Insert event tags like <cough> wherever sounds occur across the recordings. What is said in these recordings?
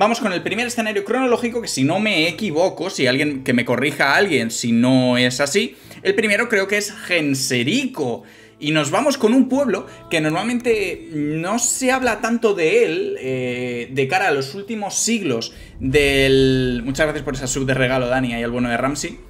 Vamos con el primer escenario cronológico, que si no me equivoco, si alguien que me corrija a alguien si no es así, el primero creo que es Genserico. Y nos vamos con un pueblo que normalmente no se habla tanto de él eh, de cara a los últimos siglos del... Muchas gracias por esa sub de regalo, Dani, y al bueno de Ramsey.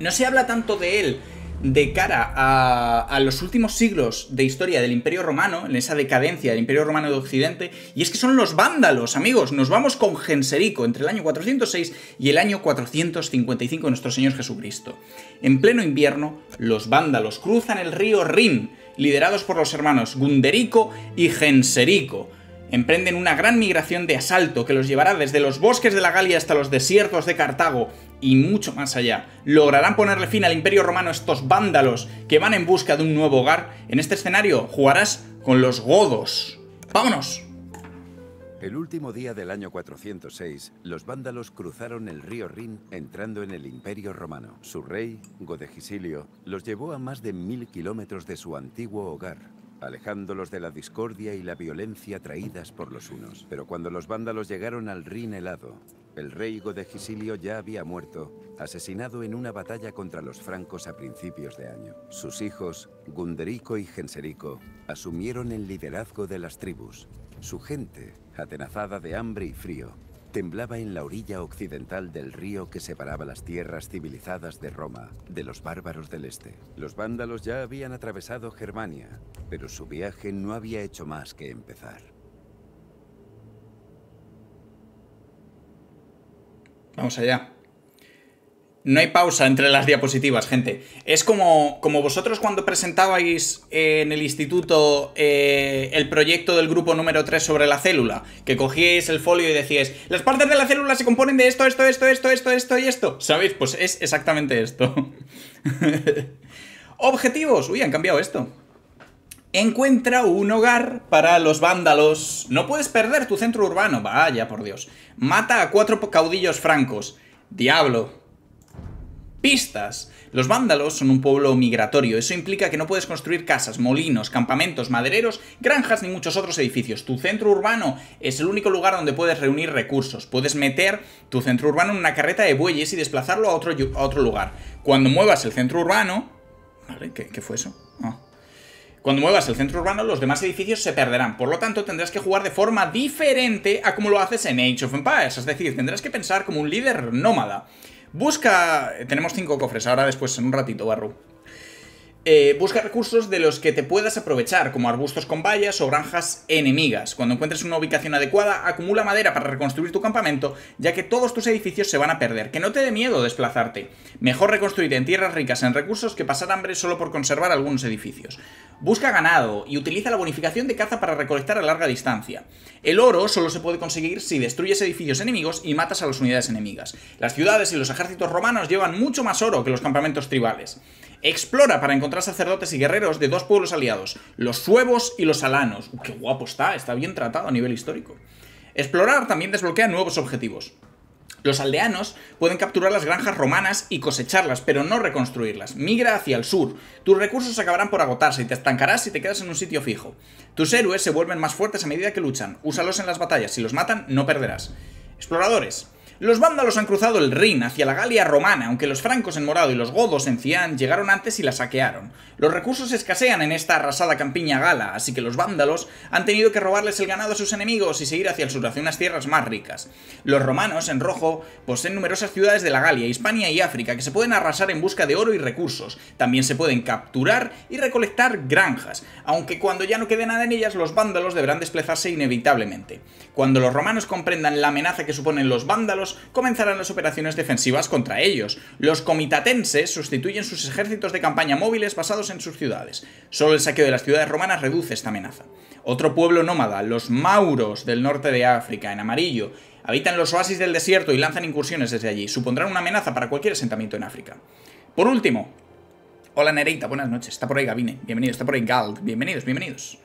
No se habla tanto de él de cara a, los últimos siglos de historia del Imperio Romano, en esa decadencia del Imperio Romano de Occidente, y es que son los vándalos, amigos. Nos vamos con Genserico entre el año 406 y el año 455 de nuestro Señor Jesucristo. En pleno invierno, los vándalos cruzan el río Rin, liderados por los hermanos Gunderico y Genserico emprenden una gran migración de asalto que los llevará desde los bosques de la Galia hasta los desiertos de Cartago y mucho más allá. Lograrán ponerle fin al Imperio Romano estos vándalos que van en busca de un nuevo hogar. En este escenario jugarás con los godos. ¡Vámonos! El último día del año 406, los vándalos cruzaron el río Rin entrando en el Imperio Romano. Su rey, Godegisilio, los llevó a más de mil kilómetros de su antiguo hogar, alejándolos de la discordia y la violencia traídas por los unos. Pero cuando los vándalos llegaron al Rin helado, el rey Godegisilio ya había muerto, asesinado en una batalla contra los francos a principios de año. Sus hijos, Gunderico y Genserico, asumieron el liderazgo de las tribus. Su gente, atenazada de hambre y frío, temblaba en la orilla occidental del río que separaba las tierras civilizadas de Roma de los bárbaros del este. Los vándalos ya habían atravesado Germania, pero su viaje no había hecho más que empezar. Vamos allá. No hay pausa entre las diapositivas, gente. Es como, como vosotros cuando presentabais en el instituto eh, el proyecto del grupo número 3 sobre la célula, que cogíais el folio y decíais, las partes de la célula se componen de esto, esto, esto, esto, esto, esto y esto. ¿Sabéis? Pues es exactamente esto. <laughs> Objetivos. Uy, han cambiado esto. Encuentra un hogar para los vándalos. No puedes perder tu centro urbano. Vaya, por Dios. Mata a cuatro caudillos francos. Diablo. Los vándalos son un pueblo migratorio, eso implica que no puedes construir casas, molinos, campamentos, madereros, granjas ni muchos otros edificios. Tu centro urbano es el único lugar donde puedes reunir recursos. Puedes meter tu centro urbano en una carreta de bueyes y desplazarlo a otro, lugar. Cuando muevas el centro urbano... ¿Qué, fue eso? Ah. Cuando muevas el centro urbano, los demás edificios se perderán. Por lo tanto, tendrás que jugar de forma diferente a como lo haces en Age of Empires. Es decir, tendrás que pensar como un líder nómada. Busca... Tenemos cinco cofres, ahora después, en un ratito, Barru. Eh, busca recursos de los que te puedas aprovechar, como arbustos con vallas o granjas enemigas. Cuando encuentres una ubicación adecuada, acumula madera para reconstruir tu campamento, ya que todos tus edificios se van a perder. Que no te dé miedo desplazarte. Mejor reconstruir en tierras ricas en recursos que pasar hambre solo por conservar algunos edificios. Busca ganado y utiliza la bonificación de caza para recolectar a larga distancia. El oro solo se puede conseguir si destruyes edificios enemigos y matas a las unidades enemigas. Las ciudades y los ejércitos romanos llevan mucho más oro que los campamentos tribales. Explora para encontrar sacerdotes y guerreros de dos pueblos aliados, los suevos y los alanos. ¡Qué guapo está! Está bien tratado a nivel histórico. Explorar también desbloquea nuevos objetivos. Los aldeanos pueden capturar las granjas romanas y cosecharlas, pero no reconstruirlas. Migra hacia el sur. Tus recursos acabarán por agotarse y te estancarás si te quedas en un sitio fijo. Tus héroes se vuelven más fuertes a medida que luchan. Úsalos en las batallas. Si los matan, no perderás. Exploradores. Los vándalos han cruzado el Rin hacia la Galia romana, aunque los francos en morado y los godos en cian llegaron antes y la saquearon. Los recursos escasean en esta arrasada campiña gala, así que los vándalos han tenido que robarles el ganado a sus enemigos y seguir hacia el sur, hacia unas tierras más ricas. Los romanos, en rojo, poseen numerosas ciudades de la Galia, Hispania y África que se pueden arrasar en busca de oro y recursos. También se pueden capturar y recolectar granjas, aunque cuando ya no quede nada en ellas, los vándalos deberán desplazarse inevitablemente. Cuando los romanos comprendan la amenaza que suponen los vándalos, comenzarán las operaciones defensivas contra ellos. Los comitatenses sustituyen sus ejércitos de campaña móviles basados en sus ciudades. Solo el saqueo de las ciudades romanas reduce esta amenaza. Otro pueblo nómada, los mauros del norte de África, en amarillo, habitan los oasis del desierto y lanzan incursiones desde allí. Supondrán una amenaza para cualquier asentamiento en África. Por último, hola Nereita, buenas noches. Está por ahí Gabine, bienvenido. Está por ahí Gald, bienvenidos, bienvenidos.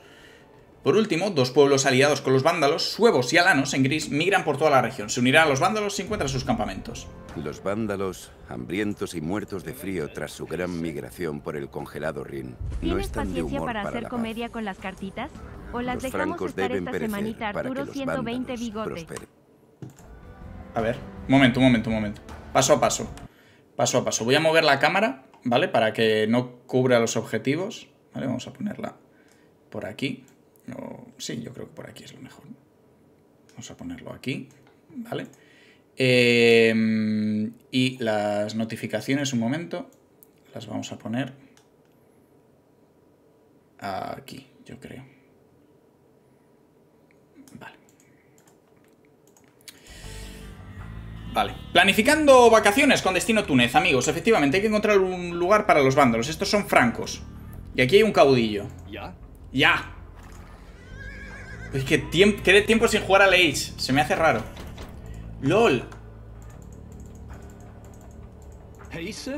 Por último, dos pueblos aliados con los vándalos, suevos y alanos en gris, migran por toda la región. Se unirán a los vándalos y encuentran sus campamentos. Los vándalos, hambrientos y muertos de frío tras su gran migración por el congelado Rin, no están de humor para, para hacer comedia con las cartitas? ¿O las los dejamos francos estar deben esta semanita Arturo que los 120 vándalos bigote? prosperen. A ver, un momento, un momento, un momento. Paso a paso. Paso a paso. Voy a mover la cámara, ¿vale? Para que no cubra los objetivos. ¿Vale? Vamos a ponerla por aquí. Sí, yo creo que por aquí es lo mejor. Vamos a ponerlo aquí, ¿vale? Em, y las notificaciones, un momento, las vamos a poner aquí, yo creo. Vale. Vale. Planificando vacaciones con destino Túnez, amigos. Efectivamente, hay que encontrar un lugar para los vándalos. Estos son francos. Y aquí hay un caudillo. ¿Ya? ¡Ya! Es que quede tiempo sin jugar a Age. Se me hace raro. ¡Lol!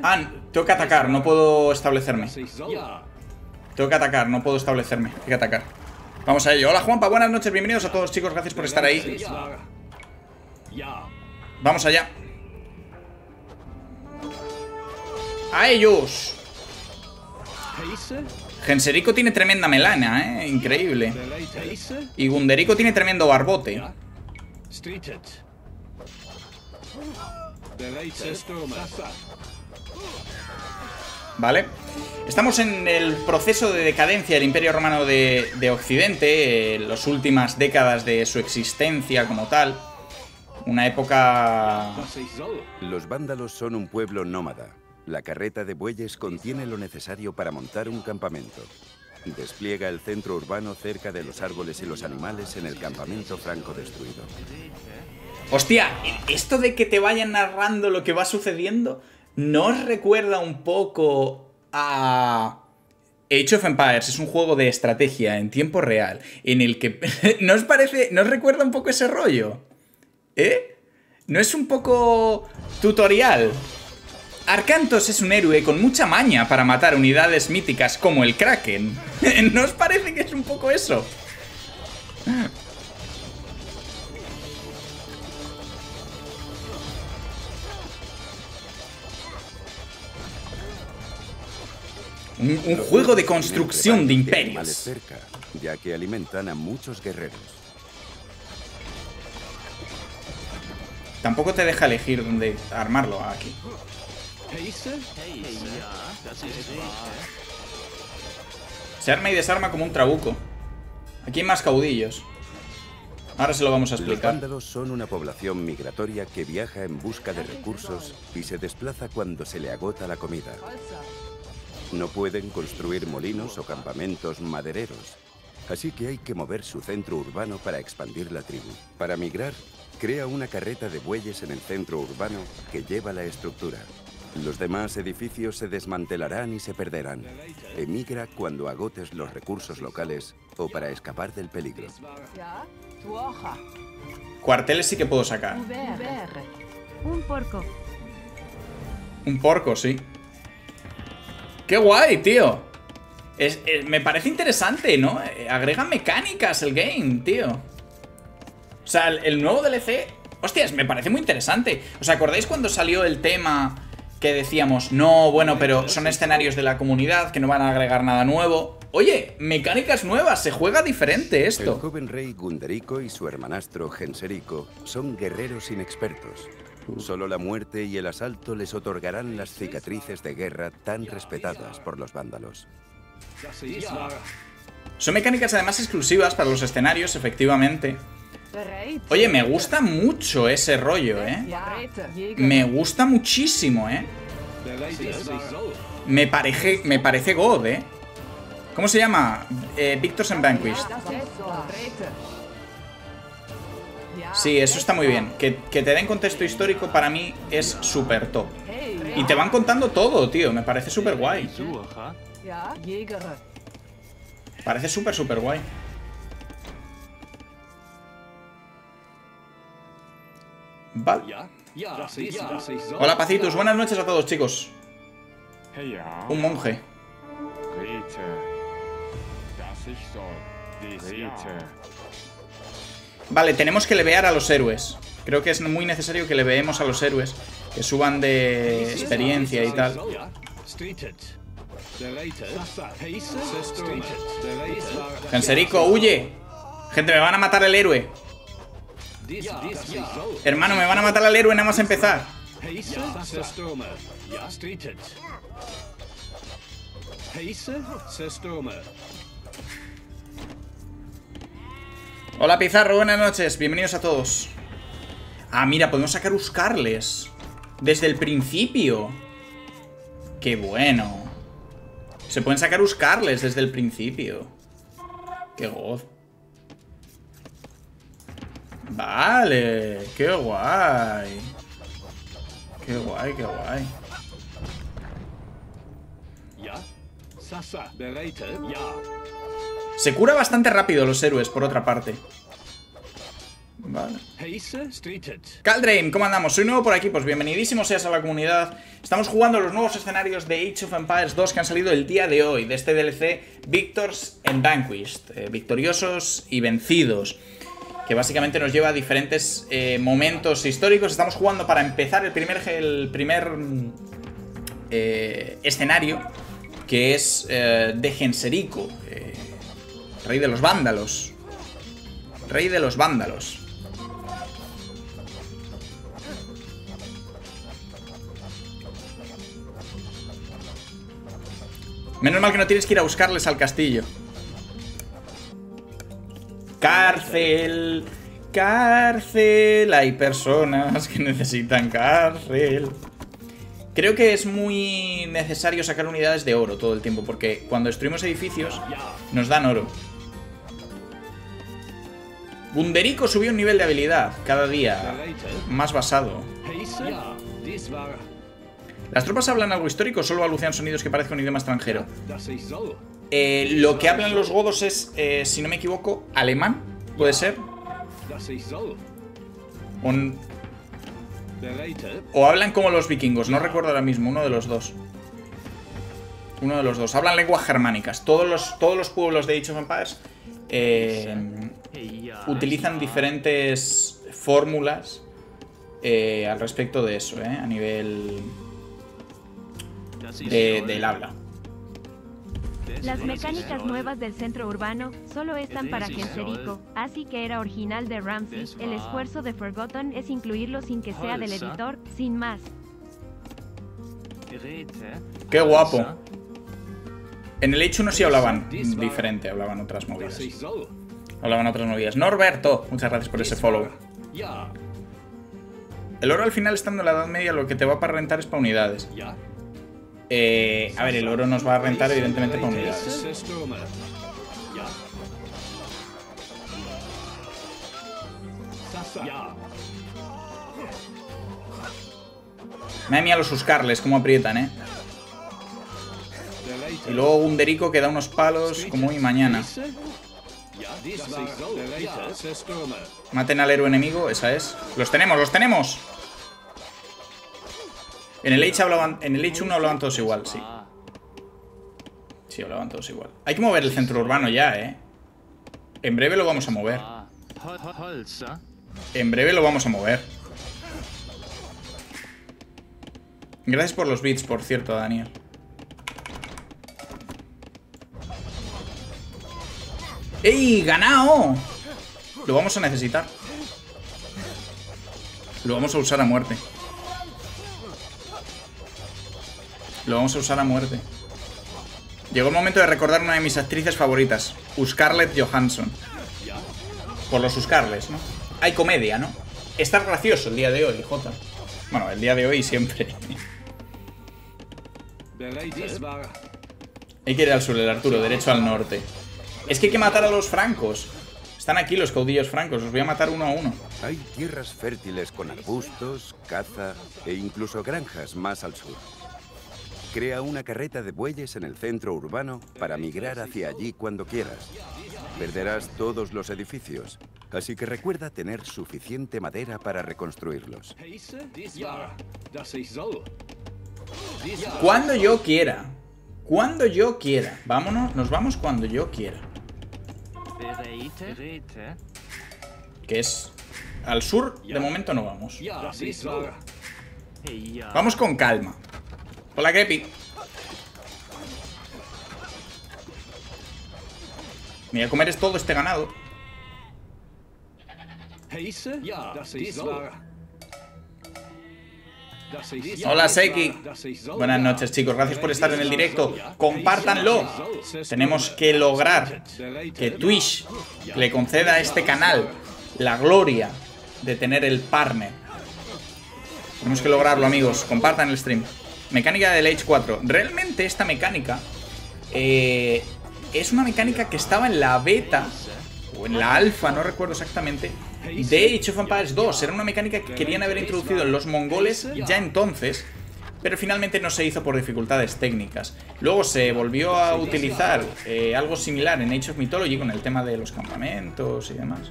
Ah, tengo que atacar, no puedo establecerme. Tengo que atacar, no puedo establecerme. Hay que atacar. Vamos a ello. Hola Juanpa, buenas noches, bienvenidos a todos chicos, gracias por estar ahí. Vamos allá. ¡A ellos! Genserico tiene tremenda melana, ¿eh? Increíble. Y Gunderico tiene tremendo barbote. ¿Vale? Estamos en el proceso de decadencia del Imperio Romano de, Occidente, en las últimas décadas de su existencia como tal. Una época... Los vándalos son un pueblo nómada. La carreta de bueyes contiene lo necesario para montar un campamento. Despliega el centro urbano cerca de los árboles y los animales en el campamento franco destruido. Hostia, esto de que te vayan narrando lo que va sucediendo, ¿no os recuerda un poco a... Age of Empires es un juego de estrategia en tiempo real, en el que... <laughs> ¿No os parece... ¿No os recuerda un poco ese rollo? ¿Eh? ¿No es un poco tutorial? Arcantos es un héroe con mucha maña para matar unidades míticas como el Kraken. <laughs> ¿No os parece que es un poco eso? Un, juego de construcción de imperios. Cerca, ya que alimentan a muchos guerreros. Tampoco te deja elegir dónde armarlo aquí. Se arma y desarma como un trabuco. Aquí hay más caudillos. Ahora se lo vamos a explicar. Los vándalos son una población migratoria que viaja en busca de recursos y se desplaza cuando se le agota la comida. No pueden construir molinos o campamentos madereros, así que hay que mover su centro urbano para expandir la tribu. Para migrar, crea una carreta de bueyes en el centro urbano que lleva la estructura. Los demás edificios se desmantelarán y se perderán. Emigra cuando agotes los recursos locales o para escapar del peligro. Cuarteles sí que puedo sacar. Un porco. Un porco, sí. ¡Qué guay, tío! me parece interesante, ¿no? Eh, agrega mecánicas el game, tío. O sea, el, nuevo DLC... Hostias, me parece muy interesante. ¿Os acordáis cuando salió el tema que decíamos, no, bueno, pero son escenarios de la comunidad que no van a agregar nada nuevo? Oye, mecánicas nuevas, se juega diferente esto. El joven rey Gunderico y su hermanastro Genserico son guerreros inexpertos. Solo la muerte y el asalto les otorgarán las cicatrices de guerra tan respetadas por los vándalos. Son mecánicas además exclusivas para los escenarios, efectivamente. Oye, me gusta mucho ese rollo, ¿eh? Me gusta muchísimo, ¿eh? Me parece, me parece God, ¿eh? ¿Cómo se llama? Eh, Victor's and Vanquished. Sí, eso está muy bien. Que, te den contexto histórico para mí es súper top. Y te van contando todo, tío. Me parece súper guay. Parece súper, súper guay. Vale. Hola, Pacitos. Buenas noches a todos, chicos. Un monje. Vale, tenemos que levear a los héroes. Creo que es muy necesario que le veemos a los héroes. Que suban de experiencia y tal. Genserico, huye. Gente, me van a matar el héroe. Hermano, me van a matar al héroe nada más empezar. Hola Pizarro, buenas noches, bienvenidos a todos. Ah, mira, podemos sacar Uscarles. Desde el principio. Qué bueno. Se pueden sacar Uscarles desde el principio. Qué god. Vale, qué guay. Qué guay, qué guay. Se cura bastante rápido los héroes, por otra parte. Vale. Caldraim, ¿cómo andamos? Soy nuevo por aquí, pues bienvenidísimo seas a la comunidad. Estamos jugando los nuevos escenarios de Age of Empires 2 que han salido el día de hoy, de este DLC Victors and Vanquished, eh, victoriosos y vencidos, que básicamente nos lleva a diferentes eh, momentos históricos. Estamos jugando para empezar el primer, el primer eh, escenario, que es eh, de Genserico, rey de los vándalos. Rey de los vándalos. Menos mal que no tienes que ir a buscarles al castillo. Cárcel. Cárcel. Hay personas que necesitan cárcel. Creo que es muy necesario sacar unidades de oro todo el tiempo, porque cuando destruimos edificios nos dan oro. Bunderico subió un nivel de habilidad cada día más basado. ¿Las tropas hablan algo histórico solo balbucean sonidos que parezcan un idioma extranjero? Eh, lo que hablan los godos es, eh, si no me equivoco, alemán, puede ser. O, hablan como los vikingos, no recuerdo ahora mismo, uno de los dos. Uno de los dos. Hablan lenguas germánicas. Todos los, todos los pueblos de Age of Empires eh, utilizan diferentes fórmulas al respecto de eso, a nivel de- del habla. Las mecánicas nuevas del centro urbano solo están para Genserico, así que era original de Ramsey. El esfuerzo de Forgotten es incluirlo sin que sea del editor, sin más. Qué guapo. En el Age 1 sí hablaban diferente, hablaban otras movidas. Hablaban otras movidas. Norberto, muchas gracias por ese follow. El oro al final, estando en la Edad Media, lo que te va para rentar es para unidades. Eh, a ver, el oro nos va a rentar evidentemente para unidades. Madre mía, los Uscarles, cómo aprietan, eh. Y luego Gunderico que da unos palos como hoy mañana. Maten al héroe enemigo, esa es. ¡Los tenemos, los tenemos! En el Age hablaban. En el Age 1 hablaban todos igual, sí. Sí, hablaban todos igual. Hay que mover el centro urbano ya, eh. En breve lo vamos a mover. En breve lo vamos a mover. Gracias por los bits, por cierto, Daniel. ¡Ey! ¡Ganao! Lo vamos a necesitar. Lo vamos a usar a muerte. Lo vamos a usar a muerte. Llegó el momento de recordar una de mis actrices favoritas, Scarlett Johansson. Por los Scarlets, ¿no? Hay comedia, ¿no? Está gracioso el día de hoy, Jota. Bueno, el día de hoy siempre. <laughs> Hay que ir al sur, el Arturo, derecho al norte. Es que hay que matar a los francos. Están aquí los caudillos francos, los voy a matar uno a uno. Hay tierras fértiles con arbustos, caza e incluso granjas más al sur. Crea una carreta de bueyes en el centro urbano para migrar hacia allí cuando quieras. Perderás todos los edificios, así que recuerda tener suficiente madera para reconstruirlos. Cuando yo quiera. Cuando yo quiera. Vámonos, nos vamos cuando yo quiera. Que es... Al sur, de momento no vamos. Vamos con calma. Hola, Creepy. Me voy a comer es todo este ganado. Hola, Seki. Buenas noches, chicos. Gracias por estar en el directo. Compártanlo. Tenemos que lograr que Twitch le conceda a este canal la gloria de tener el partner. Tenemos que lograrlo, amigos. Compartan el stream. Mecánica del Age 4. Realmente esta mecánica eh, es una mecánica que estaba en la beta o en la alfa, no recuerdo exactamente, de Age of Empires 2. Era una mecánica que querían haber introducido en los mongoles ya entonces, pero finalmente no se hizo por dificultades técnicas. Luego se volvió a utilizar eh, algo similar en Age of Mythology con el tema de los campamentos y demás.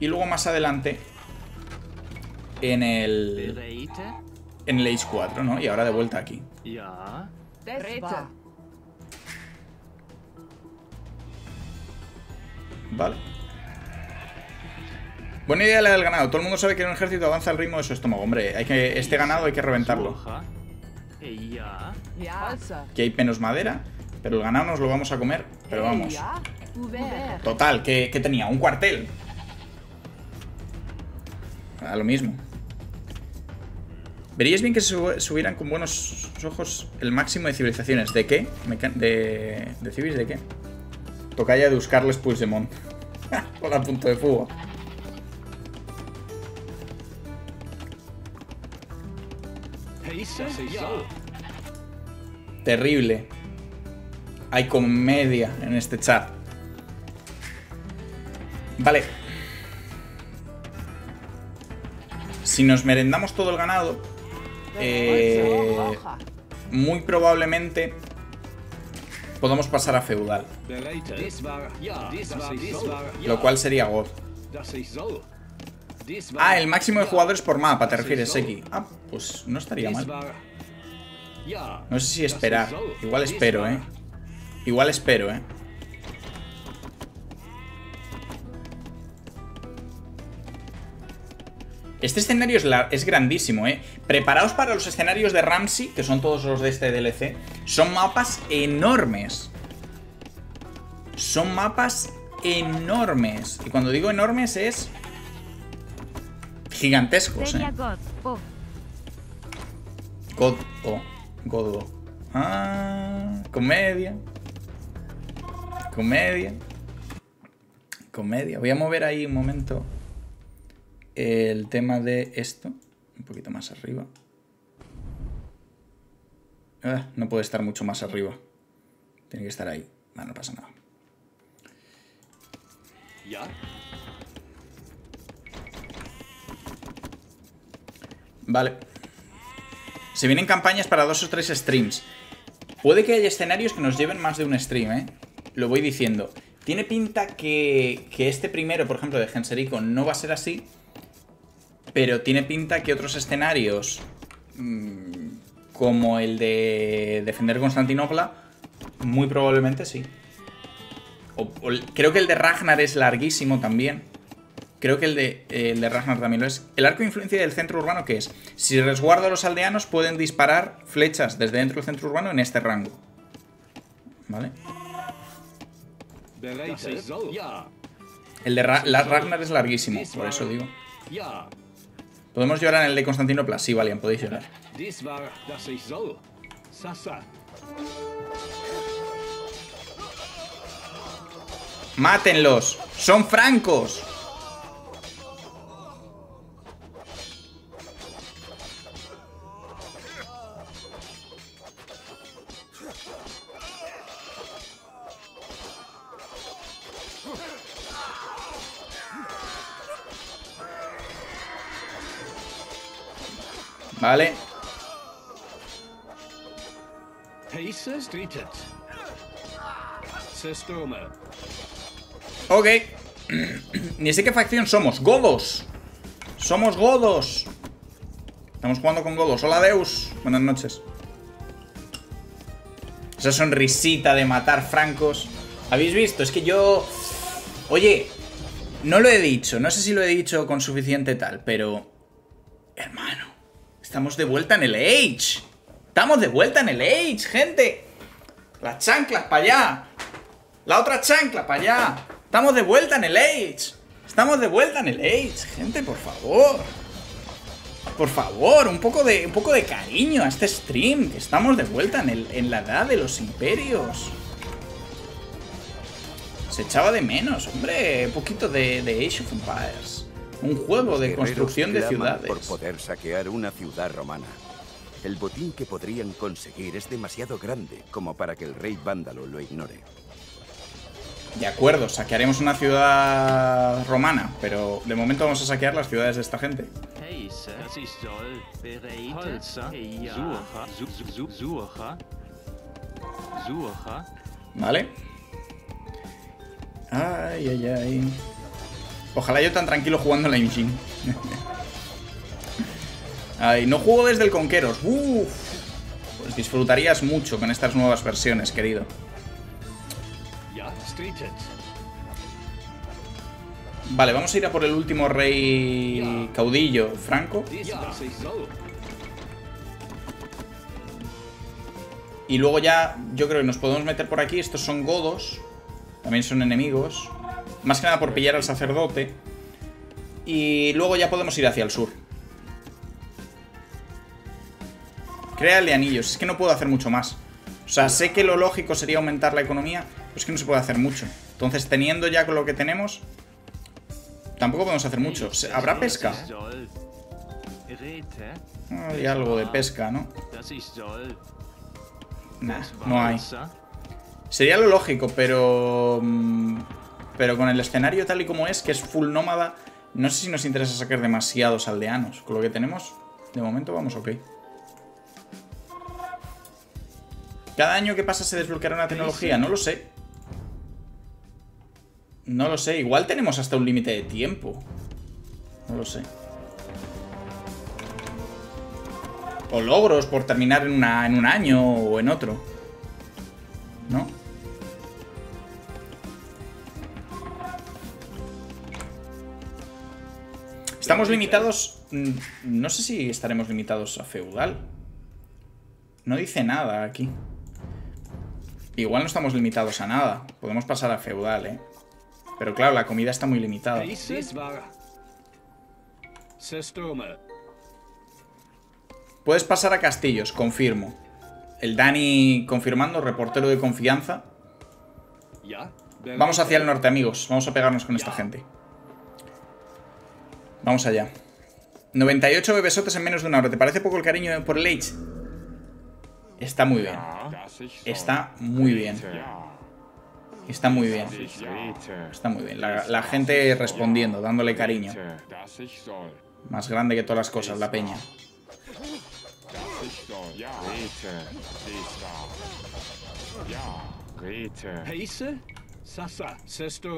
Y luego más adelante en el? En el Age 4, ¿no? Y ahora de vuelta aquí. Rete. Vale. Buena idea la del ganado. Todo el mundo sabe que un ejército avanza al ritmo de su estómago. Hombre, hay que, este ganado hay que reventarlo. Aquí hay menos madera, pero el ganado nos lo vamos a comer. Pero vamos. Total, ¿qué, qué tenía? ¿Un cuartel? A lo mismo. Veríais bien que subieran con buenos ojos el máximo de civilizaciones. ¿De qué? ¿De, de de qué? Tocaya de buscarles Puigdemont. <laughs> Hola, punto de soll. Terrible. Hay comedia en este chat. Vale. Si nos merendamos todo el ganado, eh, muy probablemente podamos pasar a feudal. Dies war, Lo cual sería God. Ah, el máximo de jugadores por mapa, te refieres. Seki. Ah, pues no estaría mal. No sé si esperar. Igual espero, eh. Igual espero, eh. Este escenario es, la- es grandísimo, ¿eh? Preparaos para los escenarios de Ramsey, que son todos los de este DLC. Son mapas enormes. Son mapas enormes. Y cuando digo enormes es... Gigantescos, ¿eh? God. Oh, God o Godo. Ah, comedia. Comedia. Comedia. Voy a mover ahí un momento el tema de esto. Un poquito más arriba. Ah, no puede estar mucho más arriba. Tiene que estar ahí. Ah, no pasa nada. Ja, Vale. Se vienen campañas para dos o tres streams. Puede que haya escenarios que nos lleven más de un stream, ¿eh? Lo voy diciendo. Tiene pinta que, que este primero, por ejemplo, de Genserico, no va a ser así. Pero tiene pinta que otros escenarios, mm, como el de defender Constantinopla, muy probablemente sí. O- o el- creo que el de Ragnar es larguísimo también. Creo que el de, eh, el de Ragnar también lo es. El arco de influencia del centro urbano, ¿qué es? Si resguardo a los aldeanos, pueden disparar flechas desde dentro del centro urbano en este rango. ¿Vale? El de Ra- la Ragnar es larguísimo, por eso digo. ¿Podemos llorar en el de Constantinopla? Sí, Valian, podéis llorar. ¡Mátenlos! ¡Son francos! Vale. Ok. <clears throat> Ni sé qué facción somos. Godos. Somos godos. Estamos jugando con godos. Hola, Deus. Buenas noches. Esa sonrisita de matar francos. ¿Habéis visto? Es que yo... Oye, no lo he dicho. No sé si lo he dicho con suficiente tal, pero... Hermano, estamos de vuelta en el Age. Estamos de vuelta en el Age, gente. Las chanclas para allá. La otra chancla para allá. Estamos de vuelta en el Age. Estamos de vuelta en el Age, gente, por favor. Por favor, un poco de, un poco de cariño a este stream, que estamos de vuelta en, el- en la edad de los imperios. Se echaba de menos, hombre, un poquito de, de Age of Empires. Un juego de construcción de ciudades. por poder saquear una ciudad romana. El botín que podrían conseguir es demasiado grande como para que el rey vándalo lo ignore. De acuerdo, saquearemos una ciudad romana, pero de momento vamos a saquear las ciudades de esta gente. ¿Vale? Ay, ay, ay. Ojalá yo tan tranquilo jugando la engine. ay, no juego desde el Conqueros. Uf. Pues disfrutarías mucho con estas nuevas versiones, querido. Vale, vamos a ir a por el último rey caudillo, Franco. Y luego ya, yo creo que nos podemos meter por aquí. Estos son godos. También son enemigos. Más que nada por pillar al sacerdote. Y luego ya podemos ir hacia el sur. Crea anillos. Es que no puedo hacer mucho más. O sea, sé que lo lógico sería aumentar la economía. Pero es que no se puede hacer mucho. Entonces, teniendo ya con lo que tenemos... Tampoco podemos hacer mucho. ¿Habrá pesca? Hay algo de pesca, ¿no? Nah, no hay. Sería lo lógico, pero. Pero con el escenario tal y como es, que es full nómada, no sé si nos interesa sacar demasiados aldeanos. Con lo que tenemos, de momento vamos ok. ¿Cada año que pasa se desbloqueará una tecnología? No lo sé. No lo sé. Igual tenemos hasta un límite de tiempo. No lo sé. O logros por terminar en, una, en un año o en otro. ¿No? Estamos limitados... mm, No sé si estaremos limitados a feudal. No dice nada aquí. Igual no estamos limitados a nada. Podemos pasar a feudal, ¿eh? Pero claro, la comida está muy limitada. Puedes pasar a castillos, confirmo. El Dani confirmando, reportero de confianza. Vamos hacia el norte, amigos. Vamos a pegarnos con esta gente. Vamos allá. 98 bebesotes en menos de una hora. ¿Te parece poco el cariño por el Age? Está muy bien. Está muy bien. Está muy bien. Está muy bien. La, la gente respondiendo, dándole cariño. Más grande que todas las cosas, la peña.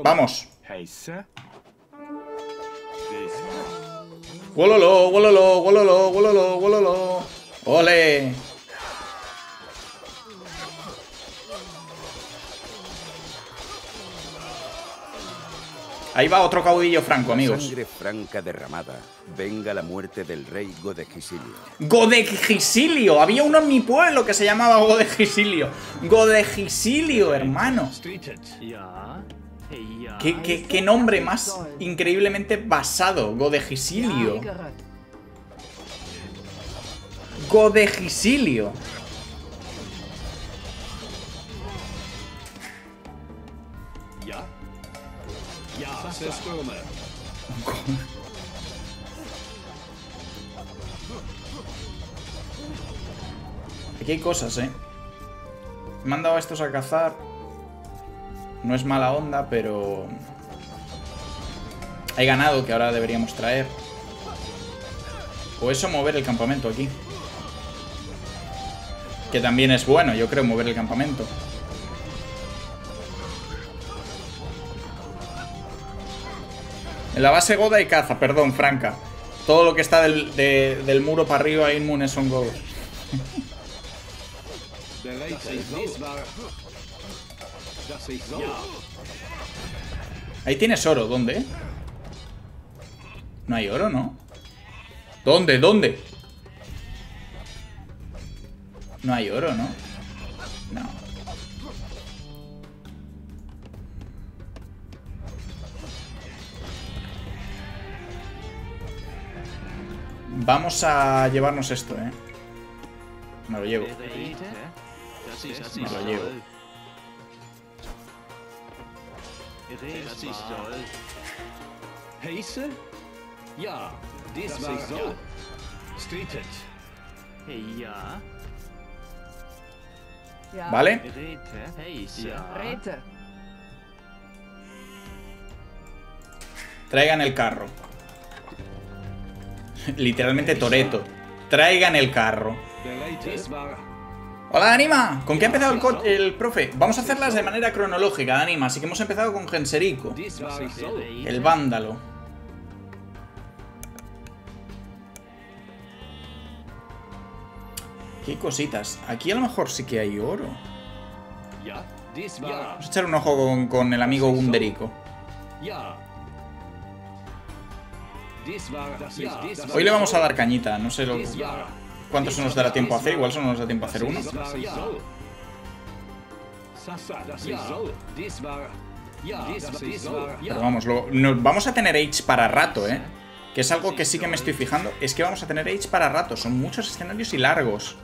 ¡Vamos! ¡Wololo, wololo, wololo, wololo, wololo! ¡Ole! Ahí va otro caudillo franco, amigos. Sangre franca derramada. Venga la muerte del rey Godegisilio. Godegisilio. Había uno en mi pueblo que se llamaba Godegisilio. Godegisilio, hermano. ¿Qué, qué- qué nombre más increíblemente basado. Godegisilio. Godegisilio. Aquí hay cosas, ¿eh? Me han dado a estos a cazar. No es mala onda, pero... Hay ganado que ahora deberíamos traer. O eso, mover el campamento aquí. Que también es bueno, yo creo, mover el campamento. En la base Goda hay caza, perdón, Franca. Todo lo que está del, de- del muro para arriba inmunes son godos. Ahí tienes oro, ¿dónde? No hay oro, ¿no? ¿Dónde? ¿Dónde? No hay oro, ¿no? No. Vamos a llevarnos esto, ¿eh? Me lo llevo. ¿eh? Me lo llevo. Das ist soll. Heiße? Ja, Das war ist so. ja. Streetet. Ja. Ja. ¿Vale? Bereit? Heiße. Ja. Rete. Traigan el carro. Literalmente Toreto. Traigan el carro. War Hola, Anima. ¿Con qué ha empezado el, el profe? Vamos a hacerlas de manera cronológica, Anima. Así que hemos empezado con Genserico, el vándalo. Qué cositas. Aquí a lo mejor sí que hay oro. Vamos a echar un ojo con, con el amigo Underico. ja. Dies war das ist dies war Hoy le vamos a dar cañita. No sé lo, dies cuántos nos dará tiempo a hacer. Igual solo nos da tiempo a hacer uno. Pero vamos, lo- no- vamos a tener Age para rato, ¿eh? Que es algo que sí que me estoy fijando. Es que vamos a tener Age para rato. Son muchos escenarios y largos.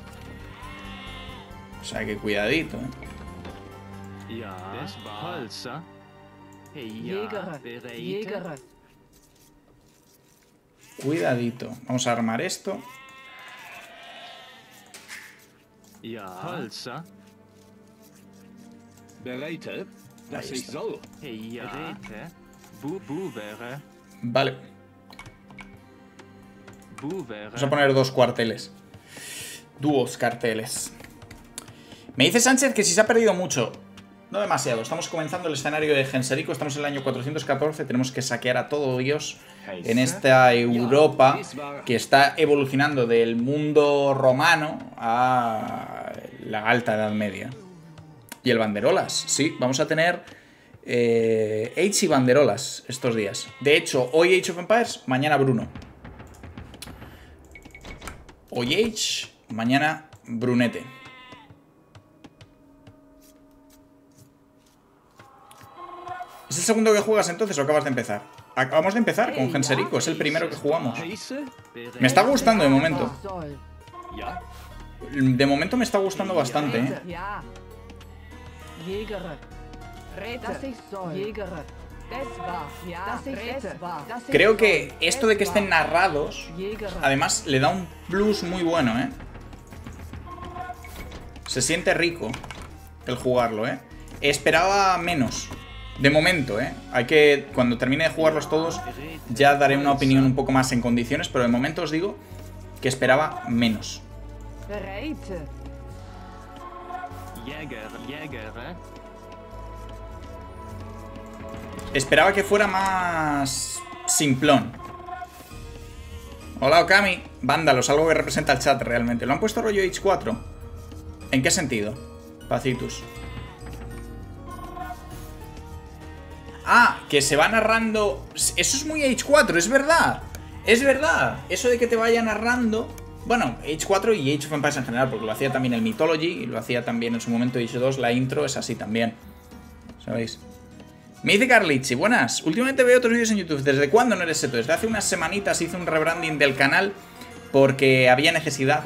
O sea que cuidadito, ¿eh? Cuidadito. Vamos a armar esto. Ja. Holzer. Bereit. Das Ahí ist está. so. Ja. Bereit? Bu. Vale. Vamos a poner dos cuarteles. Dúos carteles. Me dice Sánchez que si se ha perdido mucho. No demasiado. Estamos comenzando el escenario de Genserico. Estamos en el año 414. Tenemos que saquear a todo Dios en esta Europa que está evolucionando del mundo romano a la alta Edad Media. Y el banderolas. Sí, vamos a tener eh, Age y banderolas estos días. De hecho, hoy Age of Empires, mañana Bruno. Hoy Age, mañana Brunete. ¿Es el segundo que juegas entonces o acabas de empezar? Acabamos de empezar con Genserico, es el primero que jugamos. Me está gustando de momento. De momento me está gustando bastante, ¿eh? Creo que esto de que estén narrados, además le da un plus muy bueno, ¿eh? Se siente rico el jugarlo, ¿eh? Esperaba menos. De momento, ¿eh? Hay que, cuando termine de jugarlos todos, ya daré una opinión un poco más en condiciones, pero de momento os digo que esperaba menos. Esperaba que fuera más simplón. Hola Okami, vándalos, algo que representa el chat realmente. ¿Lo han puesto rollo H4? ¿En qué sentido? Pacitus. Que se va narrando. Eso es muy H4, es verdad. Es verdad. Eso de que te vaya narrando. Bueno, H4 y Age of Empires en general, porque lo hacía también el Mythology y lo hacía también en su momento H2. La intro es así también. ¿Sabéis? Me dice Carlichi, buenas. Últimamente veo otros vídeos en YouTube. ¿Desde cuándo no eres seto? Desde hace unas semanitas hice un rebranding del canal porque había necesidad.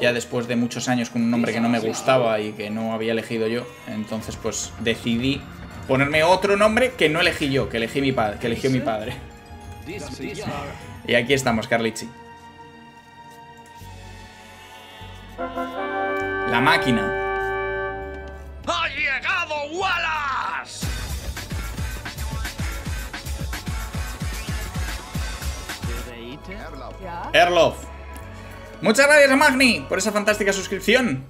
Ya después de muchos años con un nombre que no me gustaba y que no había elegido yo. Entonces, pues decidí ponerme otro nombre que no elegí yo, que elegí mi padre, que eligió mi padre. Y aquí estamos, Carlichi. La máquina. ¡Ha llegado Wallace! Erlof. Muchas gracias, Magni, por esa fantástica suscripción.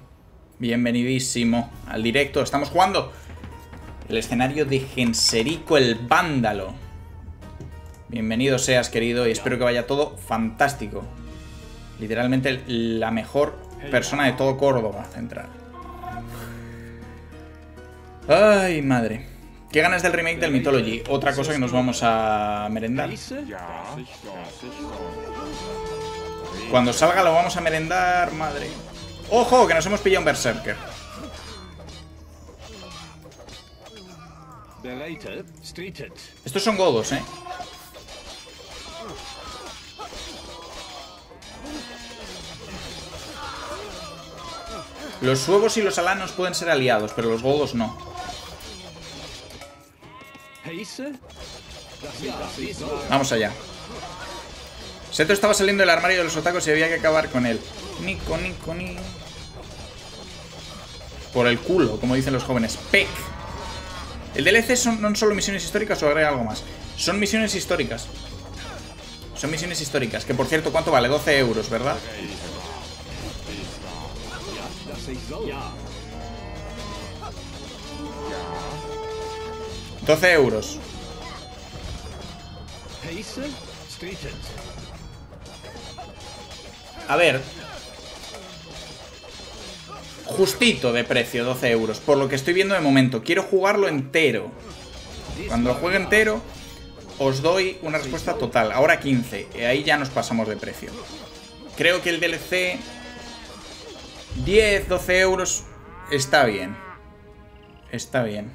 Bienvenidísimo al directo. Estamos jugando el escenario de Genserico el Vándalo. Bienvenido seas, querido, y espero que vaya todo fantástico. Literalmente la mejor persona de todo Córdoba a entrar. Ay, madre. ¿Qué ganas del remake del Mythology? Otra cosa que nos vamos a merendar. Cuando salga lo vamos a merendar, madre. ¡Ojo! Que nos hemos pillado un Berserker. Estos son godos, ¿eh? Los suevos y los alanos pueden ser aliados, pero los godos no. Vamos allá. Seto estaba saliendo del armario de los otacos y había que acabar con él. Nico, nico, nico. Por el culo, como dicen los jóvenes. ¡Pec! El DLC son no solo misiones históricas o agrega algo más. Son misiones históricas. Son misiones históricas. Que por cierto, ¿cuánto vale? 12 euros, ¿verdad? Das ist so. Ja. 12 euros. A ver. Justito de precio, 12 euros. Por lo que estoy viendo de momento. Quiero jugarlo entero. Cuando lo juegue entero, os doy una respuesta total. Ahora 15. Y ahí ya nos pasamos de precio. Creo que el DLC... 10, 12 euros está bien. Está bien.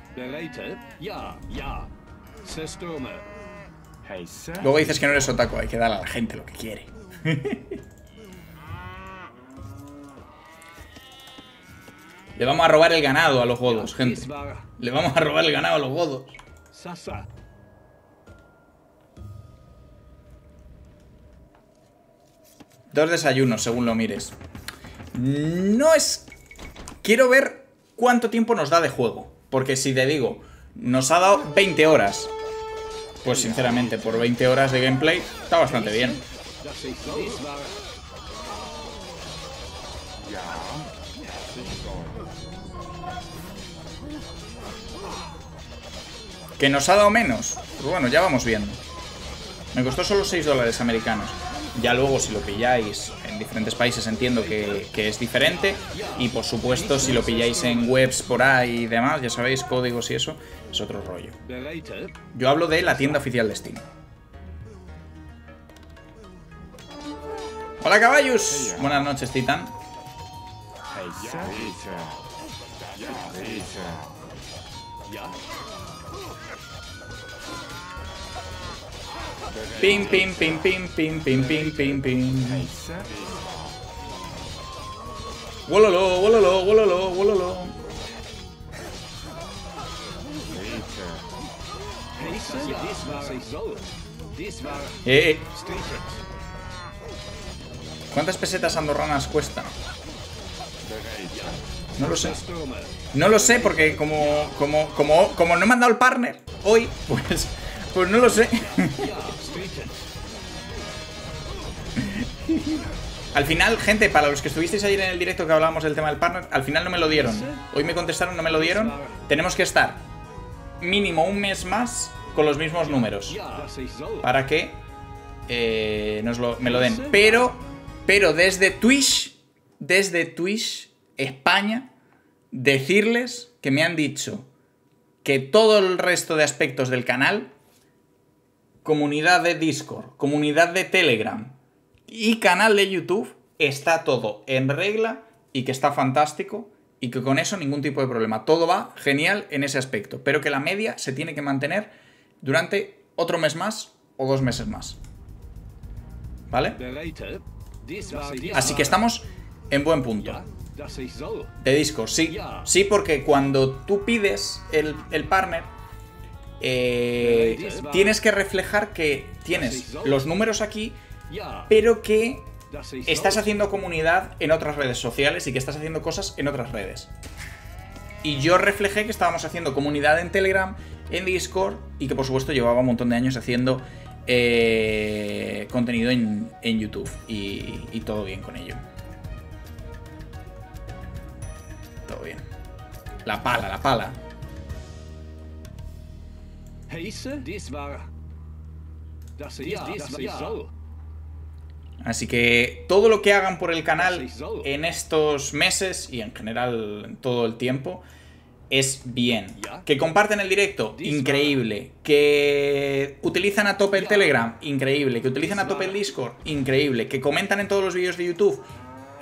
Luego dices que no eres otaku, hay que dar a la gente lo que quiere. <laughs> Le vamos a robar el ganado a los godos, gente. Le vamos a robar el ganado a los godos. Sasa. Dos desayunos, según lo mires. No es... Quiero ver cuánto tiempo nos da de juego. Porque si te digo, nos ha dado 20 horas. Pues sinceramente, por 20 horas de gameplay, está bastante bien. ¿Que nos ha dado menos? Pues bueno, ya vamos viendo. Me costó solo 6 dólares americanos. Ya luego, si lo pilláis en diferentes países, entiendo que, que es diferente. Y por supuesto, si lo pilláis en webs por ahí y demás, ya sabéis, códigos y eso, es otro rollo. Yo hablo de la tienda oficial de Steam. Hola caballos. Buenas noches, Titan. Pim, pim, pim, pim, pim, pim, pim, pim, pim. Wololo, wololo, wololo, wololo. Eh, eh. ¿cuántas pesetas andorranas cuestan? No lo sé. No lo sé porque como, como, como, como no me han dado el partner hoy, pues, pues no lo sé. Al final, gente, para los que estuvisteis ayer en el directo que hablábamos del tema del partner, al final no me lo dieron. Hoy me contestaron, no me lo dieron. Tenemos que estar mínimo un mes más con los mismos números para que eh, nos lo, me lo den. Pero, pero desde Twitch, desde Twitch, España, decirles que me han dicho que todo el resto de aspectos del canal, comunidad de Discord, comunidad de Telegram y canal de YouTube, está todo en regla y que está fantástico y que con eso ningún tipo de problema. Todo va genial en ese aspecto, pero que la media se tiene que mantener durante otro mes más o dos meses más. ¿Vale? Así que estamos en buen punto. De Discord, sí. Sí, porque cuando tú pides el, el partner, eh, tienes que reflejar que tienes los números aquí, pero que estás haciendo comunidad en otras redes sociales y que estás haciendo cosas en otras redes. Y yo reflejé que estábamos haciendo comunidad en Telegram, en Discord y que por supuesto llevaba un montón de años haciendo eh, contenido en, YouTube y todo bien con ello. Todo bien. La pala, la pala. Heise? Dies war das ist, das ist so. Así que todo lo que hagan por el canal en estos meses y en general en todo el tiempo es bien. Que comparten el directo, increíble. Que utilizan a tope el Telegram, increíble. Que utilizan a tope el Discord, increíble. Que comentan en todos los vídeos de YouTube,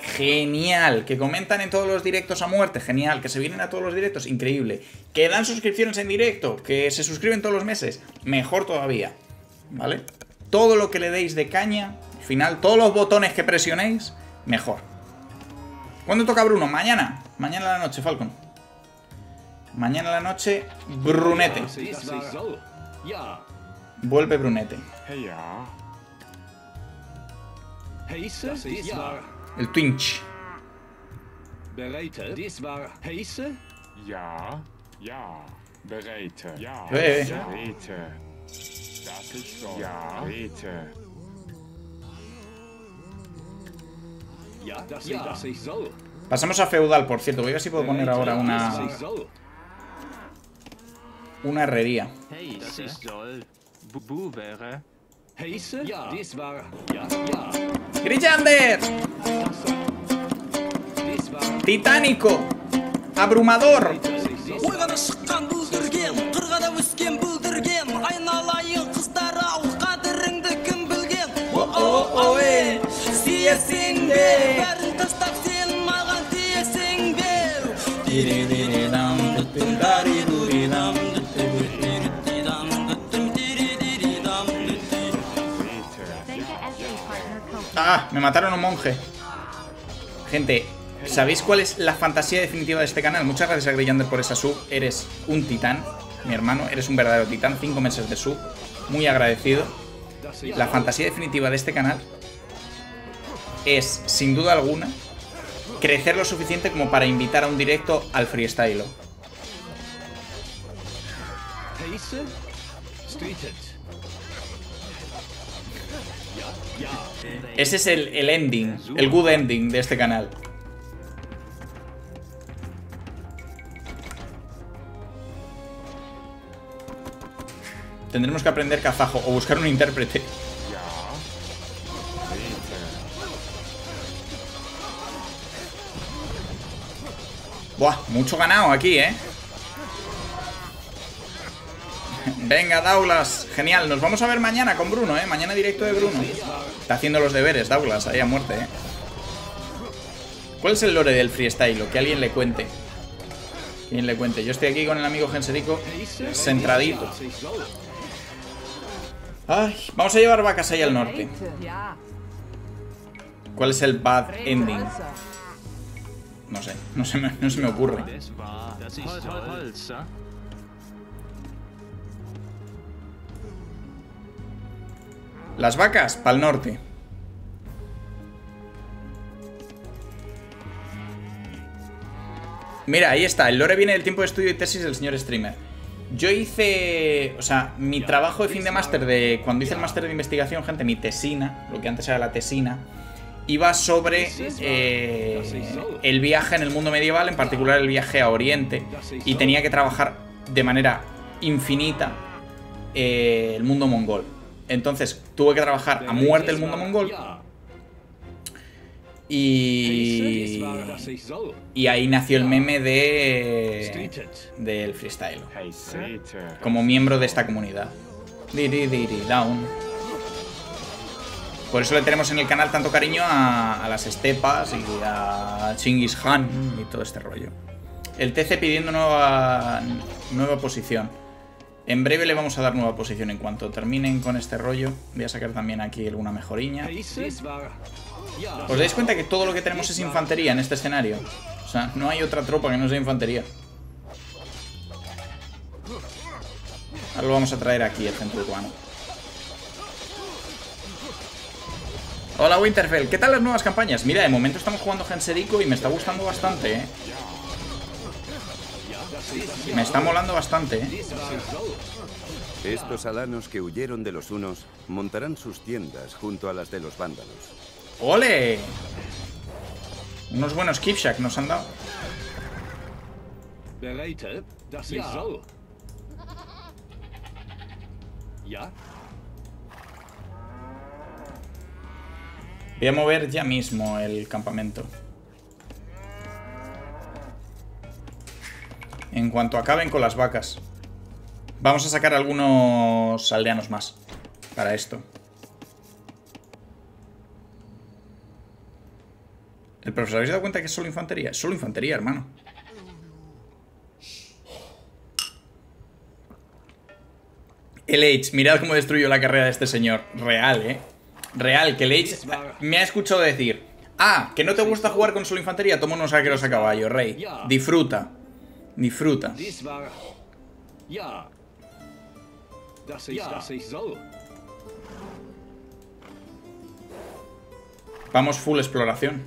genial. Que comentan en todos los directos a muerte, genial. Que se vienen a todos los directos, increíble. Que dan suscripciones en directo, que se suscriben todos los meses, mejor todavía. ¿Vale? Todo lo que le deis de caña, al final, todos los botones que presionéis, mejor. ¿Cuándo toca Bruno? Mañana. Mañana a la noche, Falcon. Mañana a la noche, Brunete. Vuelve Brunete. El Twinch. bereite. Dies war heiße? Ja. Ja. Bereite. Ja. Bereite. Das ist so. Ja. Bereite. Ja, das, ja. das ich soll. Pasamos a feudal, por cierto. Voy a ver si puedo poner ahora una, una herrería. Hey, das ist soll. Bu, bu wäre. Heiße? Ja. Dies war ja, ja. ¡Grillander! War ¡Titánico! ¡Abrumador! шыққан бүлдірген қырғада өскен бүлдірген айналайын қыздар ау қадіріңді кім білген о ей сүйесің бе бәрін тастап сен маған тиесің бе ¡Ah! Me mataron un monje. Gente, ¿sabéis cuál es la fantasía definitiva de este canal? Muchas gracias a Grillander por esa sub. Eres un titán, mi hermano. Eres un verdadero titán. Cinco meses de sub. Muy agradecido. La fantasía definitiva de este canal es, sin duda alguna, crecer lo suficiente como para invitar a un directo al freestyle. Ese es el, el ending, el good ending de este canal. Tendremos que aprender kazajo o buscar un intérprete. Buah, mucho ganado aquí, ¿eh? <laughs> Venga, Daulas. Genial. Nos vamos a ver mañana con Bruno, ¿eh? Mañana directo de Bruno. Está haciendo los deberes, Daulas, ahí a muerte, ¿eh? ¿Cuál es el lore del freestyle? Que alguien le cuente. Que alguien le cuente. Yo estoy aquí con el amigo Genserico, centradito. Ay, vamos a llevar vacas ahí al norte. ¿Cuál es el bad ending? No sé, no se me, no se me ocurre. Las vacas, pa'l norte. Mira, ahí está. El lore viene del tiempo de estudio y tesis del señor streamer. Yo hice. O sea, mi trabajo de fin de máster de. Cuando hice el máster de investigación, gente, mi tesina, lo que antes era la tesina, iba sobre eh, el viaje en el mundo medieval, en particular el viaje a Oriente. Y tenía que trabajar de manera infinita eh, el mundo mongol. Entonces tuve que trabajar a muerte el mundo mongol. Y. Y ahí nació el meme de. Del freestyle. Como miembro de esta comunidad. Down. Por eso le tenemos en el canal tanto cariño a, a las estepas y a Chingis Khan y todo este rollo. El TC pidiendo nueva, nueva posición. En breve le vamos a dar nueva posición en cuanto terminen con este rollo. Voy a sacar también aquí alguna mejoriña. ¿Os dais cuenta que todo lo que tenemos es infantería en este escenario? O sea, no hay otra tropa que no sea infantería. Ahora lo vamos a traer aquí, el centro urbano. Hola Winterfell, ¿qué tal las nuevas campañas? Mira, de momento estamos jugando Genserico y me está gustando bastante, ¿eh? Me está molando bastante, ¿eh? Estos alanos que huyeron de los unos montarán sus tiendas junto a las de los vándalos. ¡Ole! Unos buenos Kipshak nos han dado. Voy a mover ya mismo el campamento. En cuanto acaben con las vacas. Vamos a sacar algunos aldeanos más para esto. El profesor, ¿habéis dado cuenta que es solo infantería? Es solo infantería, hermano. El H, mirad cómo destruyó la carrera de este señor. Real, ¿eh? Real, que el H me ha escuchado decir Ah, que no te gusta jugar con solo infantería, toma unos arqueros a caballo, rey. Disfruta. Ich soll. Vamos full exploración.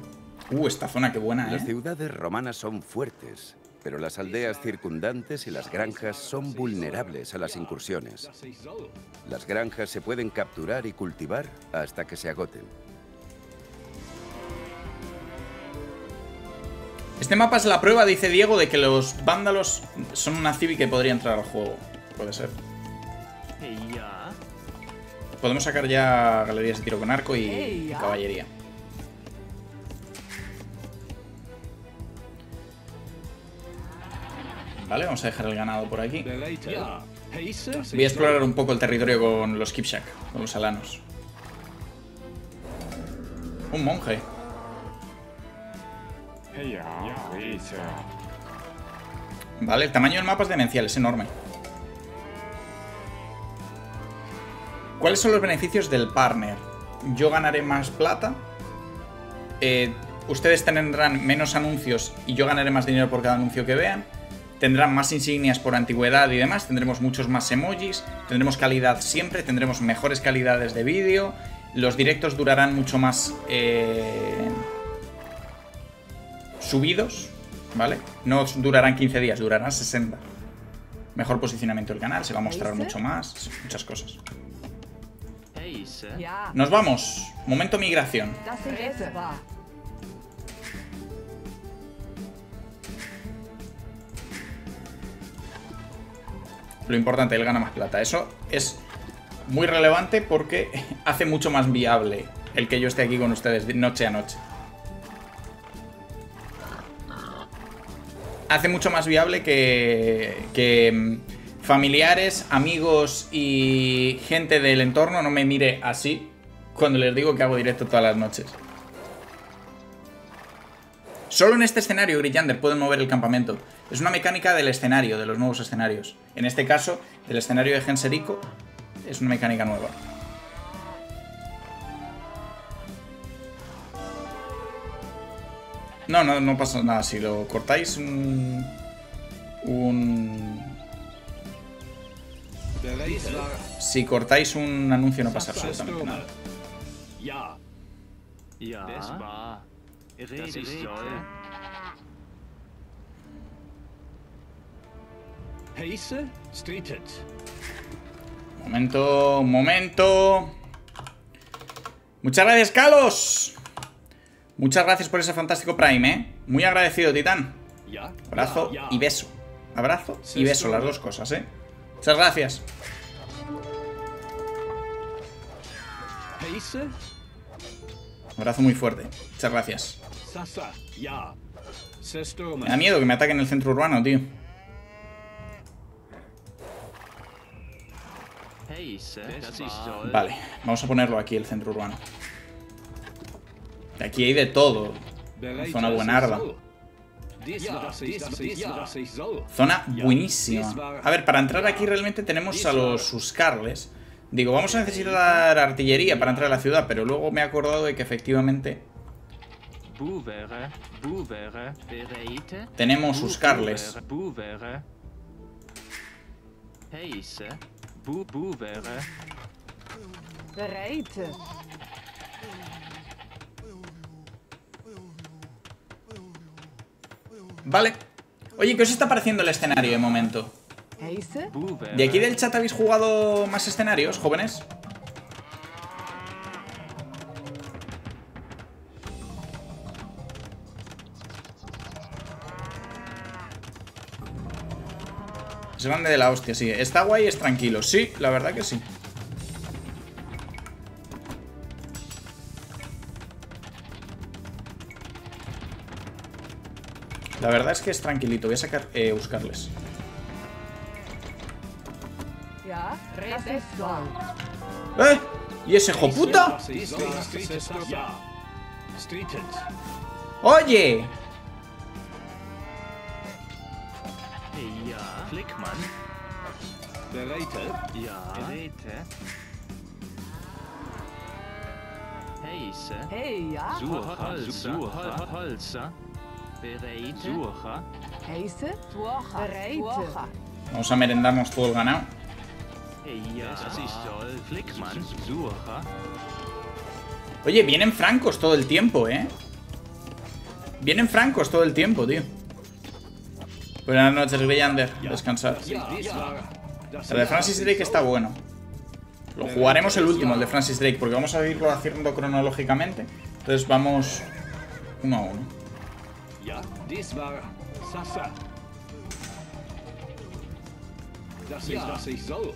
Uh, esta zona qué buena, Las ¿eh? ciudades romanas son fuertes, pero las aldeas circundantes y las granjas son vulnerables a las incursiones. Las granjas se pueden capturar y cultivar hasta que se agoten. Este mapa es la prueba, dice Diego, de que los vándalos son una civi que podría entrar al juego. Puede ser. Podemos sacar ya galerías de tiro con arco y, caballería. Vale, vamos a dejar el ganado por aquí. Voy a explorar un poco el territorio con los Kipshak, con los alanos. Un monje. Vale, el tamaño del mapa es demencial, es enorme. ¿Cuáles son los beneficios del partner? Yo ganaré más plata. eh, ustedes tendrán menos anuncios y yo ganaré más dinero por cada anuncio que vean. Tendrán más insignias por antigüedad y demás. Tendremos muchos más emojis. Tendremos calidad siempre. Tendremos mejores calidades de vídeo. Los directos durarán mucho más eh, subidos. ¿Vale? No durarán 15 días, durarán 60. Mejor posicionamiento del canal. Se va a mostrar ¿Ese? mucho más. Muchas cosas. Ja, Nos vamos. Momento migración. Lo importante, él gana más plata. Eso es muy relevante porque <laughs> hace mucho más viable el que yo esté aquí con ustedes de noche a noche. Hace mucho más viable que, que mm, familiares, amigos y gente del entorno no me mire así cuando les digo que hago directo todas las noches. Solo en este escenario, Grillander, pueden mover el campamento. Es una mecánica del escenario, de los nuevos escenarios. En este caso, del escenario de Genserico, es una mecánica nueva. No, no, no pasa nada. Si lo cortáis un... un si cortáis un anuncio no pasa absolutamente nada. Momento, un momento. Muchas gracias, Carlos. Muchas gracias por ese fantástico Prime, ¿eh? Muy agradecido, Titán. Abrazo y beso. Abrazo y beso, las dos cosas, ¿eh? Muchas gracias. Abrazo muy fuerte. Muchas gracias. Me da miedo que me ataquen en el centro urbano, tío. Vale, vamos a ponerlo aquí, el centro urbano. Aquí hay de todo. Zona buenarda. Zona buenísima. A ver, para entrar aquí realmente tenemos a los Suscarles. Digo, vamos a necesitar artillería para entrar a la ciudad, pero luego me he acordado de que efectivamente tenemos Suscarles. Vale. Oye, ¿qué os está pareciendo el escenario de momento? ¿De aquí del chat habéis jugado más escenarios, jóvenes? Es grande de la hostia, sí. Está guay, es tranquilo. Sí, la verdad que sí. La verdad es que es tranquilito. Voy a sacar eh, buscarles. ¡Eh! ¿Y ese hijo puta? Das ich soll. Streetet? Ja. Streetet. ¡Oye! Hey, Bereite. Vamos a merendarnos todo el ganado. Oye, vienen francos todo el tiempo, ¿eh? Vienen francos todo el tiempo, tío. Buenas noches, Grillander. Descansar. El de Francis Drake está bueno. Lo jugaremos el último, el de Francis Drake, porque vamos a irlo haciendo cronológicamente. Entonces vamos uno a uno. Ja, dies war Sasa. Das ist, was ich soll.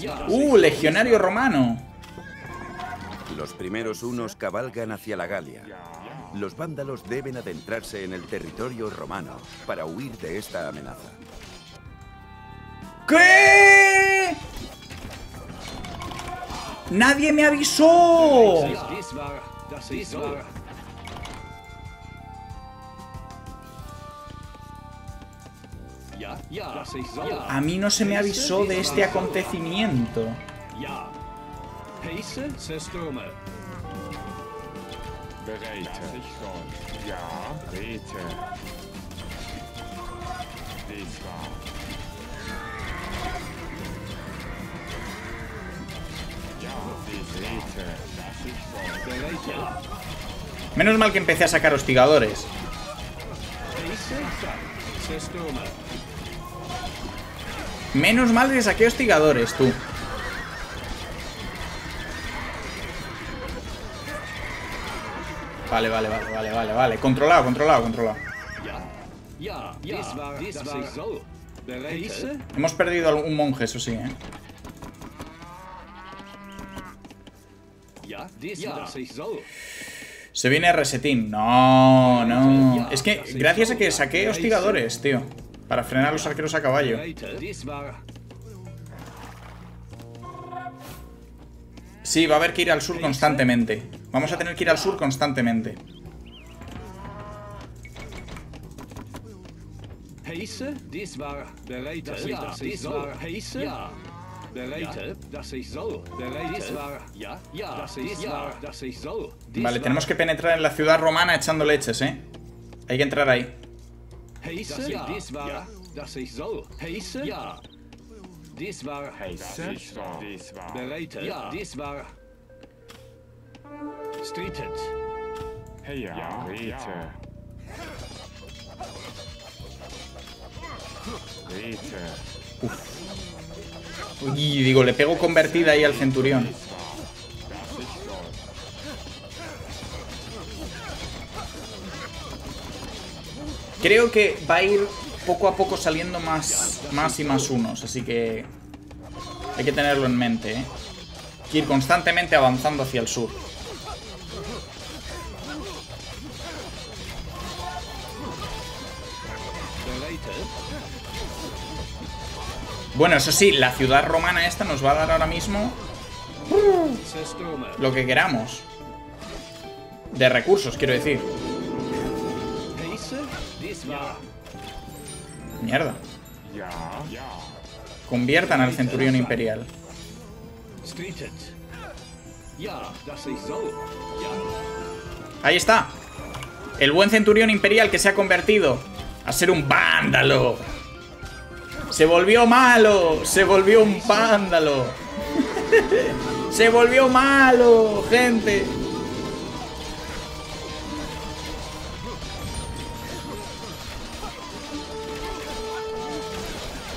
Ja, das ¡Uh, legionario romano! Los primeros unos cabalgan hacia la Galia. Los vándalos deben adentrarse en el territorio romano para huir de esta amenaza. ¿Qué? ¡Nadie me avisó! A mí no se me avisó de este acontecimiento. Menos mal que empecé a sacar hostigadores. Menos mal que saqué hostigadores, tú. Vale, vale, vale, vale, vale, vale. Controlado, controlado, controlado. Hemos perdido algún monje, eso sí, ¿eh? Se viene resetín. No, no. Es que gracias a que saqué hostigadores, tío. Para frenar a los arqueros a caballo. Sí, va a haber que ir al sur constantemente. Vamos a tener que ir al sur constantemente. Vale, tenemos que penetrar en la ciudad romana echando leches, ¿eh? Hay que entrar ahí. Heise? Uy, digo, le pego convertida ahí al centurión. Creo que va a ir poco a poco saliendo más, más y más unos, así que hay que tenerlo en mente, ¿eh? Que ir constantemente avanzando hacia el sur. Bueno, eso sí, la ciudad romana esta nos va a dar ahora mismo lo que queramos. De recursos, quiero decir. Mierda. Conviertan al centurión imperial. Ahí está. El buen centurión imperial que se ha convertido a ser un vándalo. Se volvió malo. Se volvió un vándalo. <laughs> se volvió malo, gente.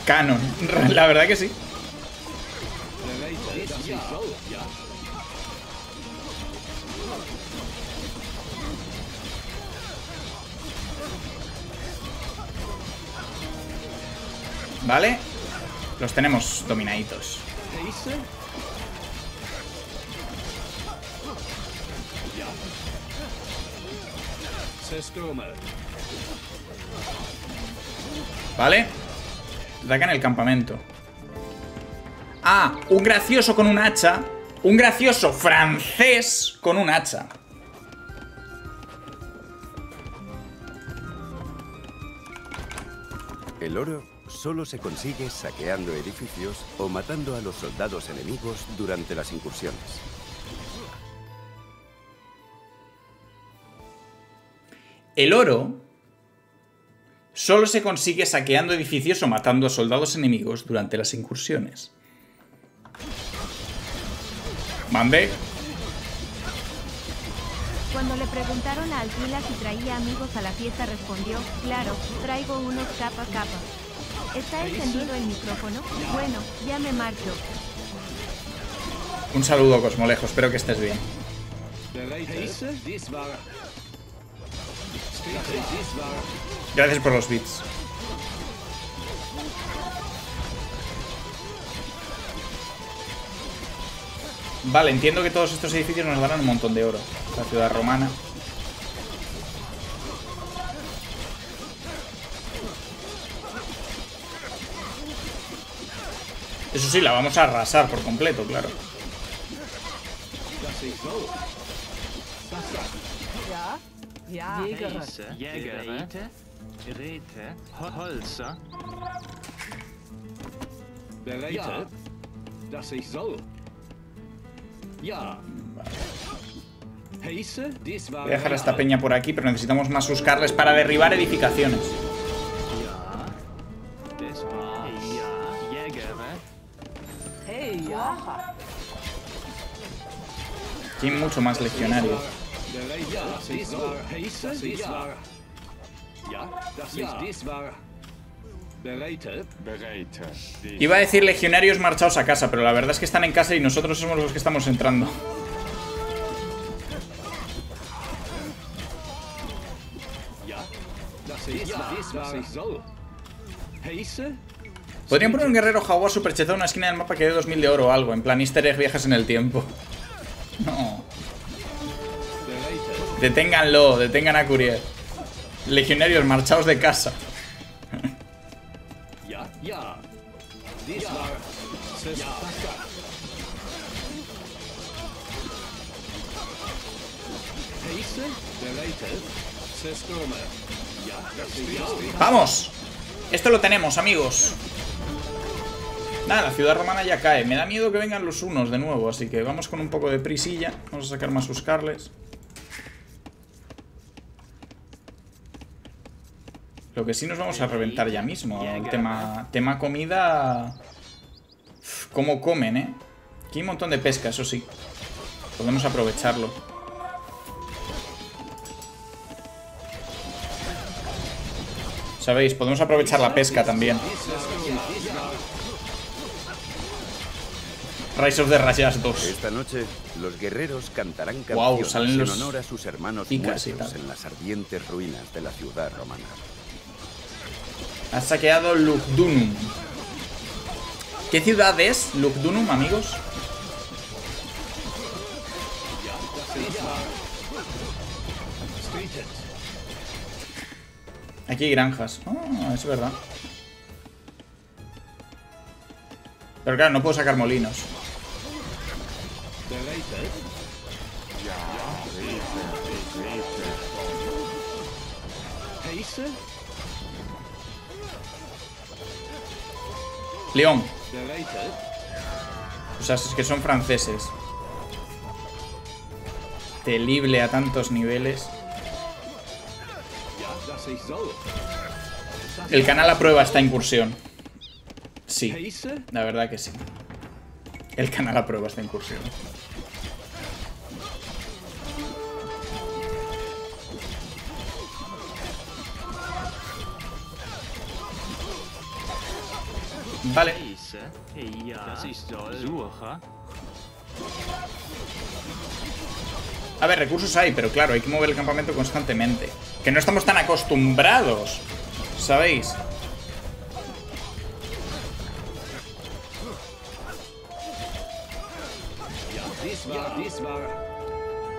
Canon. <laughs> La verdad que sí. ¿Vale? Los tenemos dominaditos. ¿Vale? Atacan el campamento. Ah, un gracioso con un hacha. Un gracioso francés con un hacha. El oro solo se consigue saqueando edificios o matando a los soldados enemigos durante las incursiones. El oro solo se consigue saqueando edificios o matando a soldados enemigos durante las incursiones. Mande. Cuando le preguntaron a Altila si traía amigos a la fiesta respondió, claro, traigo unos capa capa. ¿Está encendido el micrófono? Bueno, ya me marcho. Un saludo, Cosmolejo. Espero que estés bien. Gracias por los bits. Vale, entiendo que todos estos edificios nos darán un montón de oro. La ciudad romana. Eso sí, la vamos a arrasar por completo, claro. Voy a dejar a esta peña por aquí, pero necesitamos más Uscarles para derribar edificaciones. War... Bereite, Bereite. Die Iba a decir legionarios marchados a casa, pero la verdad es que están en casa y nosotros somos los que estamos entrando. Podrían poner un guerrero jaguar superchetado en una esquina del mapa que dé 2000 de oro o algo, en plan easter egg viajes en el tiempo. No. Deténganlo, detengan a Courier. Legionarios marchados de casa. ¡Vamos! Esto lo tenemos, amigos. Nada, la ciudad romana ya cae. Me da miedo que vengan los unos de nuevo, así que vamos con un poco de prisilla. Vamos a sacar más Uscarles. Lo que sí nos vamos a reventar ya mismo. El tema, tema comida... Uf, ¿Cómo comen, eh? Aquí hay un montón de pesca, eso sí. Podemos aprovecharlo. Sabéis, podemos aprovechar la pesca también. Rise of the Rayas 2. Esta noche, los guerreros cantarán canciones salen en los honor a sus hermanos y muertos en las ardientes ruinas de la ciudad romana. Ha saqueado Lugdunum. ¿Qué ciudad es Lugdunum, amigos? Aquí hay granjas. Ah, es verdad. Pero claro, no puedo sacar molinos. León. O sea, es que son franceses. Telible a tantos niveles. El canal aprueba esta incursión. Sí, la verdad que sí. El canal aprueba esta incursión. Vale, a ver, recursos hay, pero claro, hay que mover el campamento constantemente. Que no estamos tan acostumbrados, ¿sabéis?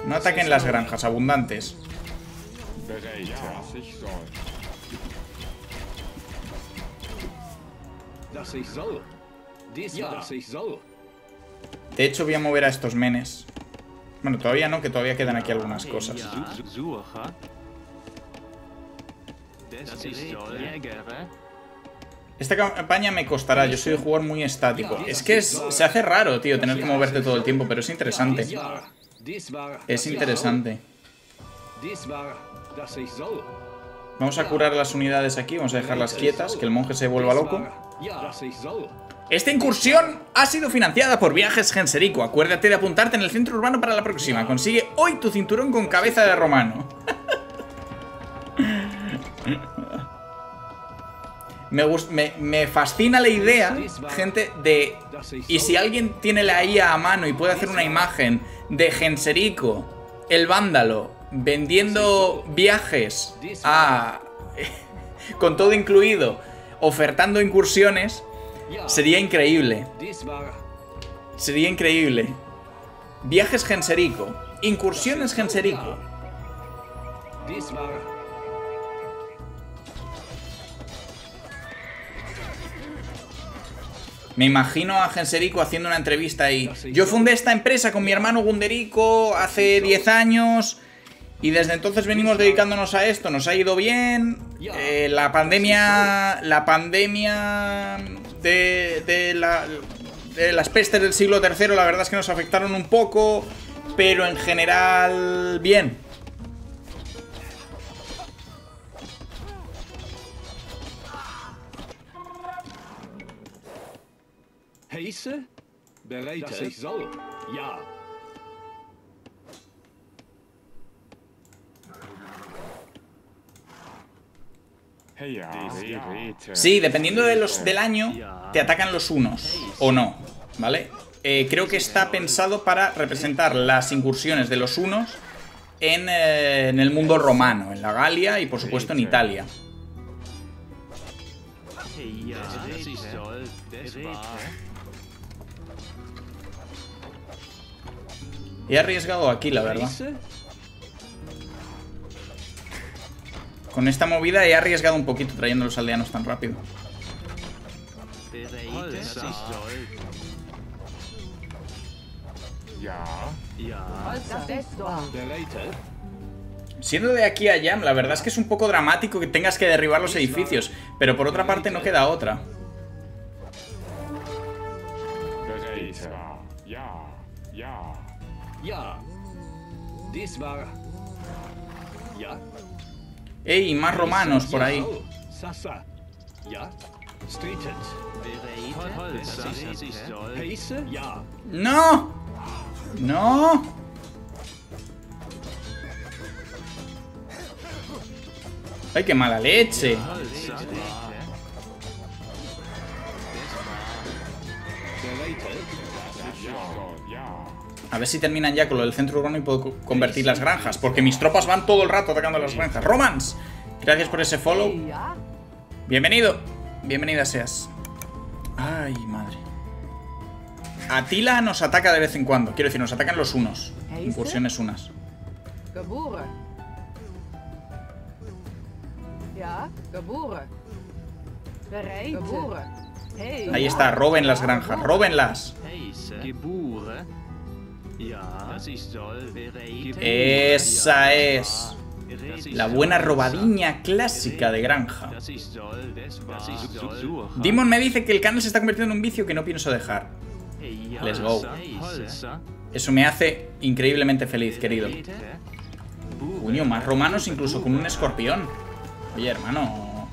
No ataquen las granjas abundantes. De hecho, voy a mover a estos menes. Bueno, todavía no, que todavía quedan aquí algunas cosas. Esta campaña me costará, yo soy un jugador muy estático. Es que es- se hace raro, tío, tener que moverte todo el tiempo, pero es interesante. Es interesante. Vamos a curar las unidades aquí, vamos a dejarlas quietas, que el monje se vuelva loco. Esta incursión ha sido financiada por Viajes Genserico. Acuérdate de apuntarte en el centro urbano para la próxima. Consigue hoy tu cinturón con cabeza de romano. <laughs> Me, gus- me, me fascina la idea, gente, de... Y si alguien tiene la IA a mano y puede hacer una imagen de Genserico, el vándalo, vendiendo viajes a... <laughs> con todo incluido, ofertando incursiones, sería increíble. Sería increíble. Viajes Genserico. Incursiones Genserico. Me imagino a Genserico haciendo una entrevista y yo fundé esta empresa con mi hermano Gunderico hace 10 años y desde entonces venimos dedicándonos a esto, nos ha ido bien. Eh, la pandemia, la pandemia de, de, la- de las pestes del siglo III, la verdad es que nos afectaron un poco, pero en general bien. heiße, bereite, dass ich soll. Ja, Sí, dependiendo de los, del año, te atacan los unos o no, ¿vale? Eh, creo que está pensado para representar las incursiones de los unos en, eh, en el mundo romano, en la Galia y por supuesto en Italia. He arriesgado aquí, la verdad. Con esta movida he arriesgado un poquito trayendo a los aldeanos tan rápido. Siendo de aquí a allá, la verdad es que es un poco dramático que tengas que derribar los edificios, pero por otra parte no queda otra. Bereite. Ja. Ja. ¡Ey! Más romanos por ahí. ¡No! ¡No! ¡Ay, qué mala leche! A ver si terminan ya con lo del centro urbano y puedo co- convertir las granjas. Porque mis tropas van todo el rato atacando las granjas. ¡Romans! Gracias por ese follow. Bienvenido. Bienvenida seas. Ay, madre. Atila nos ataca de vez en cuando. Quiero decir, nos atacan los unos. Incursiones unas. Ahí está, roben las granjas, róbenlas. Esa es la buena robadiña clásica de granja. Demon me dice que el canal se está convirtiendo en un vicio que no pienso dejar. Ja, Let's go. Eso me hace increíblemente feliz, querido. Coño, más romanos incluso con un escorpión. Oye, hermano.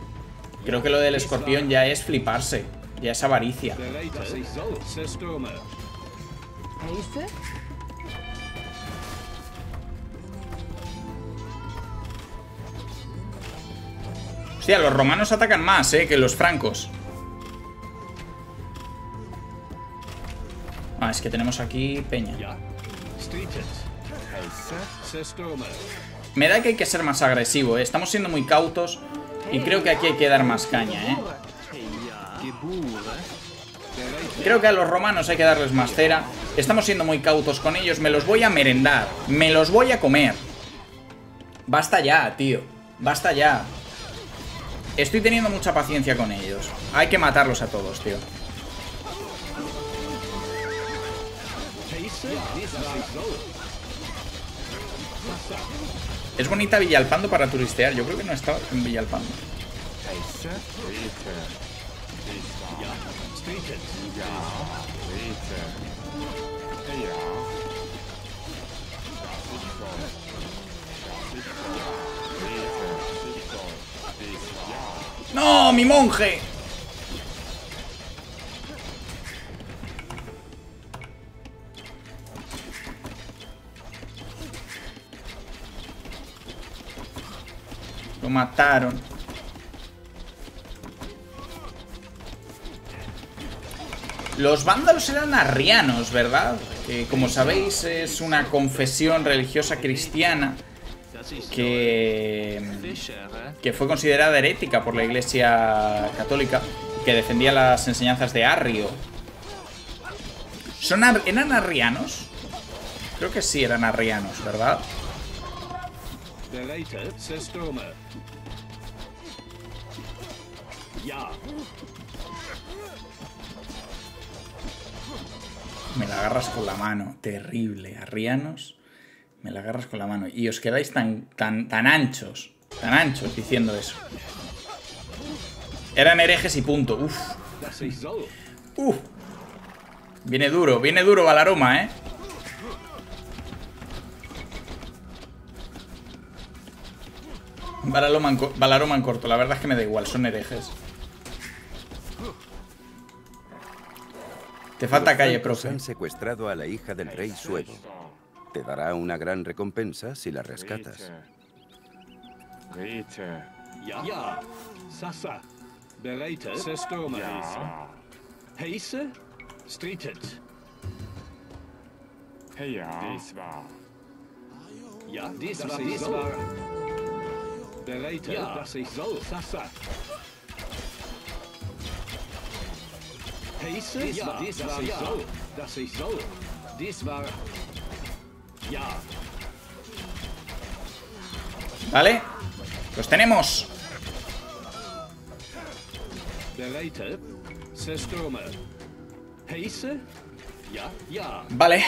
Creo que lo del escorpión ya es fliparse. Ya es avaricia. Hostia, los romanos atacan más, eh, que los francos. Ah, es que tenemos aquí peña. Me da que hay que ser más agresivo, eh. Estamos siendo muy cautos. Y creo que aquí hay que dar más caña, eh. Creo que a los romanos hay que darles más cera. Estamos siendo muy cautos con ellos. Me los voy a merendar. Me los voy a comer. Basta ya, tío. Basta ya. Estoy teniendo mucha paciencia con ellos. Hay que matarlos a todos, tío. Es bonita Villalpando para turistear. Yo creo que no he estado en Villalpando. ¡No, mi monje! Lo mataron. Los vándalos eran arrianos, ¿verdad? Que como sabéis es una confesión religiosa cristiana que, que fue considerada herética por la Iglesia Católica que defendía las enseñanzas de Arrio. ¿Son ¿Eran arrianos? Creo que sí eran arrianos, ¿verdad? Me la agarras con la mano. Terrible. Arrianos. Me la agarras con la mano. Y os quedáis tan, tan, tan anchos. Tan anchos diciendo eso. Eran herejes y punto. Uf. Uf. Viene duro, viene duro Valaroma, ¿eh? Valaroma en, co- Valaroma en corto, la verdad es que me da igual, son herejes. Te falta calle, profe. han secuestrado a la hija del rey suevo. Te dará una gran recompensa si la rescatas. Bitte. Bitte. Ja, ja. Sassa. Bereite, Zerstürme. Ja. Heise, streetet. Ja. Dies war. Ja, dies war, dies war. Bereite, dass ich soll. Sassa. Heise, ja, dies war, ich soll. Dass ich soll. Dies war. ¿Vale? Los tenemos. Vale.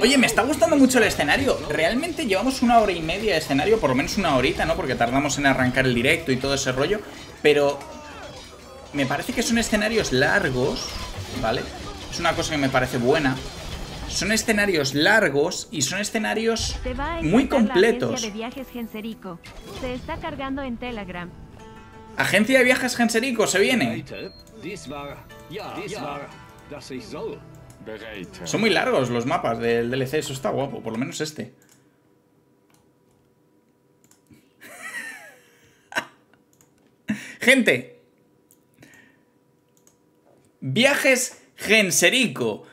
Oye, me está gustando mucho el escenario. Realmente llevamos una hora y media de escenario, por lo menos una horita, ¿no? Porque tardamos en arrancar el directo y todo ese rollo. Pero me parece que son escenarios largos, ¿vale? Es una cosa que me parece buena. Son escenarios largos y son escenarios Te va a muy la completos. agencia de viajes Genserico. Se está cargando en Telegram. Agencia de viajes Genserico, se viene. Son muy largos los mapas del DLC, eso está guapo, por lo menos este. <laughs> Gente. Viajes Genserico.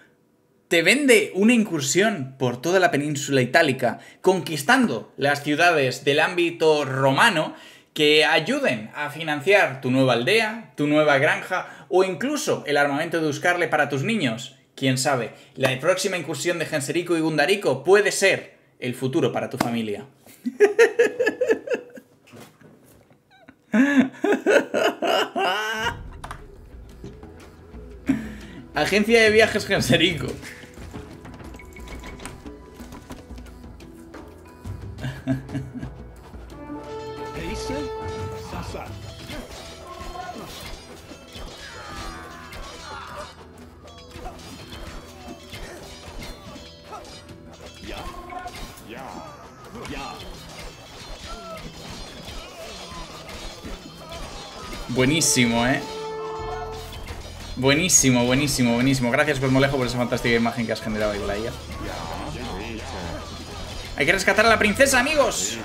Te vende una incursión por toda la península itálica, conquistando las ciudades del ámbito romano que ayuden a financiar tu nueva aldea, tu nueva granja o incluso el armamento de Euskarle para tus niños. Quién sabe, la próxima incursión de Genserico y Gundarico puede ser el futuro para tu familia. <laughs> Agencia de viajes Genserico. Buenísimo, ¿eh? Buenísimo, buenísimo, buenísimo. Gracias, Cosmolejo, por esa fantástica imagen que has generado ahí la. Hay que rescatar a la princesa, amigos.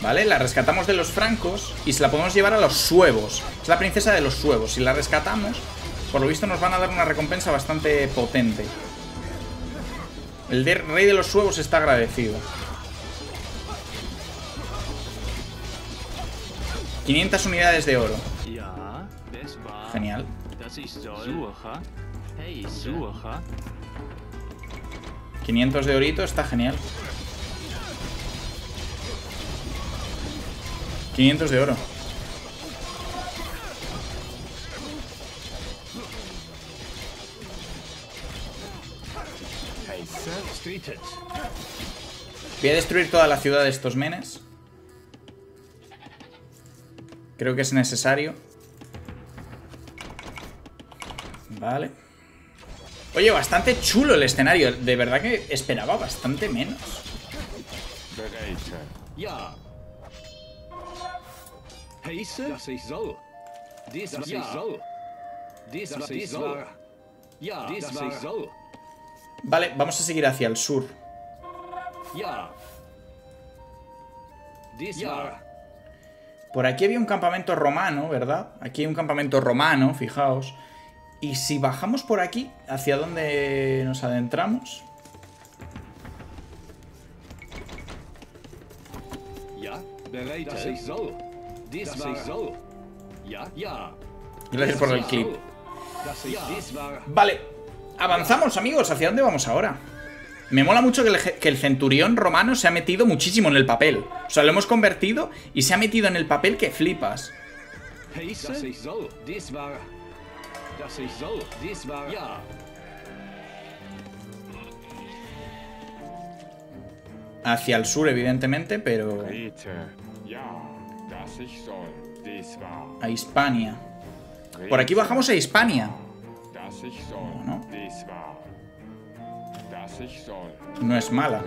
¿Vale? La rescatamos de los francos y se la podemos llevar a los suevos. Es la princesa de los suevos. Si la rescatamos, por lo visto nos van a dar una recompensa bastante potente. El rey de los suevos está agradecido. 500 unidades de oro. Genial. Hey, Suche. 500 de orito está genial. 500 de oro. Voy a destruir toda la ciudad de estos menes. Creo que es necesario. Vale. Oye, bastante chulo el escenario. De verdad que esperaba bastante menos. Vale, vamos a seguir hacia el sur. Ja. Por aquí había un campamento romano, ¿verdad? Aquí hay un campamento romano, fijaos. Y si bajamos por aquí, ¿hacia dónde nos adentramos? Gracias por el clip. Vale, avanzamos amigos, ¿hacia dónde vamos ahora? Me mola mucho que el, ge- que el centurión romano se ha metido muchísimo en el papel. O sea, lo hemos convertido y se ha metido en el papel que flipas. Hacia el sur, evidentemente, pero a Hispania. Por aquí bajamos a Hispania. No. No es mala.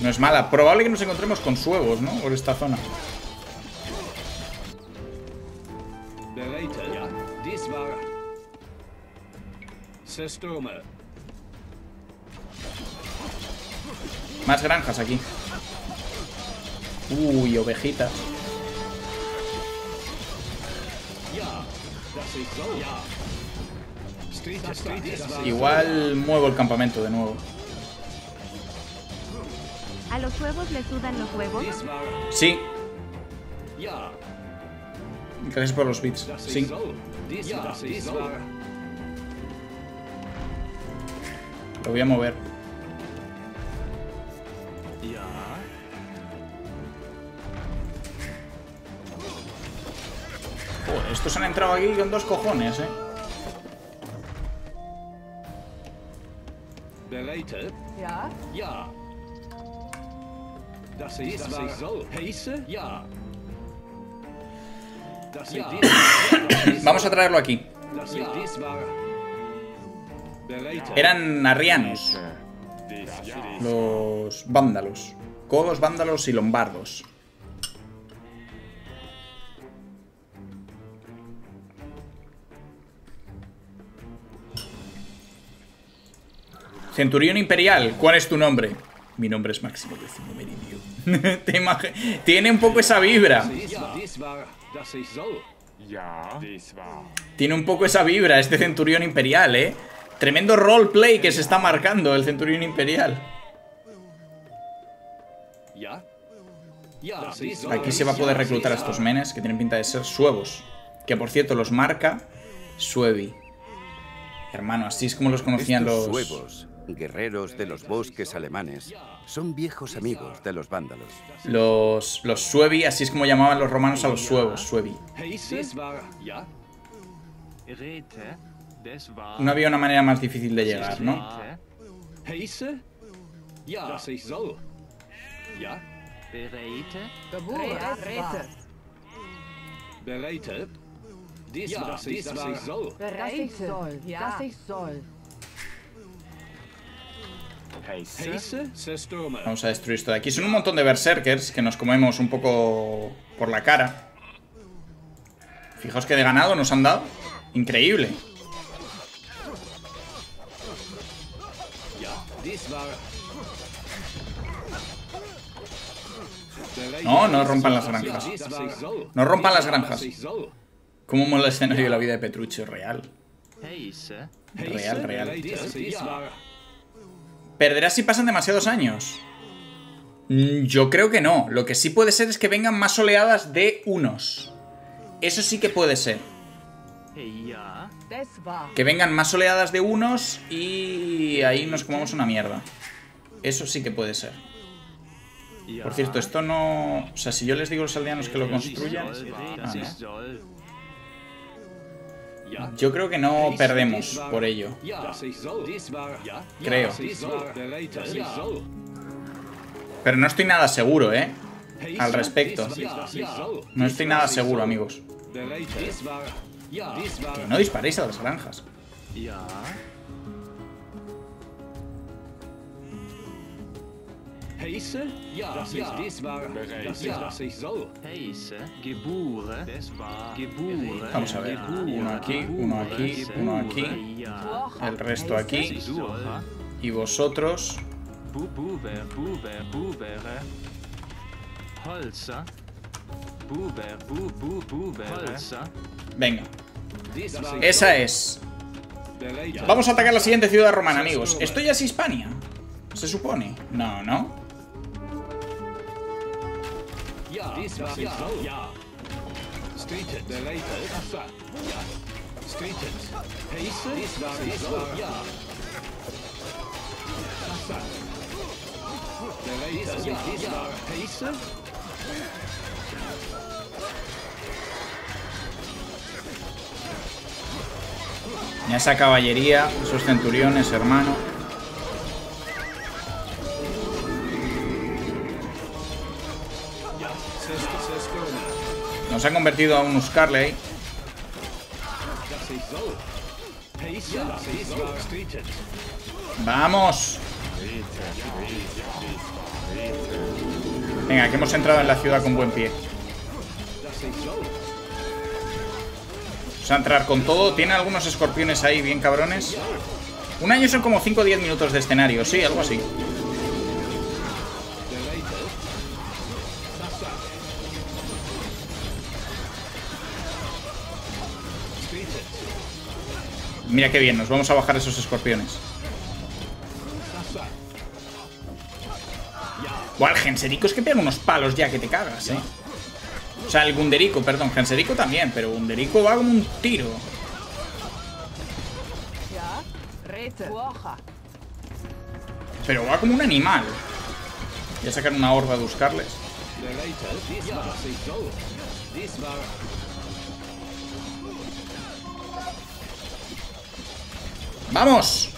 No es mala. Probable que nos encontremos con suevos, ¿no? Por esta zona. Más granjas aquí. Uy, ovejitas. Igual muevo el campamento de nuevo. ¿A los huevos le sudan los huevos? Sí, gracias por los bits. Sí. Lo voy a mover. Joder, estos han entrado aquí con dos cojones, eh. Bereitet. Ja? Ja. Das ich, das ich soll. Heiße? Ja. Das ich dies, <laughs> Vamos a traerlo aquí. Eran arrianos, los vándalos. Godos, vándalos y lombardos. Centurión Imperial, ¿cuál es tu nombre? Mi nombre es Máximo Décimo Meridio. <laughs> Tiene un poco esa vibra. Tiene un poco esa vibra este Centurión Imperial, ¿eh? Tremendo roleplay que se está marcando el Centurión Imperial. Aquí se va a poder reclutar a estos menes que tienen pinta de ser suevos. Que por cierto los marca Suevi. Hermano, así es como los conocían Estos los... suevos, guerreros de los bosques alemanes, son viejos amigos de los vándalos. Los, los Suevi, así es como llamaban los romanos a los suevos, Suevi. No había una manera más difícil de llegar, ¿no? Vamos a destruir esto de aquí. Son un montón de berserkers que nos comemos un poco por la cara. Fijaos que de ganado nos han dado. Increíble. No, no rompan las Ja, granjas. No rompan las granjas. Cómo mola el escenario de la vida de Petruccio, real. Real, real. Bereitet. Dies war. ¿Perderá si pasan demasiados años? Mm, Yo creo que no. Lo que sí puede ser es que vengan más oleadas de unos. Eso sí que puede ser. Que vengan más oleadas de unos y ahí nos comamos una mierda. Eso sí que puede ser. Por cierto, esto no... O sea, si yo les digo a los aldeanos que lo construyan... Ah. Yo creo que no perdemos por ello. Creo. Pero no estoy nada seguro, ¿eh? Al respecto. No estoy nada seguro, amigos. Que no disparéis a las granjas. Heiße, ja, das dies war, das ich, das ich soll. Heise. Gebure. Das war. Gebure. Vamos a ver. Uno aquí, uno aquí, uno aquí. Ja. El resto aquí. Y vosotros. Bu Buber, Buber, Bubere. Holzer. Buber, Bu Bu Buber. Holzer. Venga. Esa es. Vamos a atacar la siguiente ciudad romana, amigos. ¿Esto ya es Hispania? Se supone. No, no. Ja, ja. Ja. Ya. Esa caballería, esos centuriones, hermano. Nos ha convertido a un. Streetet. ¡Vamos! Venga, que hemos entrado en la ciudad con buen pie. Vamos a entrar con todo. Tiene algunos escorpiones ahí bien cabrones. Un año son como 5 o 10 minutos de escenario, sí, algo así. Mira qué bien, nos vamos a bajar esos escorpiones. Buah, el Genserico es que pega unos palos ya que te cagas, eh. O sea, el Gunderico, perdón, Genserico también, pero Gunderico va como un tiro. Pero va como un animal. Voy a sacar una horda de buscarles. ¡Vamos!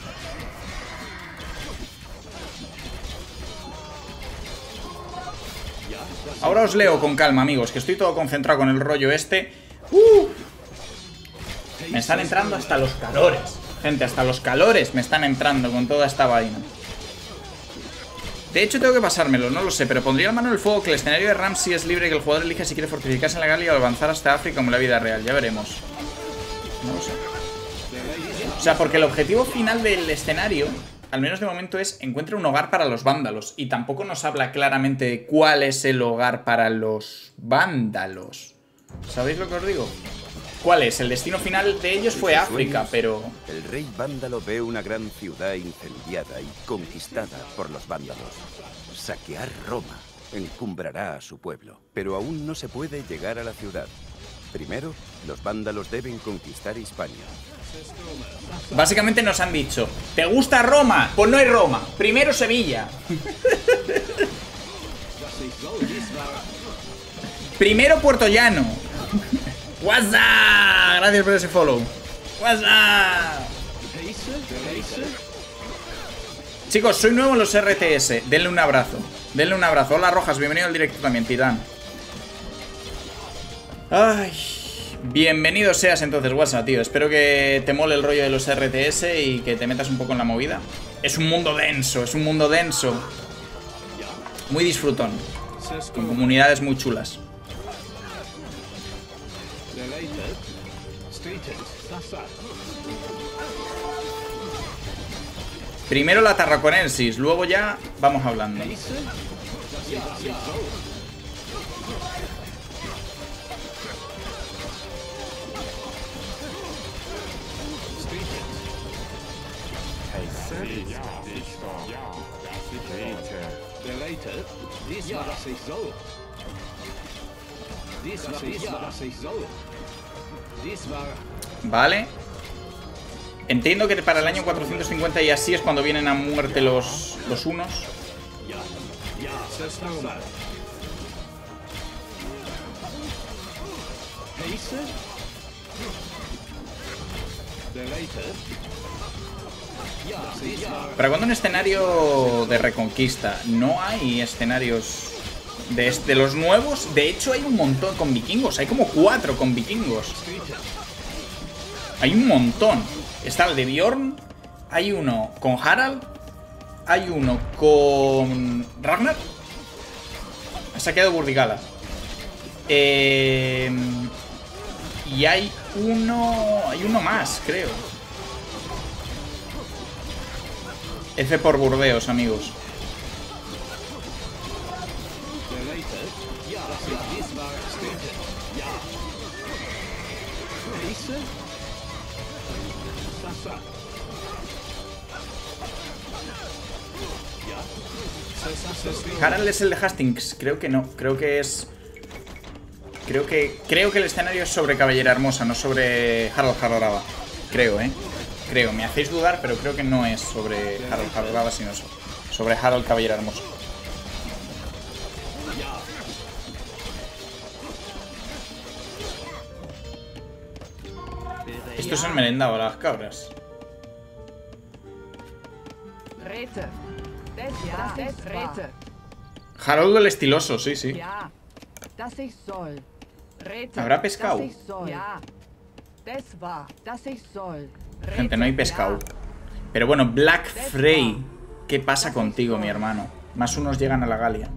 Ahora os leo con calma, amigos, que estoy todo concentrado con el rollo este. ¡Uh! Me están entrando hasta los calores. Gente, hasta los calores me están entrando con toda esta vaina. De hecho, tengo que pasármelo, no lo sé, pero pondría la mano en el fuego que el escenario de Ramsey es libre y que el jugador elige si quiere fortificarse en la Galia o avanzar hasta África como la vida real. Ya veremos. No lo sé. O sea, porque el objetivo final del escenario, al menos de momento, es encuentra un hogar para los vándalos. Y tampoco nos habla claramente de cuál es el hogar para los vándalos. ¿Sabéis lo que os digo? ¿Cuál es? El destino final de ellos fue África, pero... El rey vándalo ve una gran ciudad incendiada y conquistada por los vándalos. Saquear Roma encumbrará a su pueblo, pero aún no se puede llegar a la ciudad. Primero, los vándalos deben conquistar Hispania. Básicamente nos han dicho, ¿te gusta Roma? Pues no hay Roma. Primero Sevilla. Primero Puerto Llano. WhatsApp. Gracias por ese follow. WhatsApp. Chicos, soy nuevo en los RTS. Denle un abrazo. Denle un abrazo. Hola Rojas, bienvenido al directo también, Titán. Ay. Bienvenido seas entonces, WhatsApp, tío. Espero que te mole el rollo de los RTS y que te metas un poco en la movida. Es un mundo denso, es un mundo denso. Muy disfrutón. Con comunidades muy chulas. Primero la Tarraconensis, luego ya vamos hablando. Vale. Entiendo que para el año 450 y así es cuando vienen a muerte los, los unos. Para cuando un escenario de reconquista, no hay escenarios de, de los nuevos. De hecho, hay un montón con vikingos. Hay como cuatro con vikingos. Hay un montón. Está el de Bjorn. Hay uno con Harald. Hay uno con Ragnar. Ha quedado Burdigala. Eh, y hay uno. Hay uno más, creo. F por Burdeos, amigos. Harald es el de Hastings. Creo que no. Creo que es. Creo que. Creo que el escenario es sobre Caballera Hermosa, no sobre Harald Hardrada. Creo, eh. Creo. Me hacéis dudar, pero creo que no es sobre Harald Hardrada, sino so- sobre Harald Caballera Hermosa. Esto es en merendado, las cabras. Harold el estiloso, sí, sí. ¿Habrá pescado? Gente, no hay pescado. Pero bueno, Black Frey. ¿Qué pasa contigo, mi hermano? Más unos llegan a la Galia.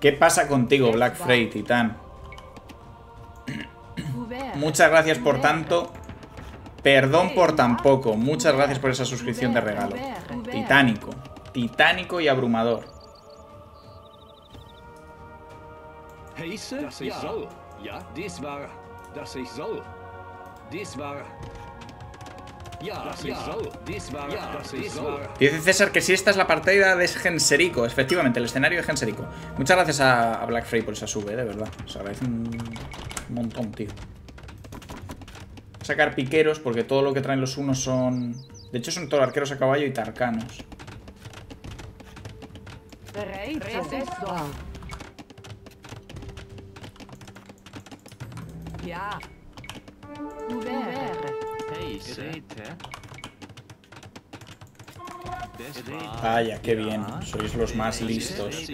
¿Qué pasa contigo, Black Frey, titán? Muchas gracias por tanto. Perdón por tan poco. Muchas gracias por esa suscripción de regalo. Titánico. Titánico y abrumador. Dice César que si esta es la partida de Genserico. Efectivamente, el escenario de Genserico. Muchas gracias a, a Black Frey por esa sube, eh, de verdad. Se agradece un, un montón, tío. Sacar piqueros porque todo lo que traen los unos son... De hecho son todo arqueros a caballo y tarcanos. Bereit. Vaya, qué bien. Sois los más listos.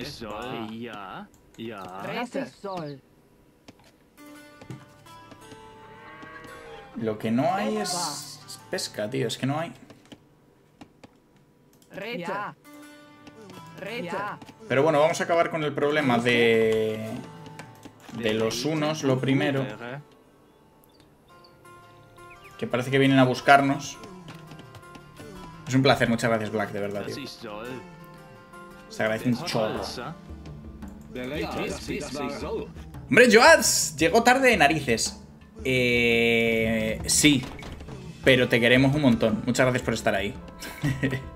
Lo que no hay es es pesca, tío. Es que no hay... Pero bueno, vamos a acabar con el problema de... De los unos, lo primero. Que parece que vienen a buscarnos. Es un placer, muchas gracias Black, de verdad, tío. Se agradece un chorro. Hombre, Joads, llegó tarde de narices. Eh... Sí. Pero te queremos un montón. Muchas gracias por estar ahí. <laughs>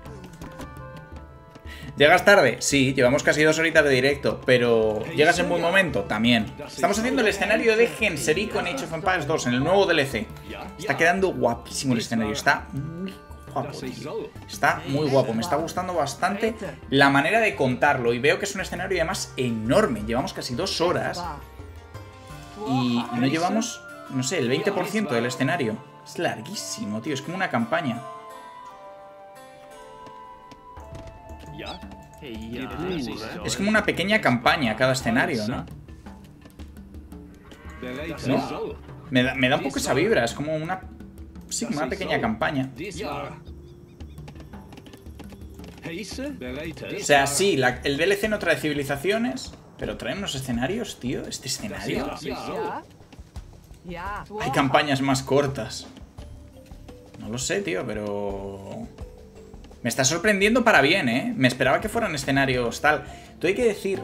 ¿Llegas tarde? Sí, llevamos casi dos horitas de directo, pero ¿llegas en buen momento? También. Estamos haciendo el escenario de Genserico en Age of Empires 2, en el nuevo DLC. Está quedando guapísimo el escenario, está muy guapo. Tío. Está muy guapo, me está gustando bastante la manera de contarlo y veo que es un escenario además enorme. Llevamos casi dos horas y no llevamos, no sé, el 20% del escenario. Es larguísimo, tío, es como una campaña. Es como una pequeña campaña cada escenario, ¿no? No. Me da, me da un poco esa vibra, es como una... Sí, como una pequeña campaña. Bereitet? O sea, sí, la- el DLC no trae civilizaciones, pero trae unos escenarios, tío. Este escenario... Hay campañas más cortas. No lo sé, tío, pero... Me está sorprendiendo para bien, ¿eh? Me esperaba que fueran escenarios tal. Tú hay que decir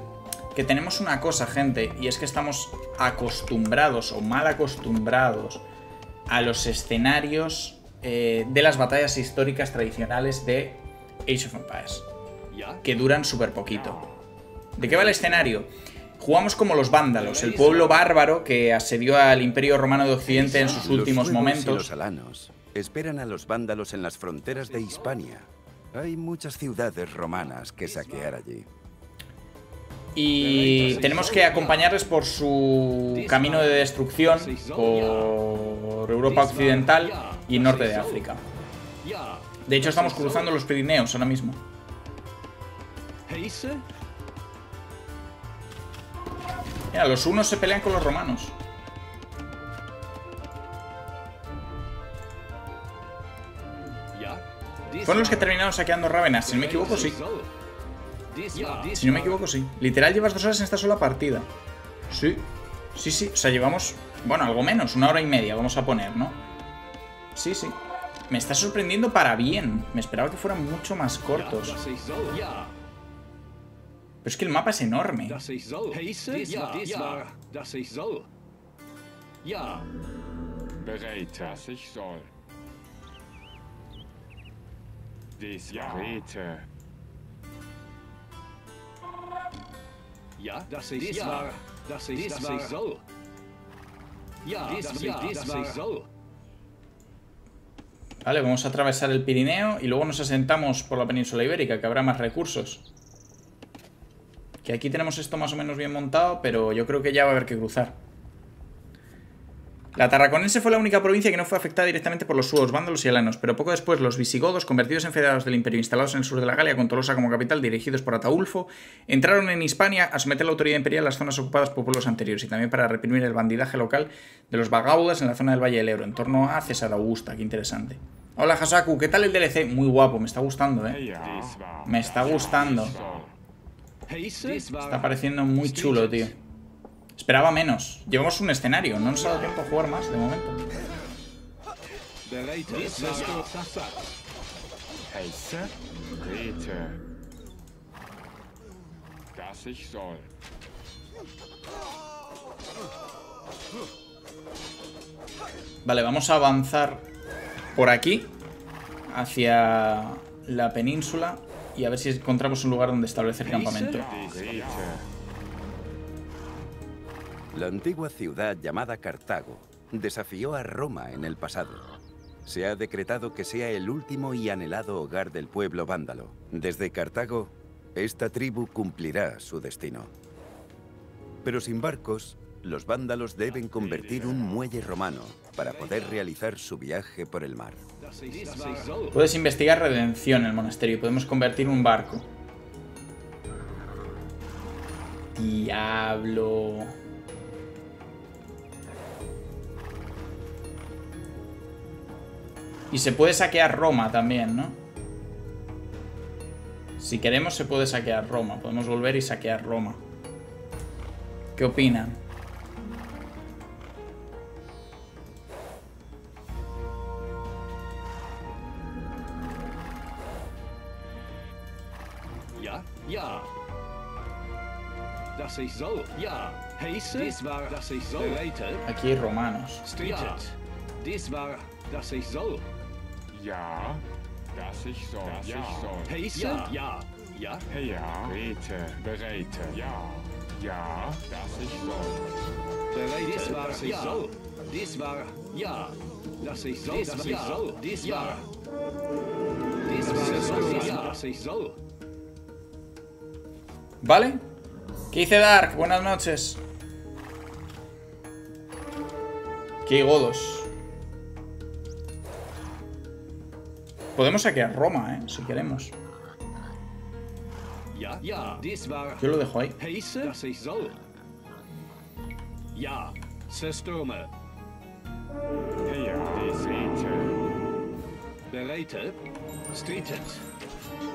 que tenemos una cosa, gente, y es que estamos acostumbrados o mal acostumbrados a los escenarios eh, de las batallas históricas tradicionales de Age of Empires que duran súper poquito. ¿De qué va el escenario? Jugamos como los vándalos, el pueblo bárbaro que asedió al Imperio Romano de Occidente en sus Los últimos y momentos. los alanos esperan a los vándalos en las fronteras de Hispania. Hay muchas ciudades romanas que saquear allí. Y tenemos que acompañarles por su camino de destrucción por Europa Occidental y norte de África. De hecho, estamos cruzando los Pirineos ahora mismo. Mira, los unos se pelean con los romanos. Fueron los que terminaron saqueando Ravenna. Si no me equivoco, sí. Si no me equivoco, sí. Literal, llevas dos horas en esta sola partida. Sí. Sí, sí. O sea, llevamos, bueno, algo menos, una hora y media, vamos a poner, ¿no? Sí, sí. Me está sorprendiendo para bien. Me esperaba que fueran mucho más cortos. Pero es que el mapa es enorme. War- dies ja. ich ich soll. Ja, dies ich, dies, ich soll. Vale, vamos a atravesar el Pirineo y luego nos asentamos por la península ibérica, que habrá más recursos. Que aquí tenemos esto más o menos bien montado, pero yo creo que ya va a haber que cruzar. La Tarraconense fue la única provincia que no fue afectada directamente por los suevos, vándalos y alanos, pero poco después los visigodos, convertidos en federados del imperio instalados en el sur de la Galia, con Tolosa como capital, dirigidos por Ataulfo, entraron en Hispania a someter la autoridad imperial a las zonas ocupadas por pueblos anteriores y también para reprimir el bandidaje local de los vagaudas en la zona del Valle del Ebro, en torno a César Augusta, qué interesante. Hola Hasaku, ¿qué tal el DLC? Muy guapo, me está gustando, eh. Me está gustando. Está pareciendo muy chulo, tío. Esperaba menos. Llevamos un escenario, no nos ha dado tiempo a jugar más de momento. Vale, vamos a avanzar por aquí, hacia la península, y a ver si encontramos un lugar donde establecer campamento. La antigua ciudad llamada Cartago desafió a Roma en el pasado. Se ha decretado que sea el último y anhelado hogar del pueblo vándalo. Desde Cartago, esta tribu cumplirá su destino. Pero sin barcos, los vándalos deben convertir un muelle romano para poder realizar su viaje por el mar. Puedes investigar redención en el monasterio podemos convertir un barco. Diablo. Y se puede saquear Roma también, ¿no? Si queremos se puede saquear Roma. Podemos volver y saquear Roma. ¿Qué opinan? Ja, ja. Das ich soll. Ja. Heise? Dies war, das ich soll. Bereit. Aquí hay romanos. Dies war, das ich soll. Ja. Dass ich soll. Dass Ja. ich soll. Heise? Ja. Ja. Ja. Ja. Rete. Bereite. Ja. Ja. Dass ich soll. Dies war, das ich soll. Dies war, ja. Das ich soll. Das ich soll. Dies war. Dies war, das ich soll. Das ich soll. ¿Vale? ¿Qué dice Dark? Buenas noches. Qué godos. Podemos saquear Roma, ¿eh? Si queremos. Yo lo dejo ahí. Ja. Zerstürme.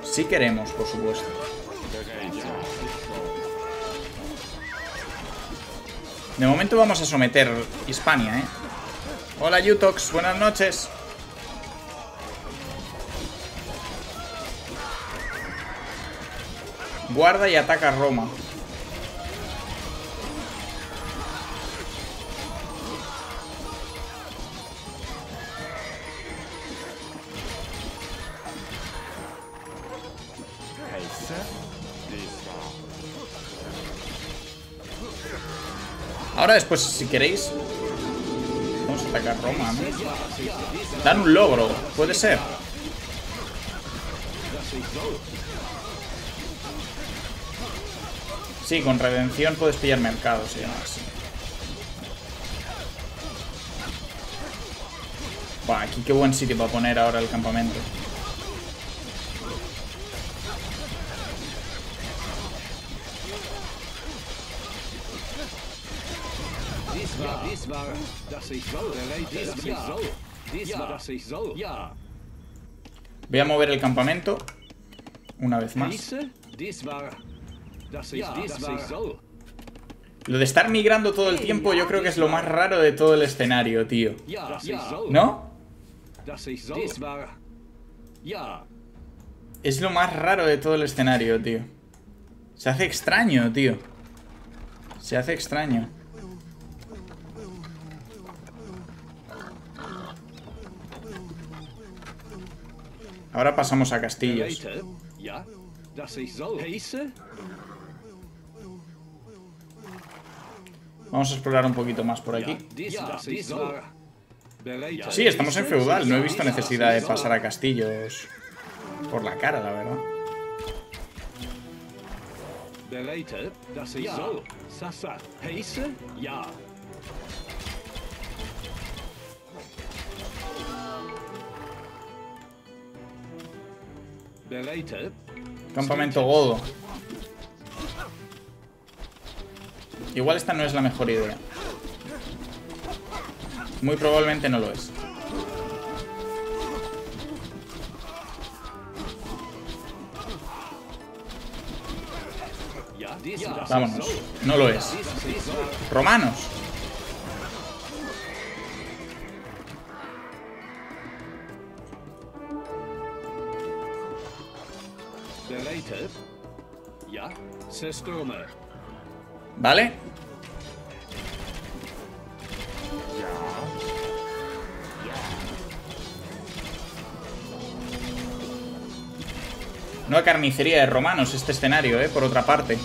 Si queremos, por supuesto. De momento vamos a someter Hispania, ¿eh? Hola, Yutox. Buenas noches. Guarda y ataca Roma. Ahora después, si queréis... Vamos a atacar Roma. Dan un logro, puede ser. Sí, con redención puedes pillar mercados y demás. Buah, aquí qué buen sitio para poner ahora el campamento. Voy a mover el campamento. Una vez más. Lo de estar migrando todo el tiempo yo creo que es lo más raro de todo el escenario, tío. ¿No? Es lo más raro de todo el escenario, tío. Se hace extraño, tío. Se hace extraño. Ahora pasamos a castillos. Vamos a explorar un poquito más por aquí. Sí, estamos en feudal. No he visto necesidad de pasar a castillos por la cara, la verdad. Bereite, dass Igual esta no es la mejor idea. Muy probablemente no lo es. Vámonos. No lo es. Romanos. ¿Vale? No carnicería de romanos este escenario, ¿eh? Por otra parte.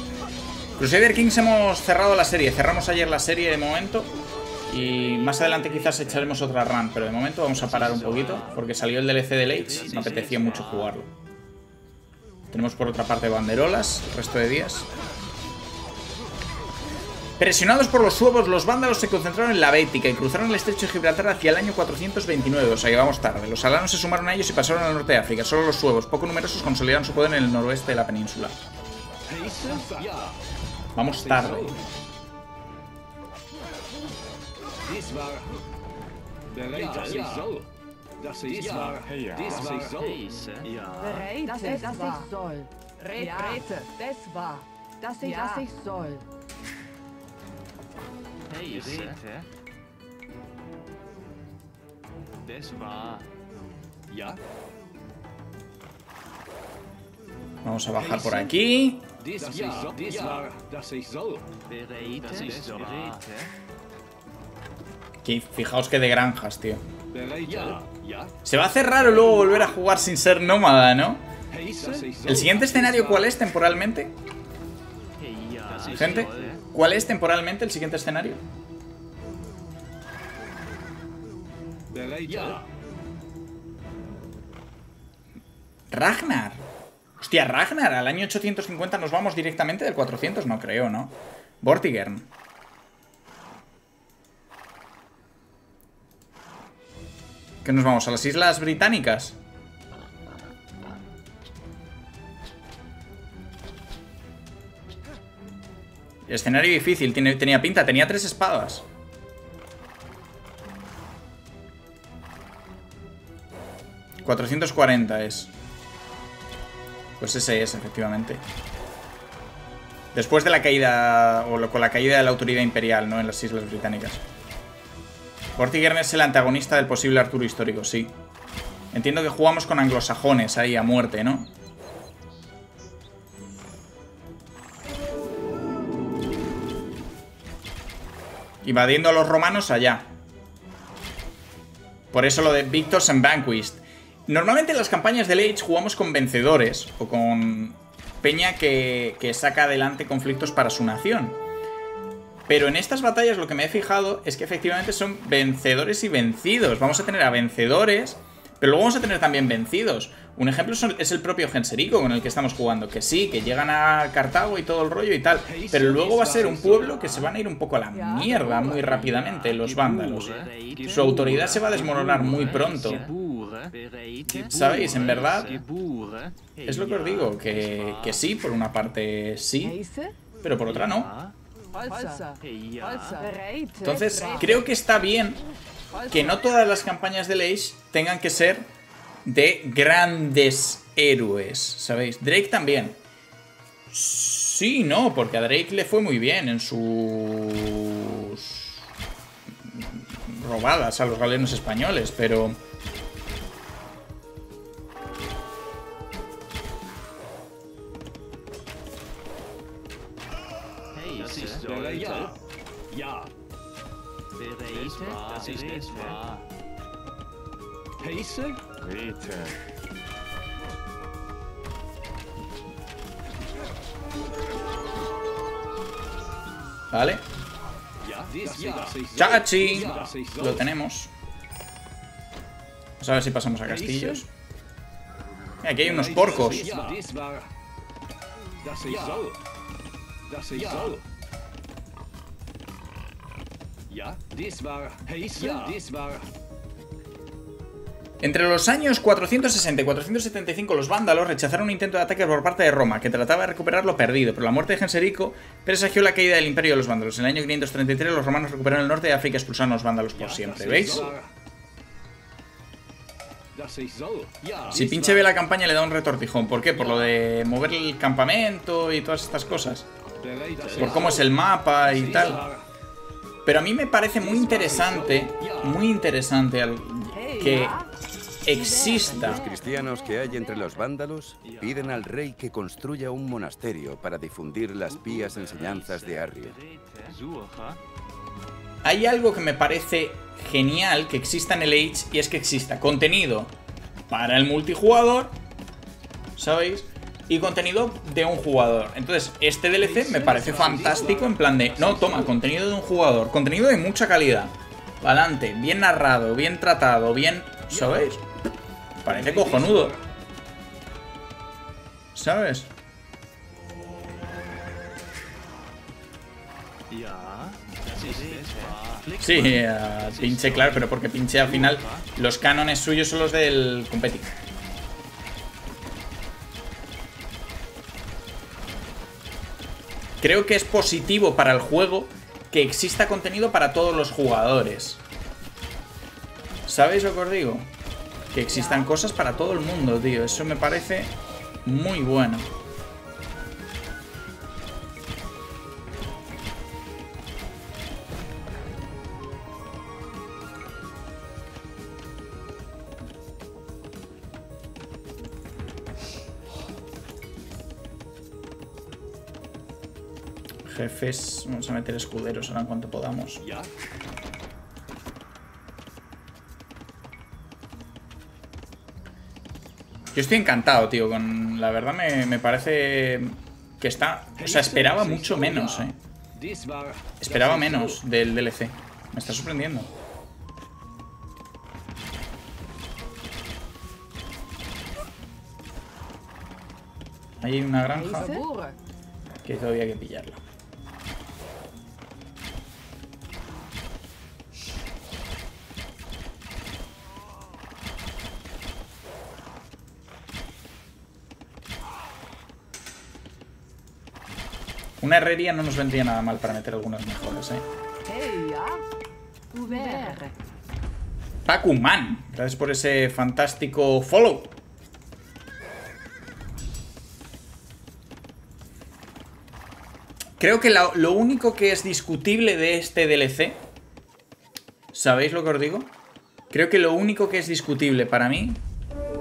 Crusader Kings hemos cerrado la serie. Cerramos ayer la serie de momento. Y más adelante quizás echaremos otra run. Pero de momento vamos a parar un poquito. Porque salió el DLC del Age y me apetecía mucho jugarlo. Tenemos por otra parte banderolas el resto de días. Presionados por los suevos, los vándalos se concentraron en la Bética y cruzaron el estrecho de Gibraltar hacia el año 429, o sea que vamos tarde. Los alanos se sumaron a ellos y pasaron al norte de África. Solo los suevos, poco numerosos, consolidaron su poder en el noroeste de la península. Vamos tarde. Das war. Ja. Vamos a bajar por aquí. Aquí, fijaos que de granjas, tío. Se va a hacer raro luego volver a jugar sin ser nómada, ¿no? ¿El siguiente escenario cuál es temporalmente? Gente, ¿cuál es temporalmente el siguiente escenario? Ja. Ragnar. Hostia, Ragnar, al año 850 nos vamos directamente del 400, no creo, ¿no? Vortigern. ¿Qué nos vamos? ¿A las Islas Británicas? Escenario difícil, tenía pinta, tenía tres espadas. ¿440 es? Pues ese es, efectivamente. Después de la caída, o con la caída de la autoridad imperial, ¿no? En las Islas Británicas. Vortigern es el antagonista del posible Arturo histórico, sí. Entiendo que jugamos con anglosajones ahí a muerte, ¿no? Invadiendo a los romanos allá. Por eso lo de Victors and Vanquished. Normalmente en las campañas del Age jugamos con vencedores o con peña que, que saca adelante conflictos para su nación. Pero en estas batallas lo que me he fijado es que efectivamente son vencedores y vencidos. Vamos a tener a vencedores, pero luego vamos a tener también vencidos. Un ejemplo es el propio Genserico con el que estamos jugando, que sí, que llegan a Cartago y todo el rollo y tal, pero luego va a ser un pueblo que se van a ir un poco a la mierda muy rápidamente los vándalos. Su autoridad se va a desmoronar muy pronto. ¿Sabéis? En verdad, es lo que os digo, que, que sí, por una parte sí, pero por otra no. Entonces, creo que está bien que no todas las campañas de Age tengan que ser de grandes héroes, ¿sabéis? Drake también. Sí, no, porque a Drake le fue muy bien en sus robadas a los galenos españoles, pero Rete. ¿vale? Chachi, lo tenemos. Vamos a ver si pasamos a castillos. Mira, aquí hay unos porcos. Ja. Entre los años 460 y 475 los vándalos rechazaron un intento de ataque por parte de Roma, que trataba de recuperar lo perdido, pero la muerte de Genserico presagió la caída del imperio de los vándalos. En el año 533 los romanos recuperaron el norte de África y expulsaron a los vándalos por siempre, ¿veis? Si pinche ve la campaña le da un retortijón, ¿por qué? Por lo de mover el campamento y todas estas cosas. Por cómo es el mapa y tal. Pero a mí me parece muy interesante, muy interesante que exista Los cristianos que hay entre los vándalos piden al rey que construya un monasterio para difundir las pías enseñanzas de Arrio. Hay algo que me parece genial que exista en el Age y es que exista contenido para el multijugador, ¿sabéis? Y contenido de un jugador. Entonces, este DLC me parece fantástico en plan de, no, toma, contenido de un jugador, contenido de mucha calidad. Adelante, bien narrado, bien tratado, bien, ¿sabéis? Parece cojonudo. ¿Sabes? Sí, eh, pinche, claro, pero porque pinche al final los cánones suyos son los del Competi. Creo que es positivo para el juego que exista contenido para todos los jugadores. ¿Sabéis lo que os digo? Que existan cosas para todo el mundo, tío. Eso me parece muy bueno. Jefes, vamos a meter escuderos ahora en cuanto podamos. Yo estoy encantado, tío, con... La verdad me, me parece que está... O sea, esperaba mucho menos, eh. Esperaba menos del DLC. Me está sorprendiendo. Ahí hay una granja que todavía hay que pillarla. Una herrería no nos vendría nada mal para meter algunas mejores, eh. Pac-Man, gracias por ese fantástico follow. Creo que la- lo único que es discutible de este DLC, ¿sabéis lo que os digo? Creo que lo único que es discutible para mí,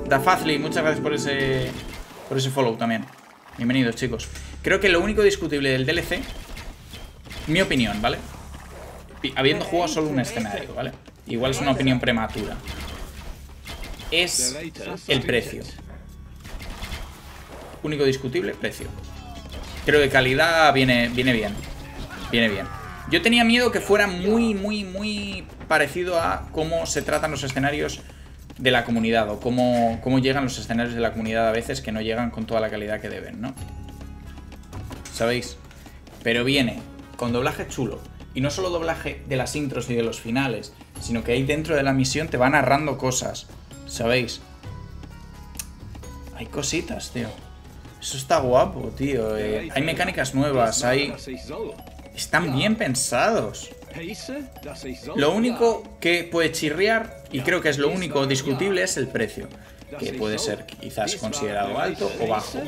Dafazli, muchas gracias por ese por ese follow también. Bienvenidos, chicos. Creo que lo único discutible del DLC, mi opinión, ¿vale? Habiendo jugado solo un escenario, ¿vale? Igual es una opinión prematura. Es el precio. Único discutible, precio. Creo que calidad viene, viene bien. Viene bien. Yo tenía miedo que fuera muy, muy, muy parecido a cómo se tratan los escenarios de la comunidad o cómo, cómo llegan los escenarios de la comunidad a veces que no llegan con toda la calidad que deben, ¿no? ¿Sabéis? Pero viene con doblaje chulo. Y no solo doblaje de las intros y de los finales, sino que ahí dentro de la misión te va narrando cosas. ¿Sabéis? Hay cositas, tío. Eso está guapo, tío. eh, hay mecánicas nuevas, hay... Están bien pensados. Lo único que puede chirriar, y creo que es lo único discutible, es el precio. Que puede ser quizás considerado alto o bajo.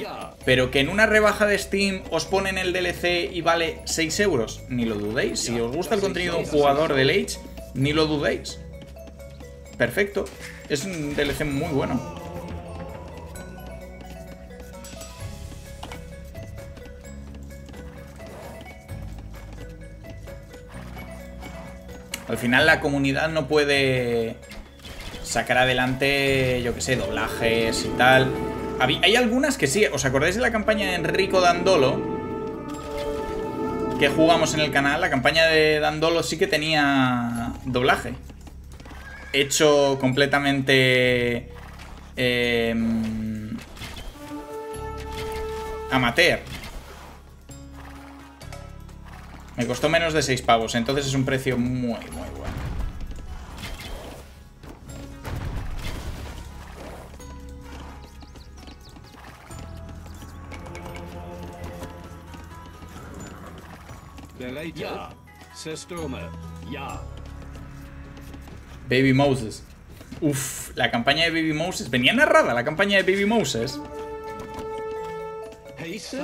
Pero que en una rebaja de Steam os ponen el DLC y vale 6 euros, ni lo dudéis. Si os gusta el contenido de un jugador del Age, ni lo dudéis. Perfecto. Es un DLC muy bueno. Al final la comunidad no puede sacar adelante, yo que sé, doblajes y tal. Hay algunas que sí. ¿Os acordáis de la campaña de Enrico Dandolo? Que jugamos en el canal. La campaña de Dandolo sí que tenía doblaje. Hecho completamente... em, amateur. Me costó menos de 6 pavos, entonces es un precio muy, muy. Ja. Systome. Ja. Baby Moses. Uf, la campaña de Baby Moses. Venía narrada la campaña de Baby Moses. Heise.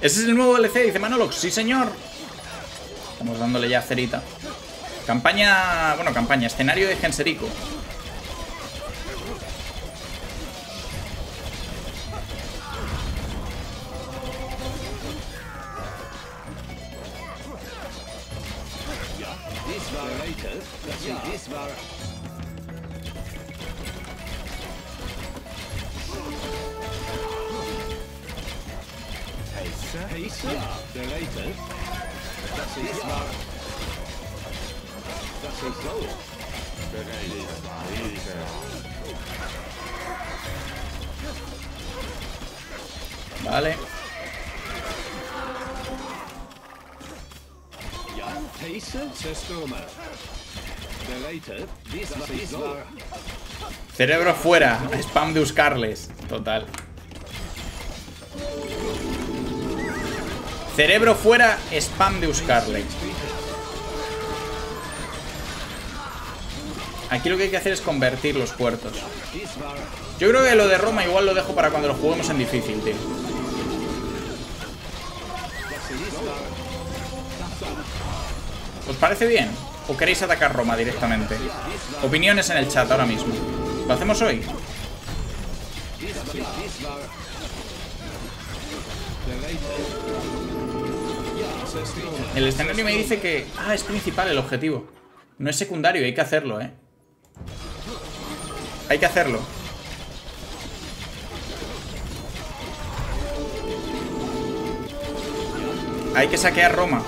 Ese es el nuevo DLC, dice Manolox. Sí, señor. Estamos dándole ya cerita. Campaña. Bueno, campaña. Escenario de Genserico. Cerebro fuera. Spam de buscarles. Total. Cerebro fuera. Spam de buscarle. Aquí lo que hay que hacer es convertir los puertos. Yo creo que lo de Roma igual lo dejo para cuando lo juguemos en difícil, tío. ¿Os parece bien? ¿O queréis atacar Roma directamente? Opiniones en el chat ahora mismo. ¿Lo hacemos hoy? El escenario me dice que... Ah, es principal el objetivo. No es secundario, hay que hacerlo, ¿eh? Hay que hacerlo. Hay que saquear Roma.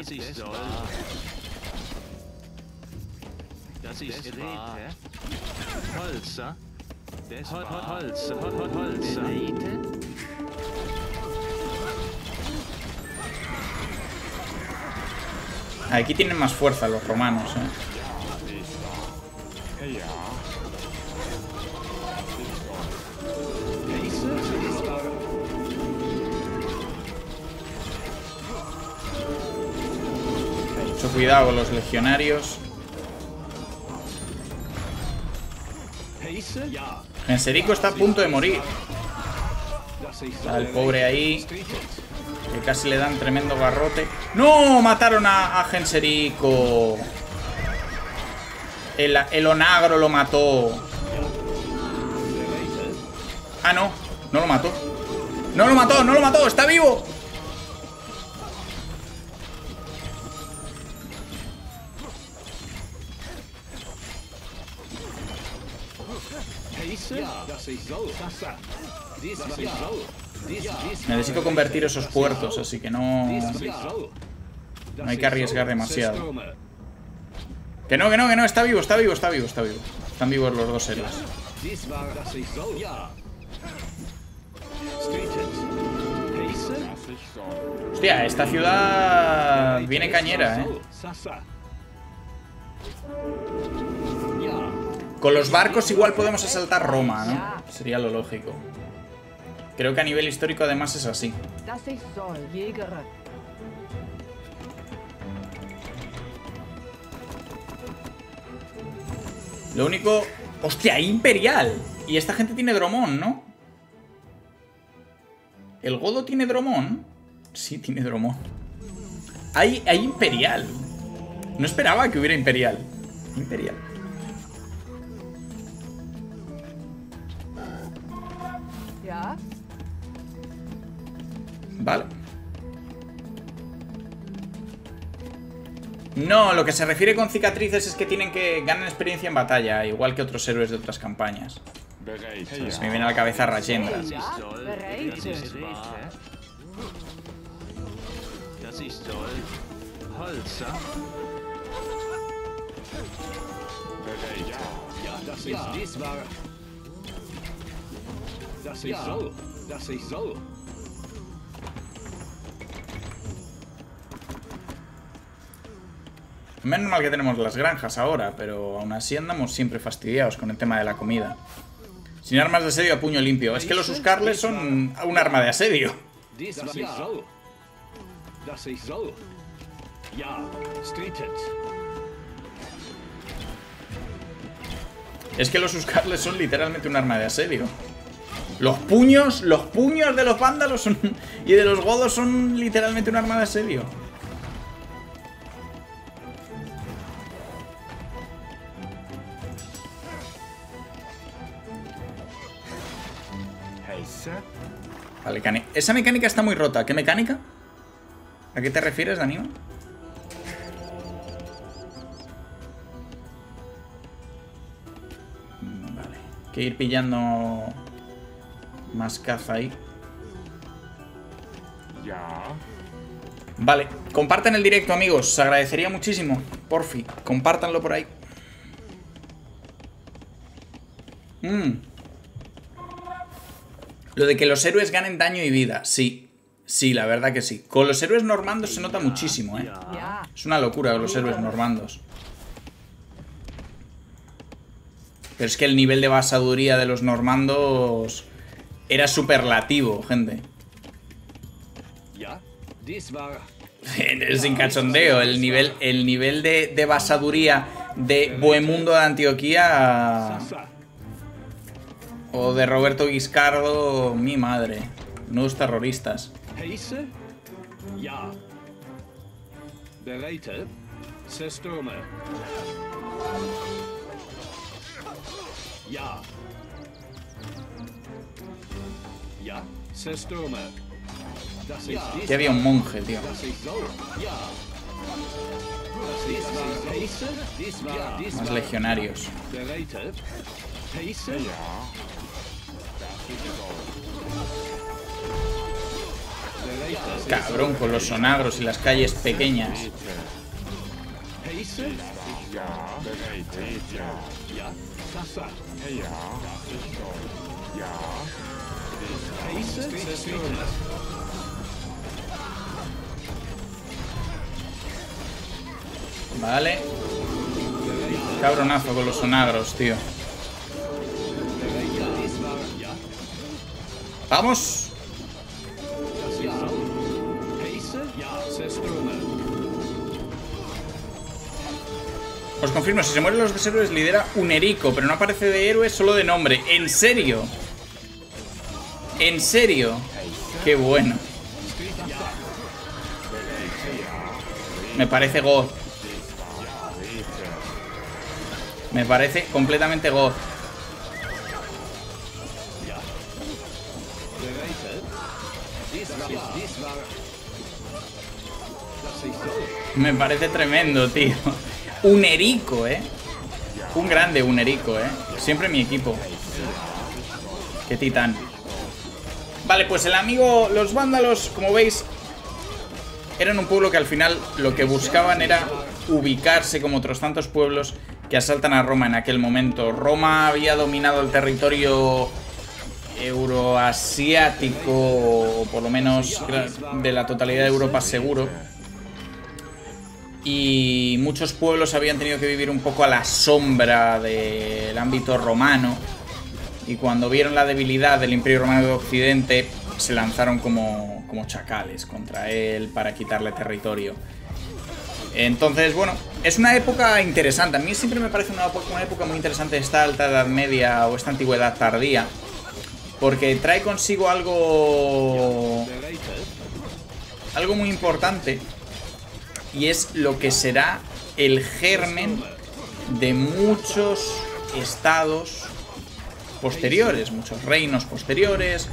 Das ist soll. Das ist wahr. Holzer. Das Hol Hol Holzer. Hol Hol Holzer. Aquí tienen más fuerza los romanos, ¿eh? Cuidado con los legionarios. Genserico está a punto de morir. Está el pobre ahí. Que casi le dan tremendo garrote. ¡No! Mataron a, a Genserico. El, el onagro lo mató. Ah, no. No lo mató. No lo mató, no lo mató. Está vivo. Necesito convertir esos puertos, así que no... No hay que arriesgar demasiado. Que no, que no, que no, está vivo, está vivo, está vivo, está vivo. Están vivos los dos héroes. Hostia, esta ciudad viene cañera, eh. Con los barcos igual podemos asaltar Roma, ¿no? Sería lo lógico. Creo que a nivel histórico además es así. Lo único... ¡Hostia, Imperial! Y esta gente tiene Dromón, ¿no? ¿El Godo tiene Dromón? Sí, tiene Dromón. Hay, hay Imperial. No esperaba que hubiera Imperial. Imperial. Vale. No, lo que se refiere con cicatrices es que tienen que ganar experiencia en batalla, igual que otros héroes de otras campañas. Se me viene a la cabeza Rajendra. Ich soll. Menos mal que tenemos las granjas ahora, pero aún así andamos siempre fastidiados con el tema de la comida. Sin armas de asedio a puño limpio. Es que los Uscarles son un arma de asedio. Es que los Uscarles son literalmente un arma de asedio. Los puños, los puños de los vándalos son, <laughs> y de los godos son literalmente un arma de asedio. Vale, Esa mecánica está muy rota. ¿Qué mecánica? ¿A qué te refieres, Danilo? Vale. Hay que ir pillando más caza ahí. Ja. Vale, compartan el directo, amigos. Se agradecería muchísimo. Porfi, compártanlo por ahí. Mm. Lo de que los héroes ganen daño y vida, sí. Sí, la verdad que sí. Con los héroes normandos se nota muchísimo, ¿eh? Es una locura los héroes normandos. Pero es que el nivel de basaduría de los normandos era superlativo, gente. <laughs> Sin cachondeo, el nivel, el nivel de, de basaduría de Bohemundo de Antioquía Sasa. o de Roberto Guiscardo, mi madre. Nuevos terroristas. Pace. War Pace. Dies war. Dies Más legionarios. Cabrón, con los sonagros y las calles pequeñas. Vale. Cabronazo con los sonagros, tío. ¡Vamos! Os confirmo, si se mueren los héroes lidera un Erico, pero no aparece de héroe, solo de nombre. ¿En serio? ¿En serio? Qué bueno. Me parece God. Me parece completamente God. Me parece tremendo, tío. Un Erico, ¿eh? Un grande un Erico, ¿eh? Siempre mi equipo. Qué titán. Vale, pues el amigo, los vándalos, como veis, eran un pueblo que al final lo que buscaban era ubicarse como otros tantos pueblos que asaltan a Roma en aquel momento. Roma había dominado el territorio euroasiático, o por lo menos de la totalidad de Europa seguro. Y muchos pueblos habían tenido que vivir un poco a la sombra del ámbito romano. Y cuando vieron la debilidad del Imperio Romano de Occidente, se lanzaron como, como chacales contra él para quitarle territorio. Entonces, bueno, es una época interesante. A mí siempre me parece una, época- una época muy interesante esta alta edad media o esta antigüedad tardía. Porque trae consigo algo... Algo muy importante. Y es lo que será el germen de muchos estados posteriores. Muchos reinos posteriores.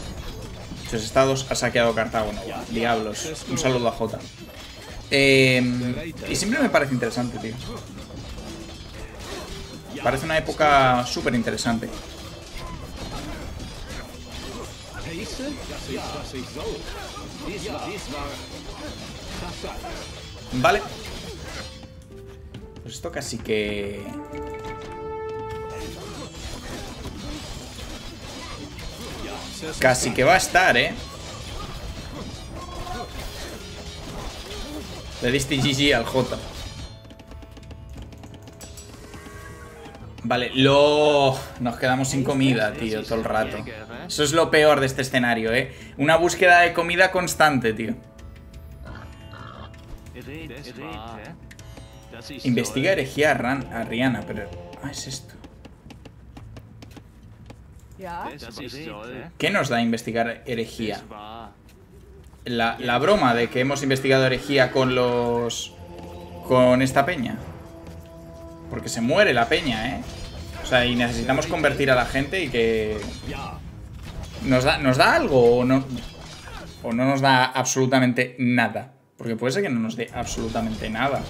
Muchos estados ha saqueado Cartago. Diablos. Un saludo a Jota. Eh, y siempre me parece interesante, tío. Parece una época súper interesante. Vale. Pues esto casi que... Casi que va a estar, ¿eh? Le diste GG al J. Vale, lo... Nos quedamos sin comida, tío, todo el rato. Eso es lo peor de este escenario, ¿eh? Una búsqueda de comida constante, tío. Investiga herejía a, a Rihanna, pero... Ah, es esto. ¿Qué nos da investigar herejía? La, la broma de que hemos investigado herejía con los... Con esta peña. Porque se muere la peña, ¿eh? O sea, y necesitamos convertir a la gente y que... ¿Nos da, ¿Nos da algo o no? ¿O no nos da absolutamente nada? Porque puede ser que no nos dé absolutamente nada.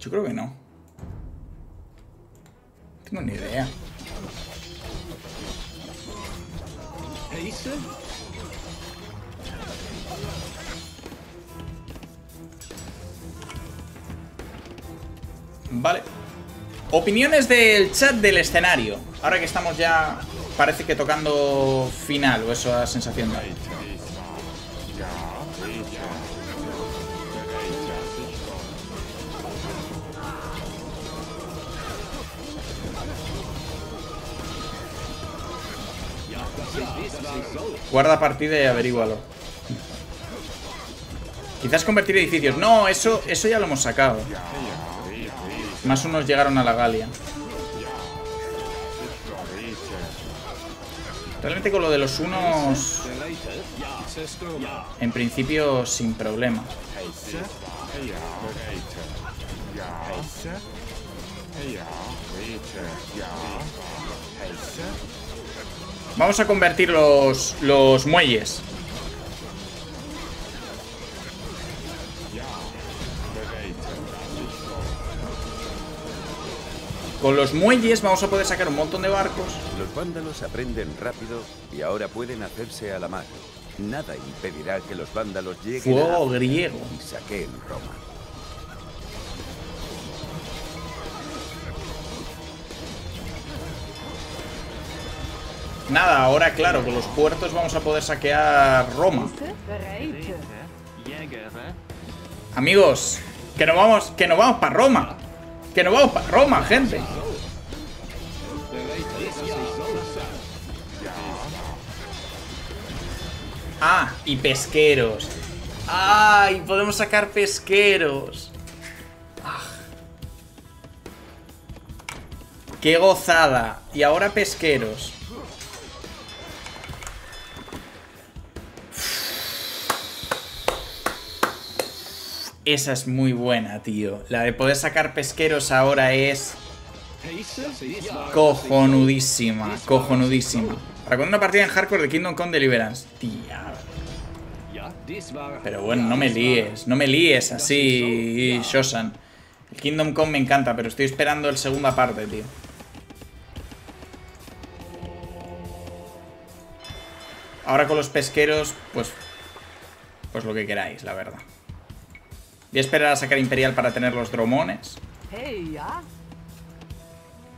Yo creo que no. No tengo ni idea. Vale. Opiniones del chat del escenario. Ahora que estamos ya, parece que tocando final, o eso da sensación. da. Guarda partida y averígualo. Quizás convertir edificios. No, eso, eso ya lo hemos sacado. Más unos llegaron a la Galia. Realmente con lo de los unos, en principio, sin problema. Vamos a convertir los, los muelles. Con los muelles vamos a poder sacar un montón de barcos. Los vándalos aprenden rápido y ahora pueden hacerse a la mar. Nada impedirá que los vándalos lleguen Fuego a griego. y saqueen Roma. Nada, ahora claro, con los puertos vamos a poder saquear Roma. Amigos, que nos vamos, que nos vamos para Roma. Que nos vamos para Roma, gente. Ah, y pesqueros. ¡Ay! Podemos sacar pesqueros. Ah. ¡Qué gozada! Y ahora pesqueros. Esa es muy buena, tío. La de poder sacar pesqueros ahora es cojonudísima, cojonudísima. Para cuando una partida en hardcore de Kingdom Come Deliverance. Tía. Pero bueno, no me líes, no me líes así, Shosan. El Kingdom Come me encanta, pero estoy esperando el segunda parte, tío. Ahora con los pesqueros, pues... Pues lo que queráis, la verdad. Voy a esperar a sacar Imperial para tener los dromones.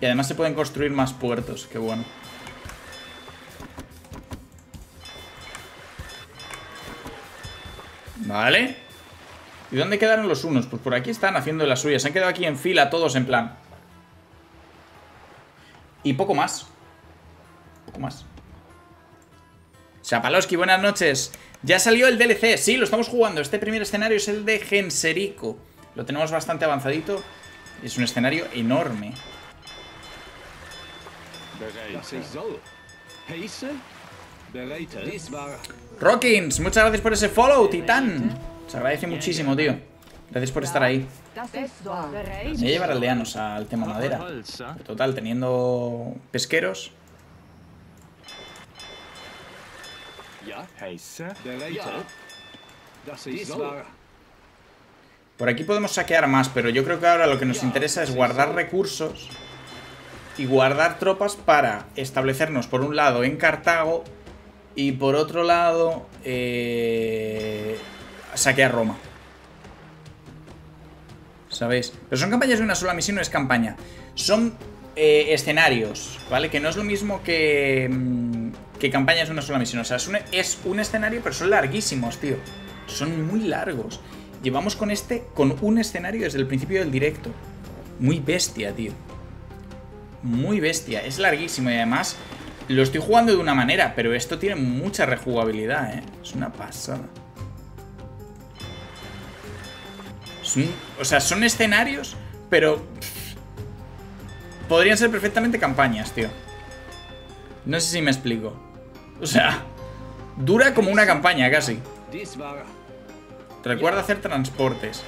Y además se pueden construir más puertos, qué bueno. Vale. ¿Y dónde quedaron los unos? Pues por aquí están haciendo las suyas. Se han quedado aquí en fila todos en plan. Y poco más. Poco más. Chapalowski, buenas noches. Ya salió el DLC, sí, lo estamos jugando. Este primer escenario es el de Genserico. Lo tenemos bastante avanzadito. Es un escenario enorme. Rockins, muchas gracias por ese follow, titán. Se agradece muchísimo, tío. Gracias por estar ahí. Voy a llevar aldeanos al tema madera. Total, teniendo pesqueros. Heiße. Por aquí podemos saquear más, pero yo creo que ahora lo que nos interesa es guardar recursos y guardar tropas para establecernos por un lado en Cartago y por otro lado eh, saquear Roma. ¿Sabéis? Pero son campañas de una sola misión, no es campaña. Son eh, escenarios, ¿vale? Que no es lo mismo que, mm, que campañas de una sola misión. O sea, es un, es escenario, pero son larguísimos, tío. Son muy largos. Llevamos con este, con un escenario desde el principio del directo. Muy bestia, tío. Muy bestia. Es larguísimo y además lo estoy jugando de una manera, pero esto tiene mucha rejugabilidad, ¿eh? Es una pasada. O sea, son escenarios, pero... podrían ser perfectamente campañas, tío. No sé si me explico. O sea, dura como una campaña casi. Recuerda hacer transportes.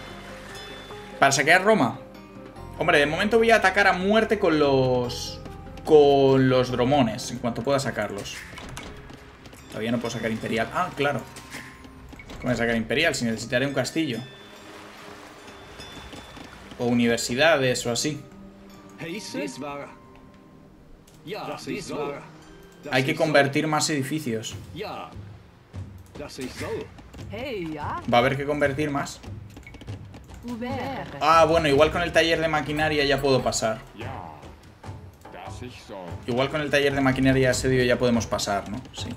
Para saquear Roma. Hombre, de momento voy a atacar a muerte con los... Con los dromones, en cuanto pueda sacarlos. Todavía no puedo sacar Imperial. Ah, claro. ¿Cómo voy a sacar Imperial? Si necesitaré un castillo. O universidades o así. Hay que convertir más edificios. Va a haber que convertir más. Ah, bueno, igual con el taller de maquinaria ya puedo pasar. Igual con el taller de maquinaria asedio ya podemos pasar, ¿no? Sí.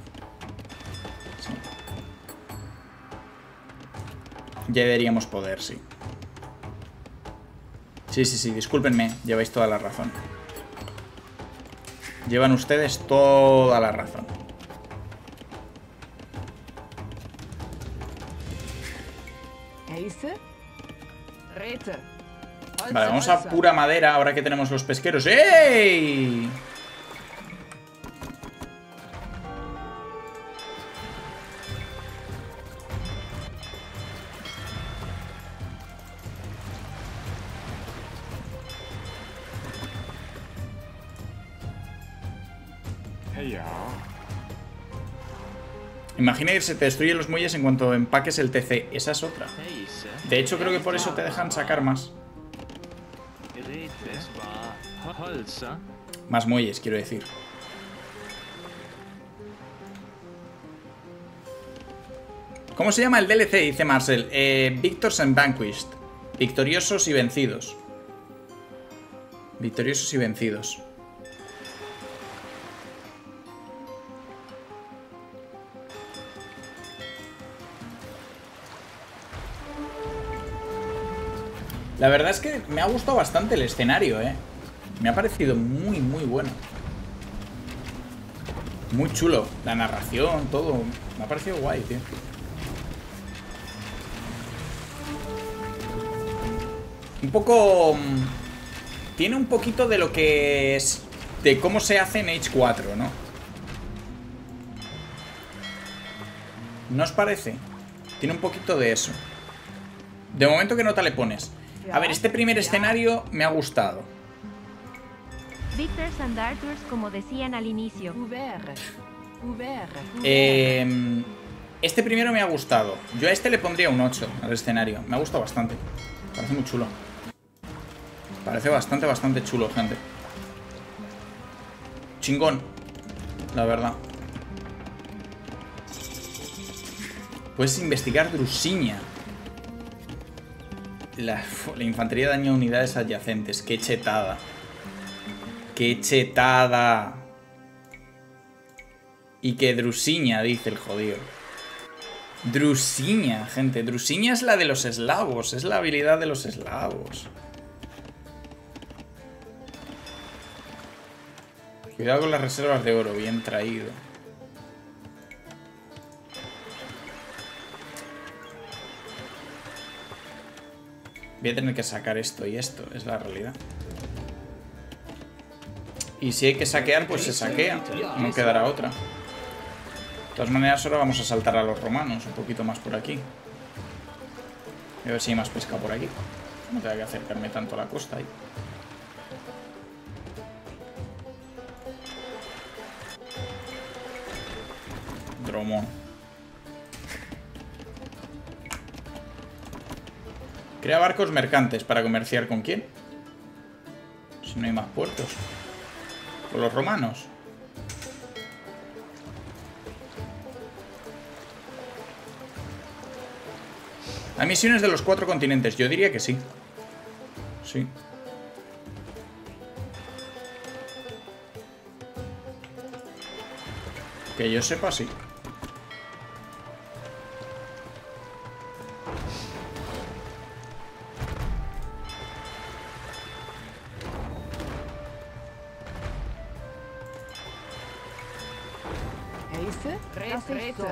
Sí. Ya deberíamos poder, sí. Sí, sí, sí, discúlpenme, lleváis toda la razón. Llevan ustedes toda la razón. Vale, vamos a pura madera ahora que tenemos los pesqueros. ¡Ey! Imagina que se te destruyen los muelles en cuanto empaques el TC. Esa es otra. De hecho, creo que por eso te dejan sacar más. Más muelles, quiero decir. ¿Cómo se llama el DLC? Dice Marcel. Eh, Victors and Vanquished. Victoriosos y vencidos. Victoriosos y vencidos. La verdad es que me ha gustado bastante el escenario, ¿eh? Me ha parecido muy, muy bueno. Muy chulo. La narración, todo. Me ha parecido guay, tío. Un poco... mm, Tiene un poquito de lo que es... De cómo se hace en Age 4, ¿no? ¿No os parece? Tiene un poquito de eso. De momento, ¿qué nota le pones? A ver, este primer escenario me ha gustado. Victors and Arthurs, como decían al inicio. Eh, este primero me ha gustado. Yo a este le pondría un 8 al escenario. Me ha gustado bastante. Parece muy chulo. Parece bastante, bastante chulo, gente. Chingón. La verdad. Puedes investigar Drusiña. La, infantería daña unidades adyacentes. Qué chetada. Qué chetada. Y que Drusiña, dice el jodido. Drusiña, gente. Drusiña es la de los eslavos. Es la habilidad de los eslavos. Cuidado con las reservas de oro. Bien traído. Voy a tener que sacar esto y esto. Es la realidad. Y si hay que saquear, pues se saquea. No quedará otra. De todas maneras, ahora vamos a saltar a los romanos. Un poquito más por aquí. A ver si hay más pesca por aquí. No tengo que acercarme tanto a la costa ahí. Dromón. Crea barcos mercantes para comerciar con quién. Si no hay más puertos. Con los romanos. Hay misiones de los cuatro continentes. Yo diría que sí. Sí. Que yo sepa, sí.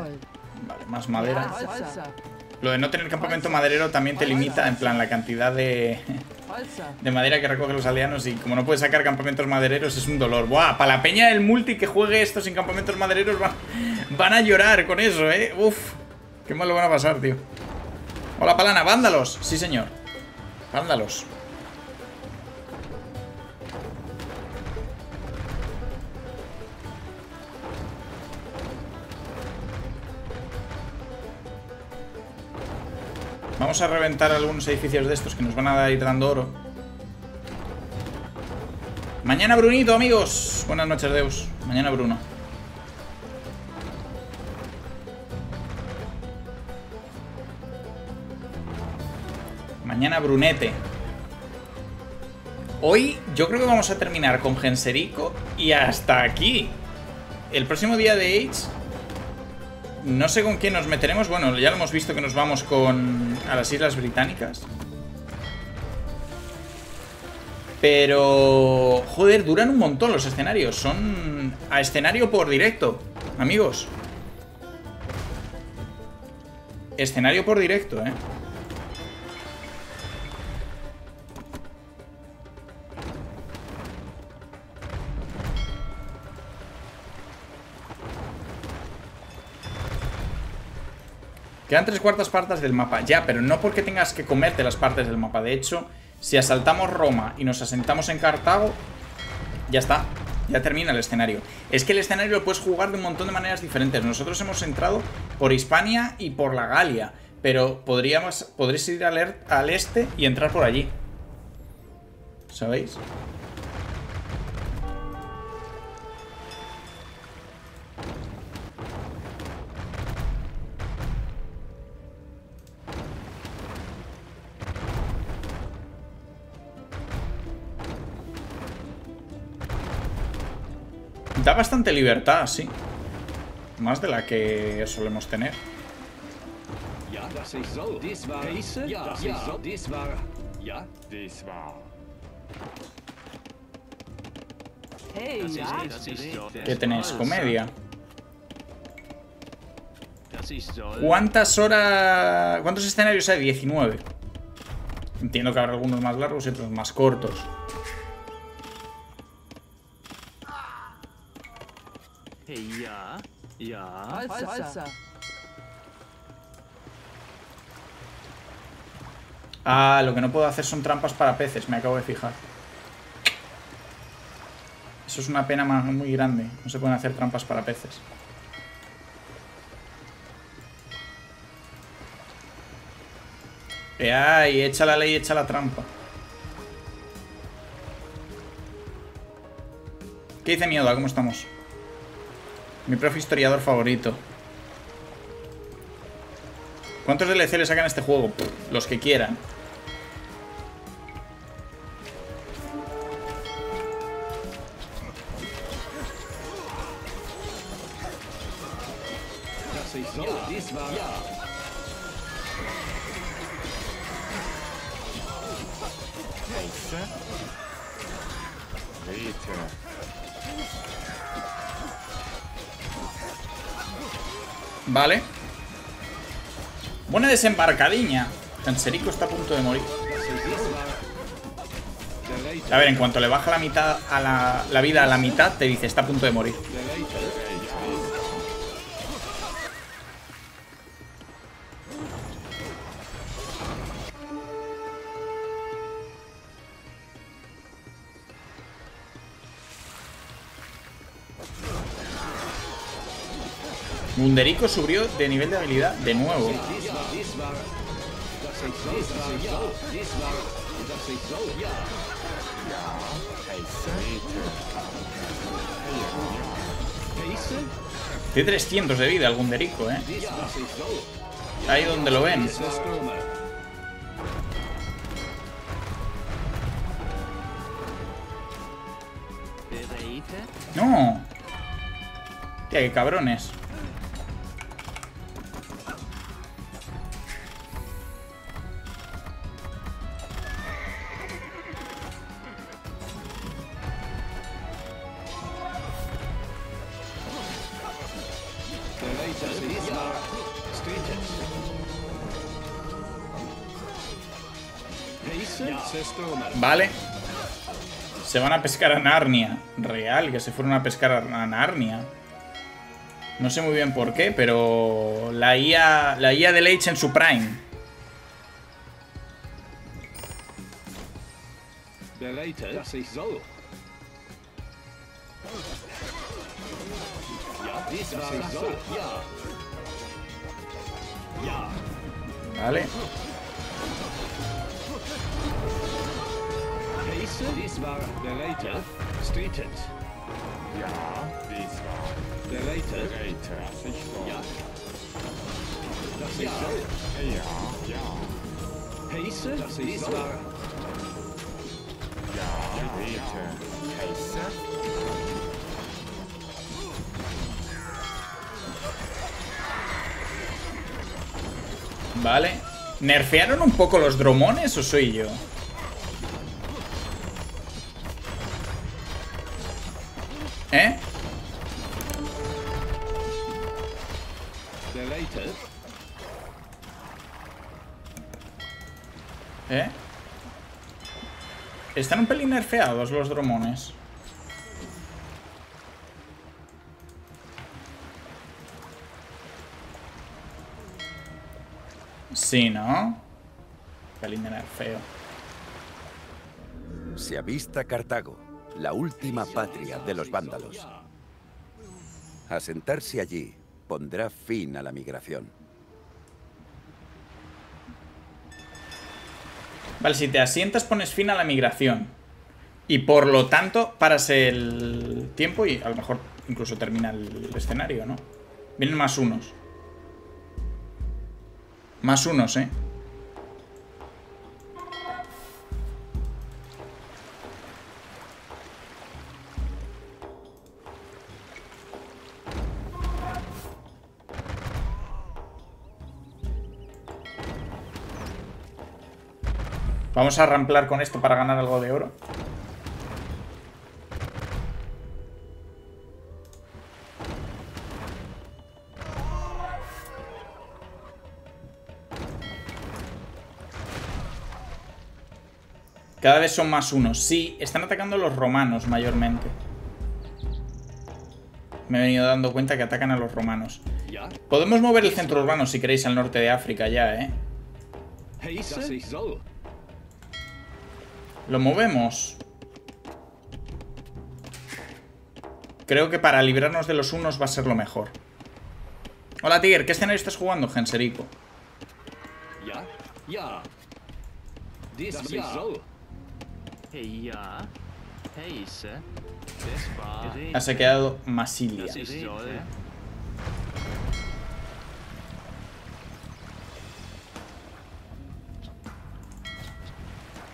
Vale, más madera. Lo de no tener campamento maderero también te limita, en plan, la cantidad de, de madera que recogen los aldeanos y como no puedes sacar campamentos madereros es un dolor. Buah, para la peña del multi que juegue esto sin campamentos madereros van, van a llorar con eso, eh. Uf, qué mal lo van a pasar, tío. Hola, palana, vándalos. Sí, señor. Vándalos. Vamos a reventar algunos edificios de estos que nos van a ir dando oro. Mañana Brunito, amigos. Buenas noches, Deus. Mañana Bruno. Mañana Brunete. Hoy yo creo que vamos a terminar con Genserico y hasta aquí. El próximo día de Age no sé con quién nos meteremos. Bueno, ya lo hemos visto que nos vamos con a las Islas Británicas. Pero... Joder, duran un montón los escenarios. Son a escenario por directo, amigos. Escenario por directo, ¿eh? Quedan tres cuartas partes del mapa. Ya, pero no porque tengas que comerte las partes del mapa. De hecho, si asaltamos Roma y nos asentamos en Cartago, ya está. Ya termina el escenario. Es que el escenario lo puedes jugar de un montón de maneras diferentes. Nosotros hemos entrado por Hispania y por la Galia. Pero podríamos, podréis ir al, er- al este y entrar por allí. ¿Sabéis? Da bastante libertad, sí. Más de la que solemos tener. ¿Qué tenéis? Comedia. ¿Cuántas horas... ¿Cuántos escenarios hay? 19. Entiendo que habrá algunos más largos y otros más cortos. Ah, lo que no puedo hacer son trampas para peces, me acabo de fijar. Eso es una pena muy grande. No se pueden hacer trampas para peces. Eh, ay, echa la ley, echa la trampa. ¿Qué dice Mioda? ¿Cómo estamos? Mi profe historiador favorito. ¿Cuántos DLC le sacan a este juego? Los que quieran. Desembarcadiña. Canserico está a punto de morir. A ver, en cuanto le baja la mitad a la vida a la mitad, te dice, está a punto de morir. Gunderico subió de nivel de habilidad de nuevo. Tiene 300 de vida el Gunderico, eh. Ahí donde lo ven. No. Tía, qué cabrones. Se van a pescar a Narnia. Real, que se fueron a pescar a Narnia. No sé muy bien por qué, pero la IA, la IA de Leitch en su prime. Bereit. Ja. Dies war. Ja. Dies. Ja. Ja, ja. Heiße. Ja. Heiße. Vale. ¿Nerfearon un poco los dromones o soy yo? ¿Eh? ¿Eh? Están un pelín nerfeados los dromones. Sí, ¿no? Pelín de nerfeo. Se avista Cartago, la última patria de los vándalos. Asentarse allí pondrá fin a la migración. Vale, si te asientas pones fin a la migración. Y por lo tanto paras el tiempo y a lo mejor incluso termina el escenario, ¿no? Vienen más unos. Más unos, ¿eh? Vamos a ramplar con esto para ganar algo de oro. Cada vez son más unos. Sí, están atacando los romanos mayormente. Me he venido dando cuenta que atacan a los romanos. Podemos mover el centro urbano si queréis al norte de África ya, ¿eh? Lo movemos. Creo que para librarnos de los unos va a ser lo mejor. Hola, Tiger. ¿Qué escenario estás jugando, Genserico? Ja. Ja. Dies Dass ich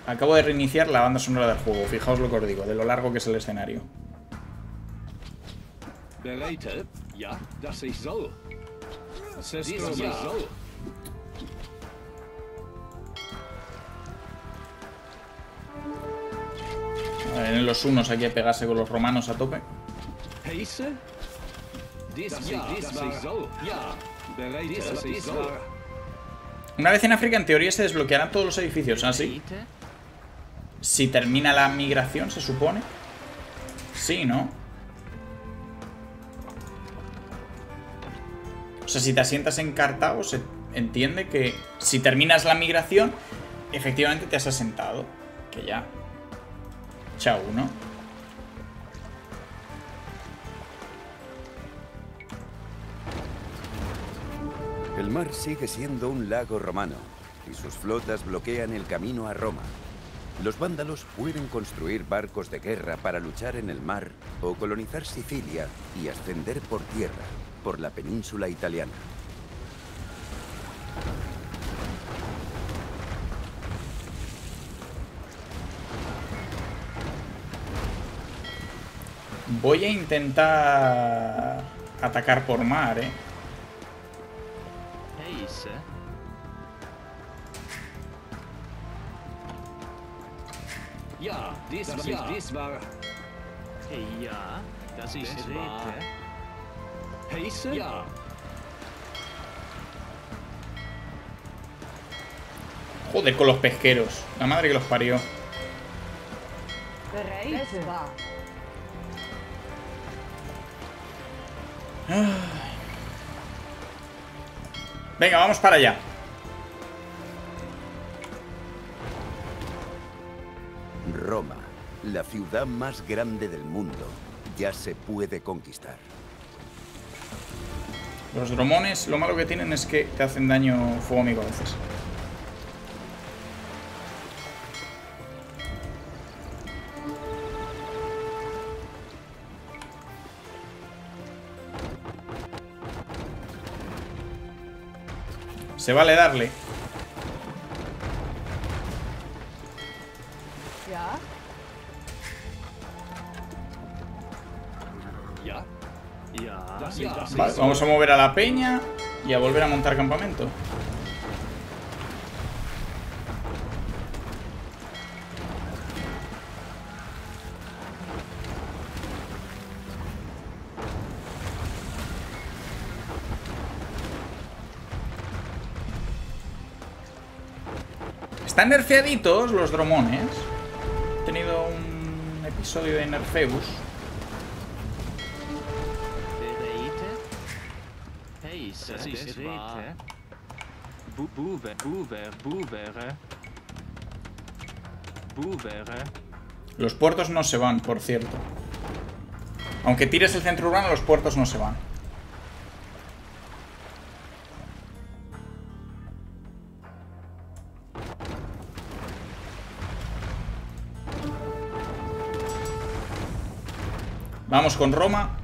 Acabo de reiniciar la banda sonora del juego. Fijaos lo que os digo, de lo largo que es el escenario. En los unos hay que pegarse con los romanos a tope. Una vez en África, en teoría, se desbloquearán todos los edificios. ¿Ah, sí? Si termina la migración, se supone. Sí, ¿no? O sea, si te asientas en Cartago, se entiende que si terminas la migración, efectivamente te has asentado. Que ya. Chao, ¿no? El mar sigue siendo un lago romano y sus flotas bloquean el camino a Roma. Los vándalos pueden construir barcos de guerra para luchar en el mar o colonizar Sicilia y ascender por tierra, por la península italiana. Voy a intentar atacar por mar, ¿eh? Heisse. Ja, dies, das ja. dies war. Ja, das ist wahr. Heisse? Ja. Joder, con los pesqueros. La madre que los parió. Venga, vamos para allá. Roma, la ciudad más grande del mundo, ya se puede conquistar. Los dromones, lo malo que tienen es que te hacen daño fuego amigo a veces. Se vale darle. Vale, vamos a mover a la peña y a volver a montar campamento. Están nerfeaditos los dromones. He tenido un episodio de Nerfeus. Das ist wahr. Bu Buwe, Buwe, Buwere. Buwere. Los puertos no se van, por cierto. Aunque tires el centro urbano, los puertos no se van. Vamos con Roma.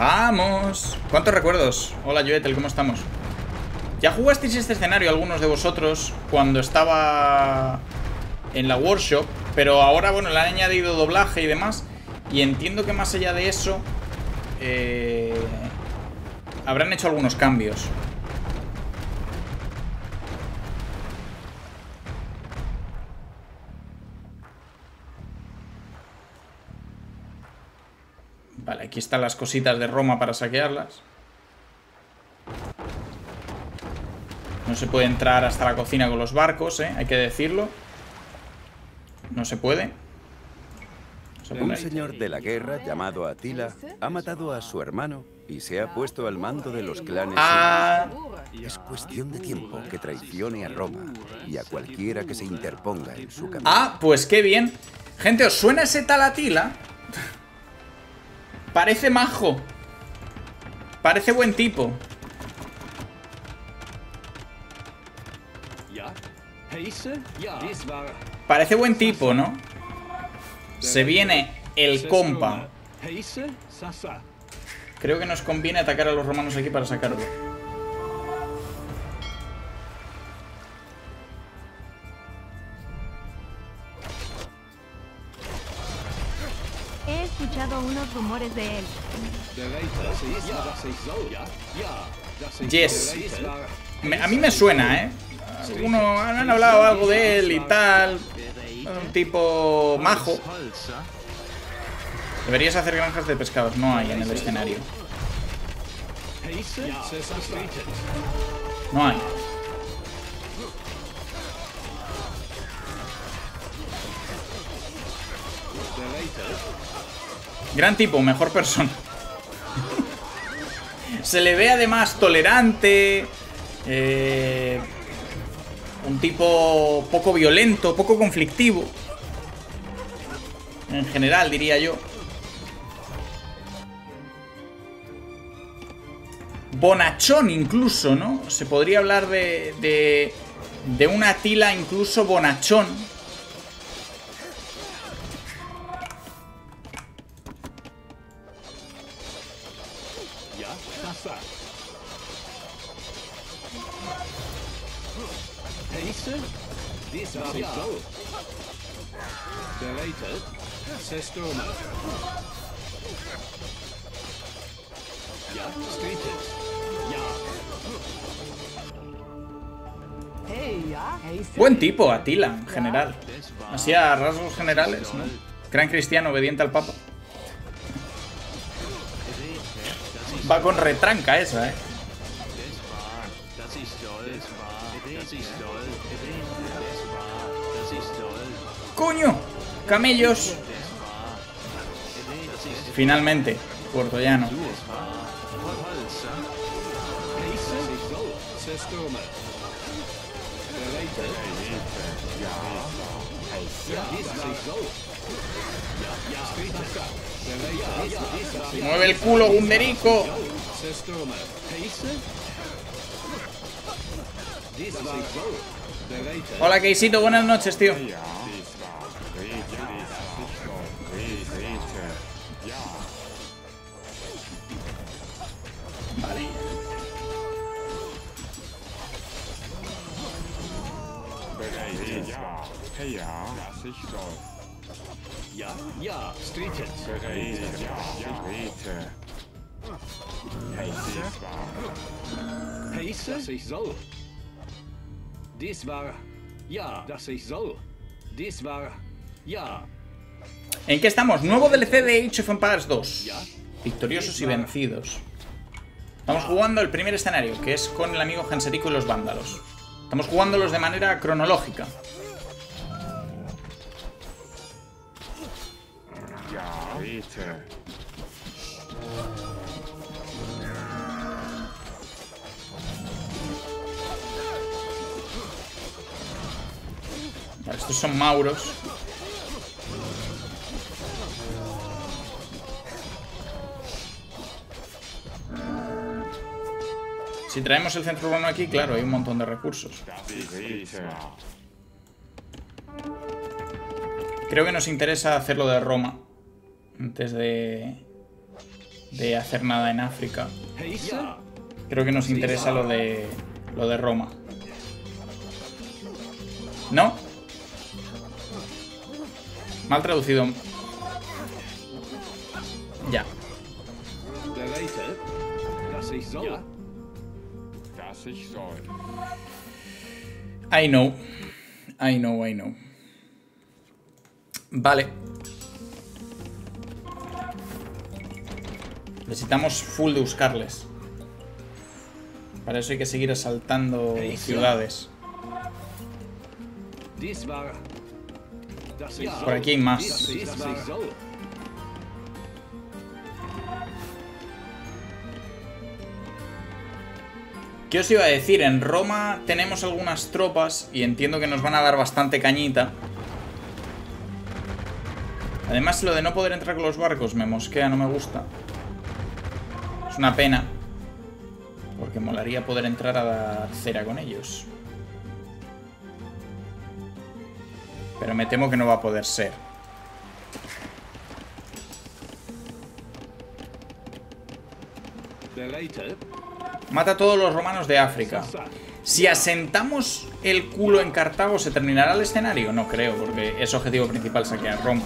¡Vamos! ¿Cuántos recuerdos? Hola, Joetel, ¿cómo estamos? Ya jugasteis este escenario algunos de vosotros cuando estaba en la workshop, pero ahora, bueno, le han añadido doblaje y demás, y entiendo que más allá de eso, eh, habrán hecho algunos cambios. Vale, aquí están las cositas de Roma para saquearlas. No se puede entrar hasta la cocina con los barcos, ¿eh? Hay que decirlo. No se puede. Un señor de la guerra llamado Atila ha matado a su hermano y se ha puesto al mando de los clanes. Ah, Es cuestión de tiempo que traicione a Roma y a cualquiera que se interponga en su camino. ah, pues qué bien. Gente, ¿os suena ese tal Atila? Parece majo. Parece buen tipo. Parece buen tipo, ¿no? Se viene el compa. Creo que nos conviene atacar a los romanos aquí para sacarlo. Yes. a mí me suena, ¿eh? Uno, han hablado algo de él y tal. Un tipo majo. Deberías hacer granjas de pescados. No hay en el escenario. No hay. Gran tipo, mejor persona. Se le ve además tolerante. eh, un tipo poco violento, poco conflictivo. En general, diría yo. Bonachón incluso, ¿no? Se podría hablar de, de, de una tila incluso bonachón. Buen tipo, Atila, en general. Así a rasgos generales, ¿no? Gran cristiano, obediente al Papa. Va con retranca esa, ¿eh? Ja, ja, dies war ich ¡Mueve el culo, Gunderico! Hola, Keisito, buenas noches, tío. Vale. Ja. Hey, ja, das ich soll. Ja. Ja. ¿En qué estamos? Nuevo DLC de Age of Empires 2. Victoriosos y vencidos. Estamos jugando el primer escenario, que es con el amigo Hanserico y los vándalos. Estamos jugándolos de manera cronológica. Vale, estos son Mauros. Si traemos el centro urbano aquí, claro, hay un montón de recursos. Creo que nos interesa hacerlo de Roma. Antes de. de hacer nada en África. Creo que nos interesa lo de. lo de Roma. ¿No? Mal traducido. Ya. Ich soll. I know. I know, I know. Vale. Necesitamos full de buscarles. Para eso hay que seguir asaltando ciudades. Por aquí hay más. ¿Qué os iba a decir? En Roma tenemos algunas tropas y entiendo que nos van a dar bastante cañita. Además, lo de no poder entrar con los barcos me mosquea, no me gusta. Es una pena. Porque molaría poder entrar a dar cera con ellos. Pero me temo que no va a poder ser. Mata a todos los romanos de África. Si asentamos el culo en Cartago, ¿se terminará el escenario? No creo, porque es objetivo principal saquear Roma.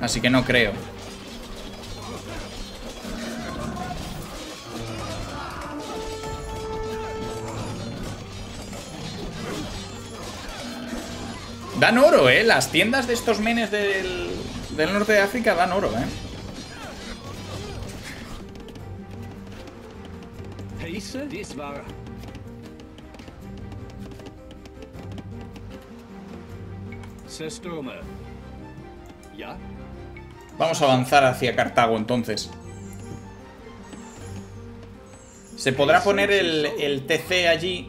Así que no creo. Dan oro, ¿eh? Las tiendas de estos menes del, del norte de África dan oro, ¿eh? Pace. Dies war. Zerstürme. Ja. Vamos a avanzar hacia Cartago entonces. Se podrá poner el, el TC allí.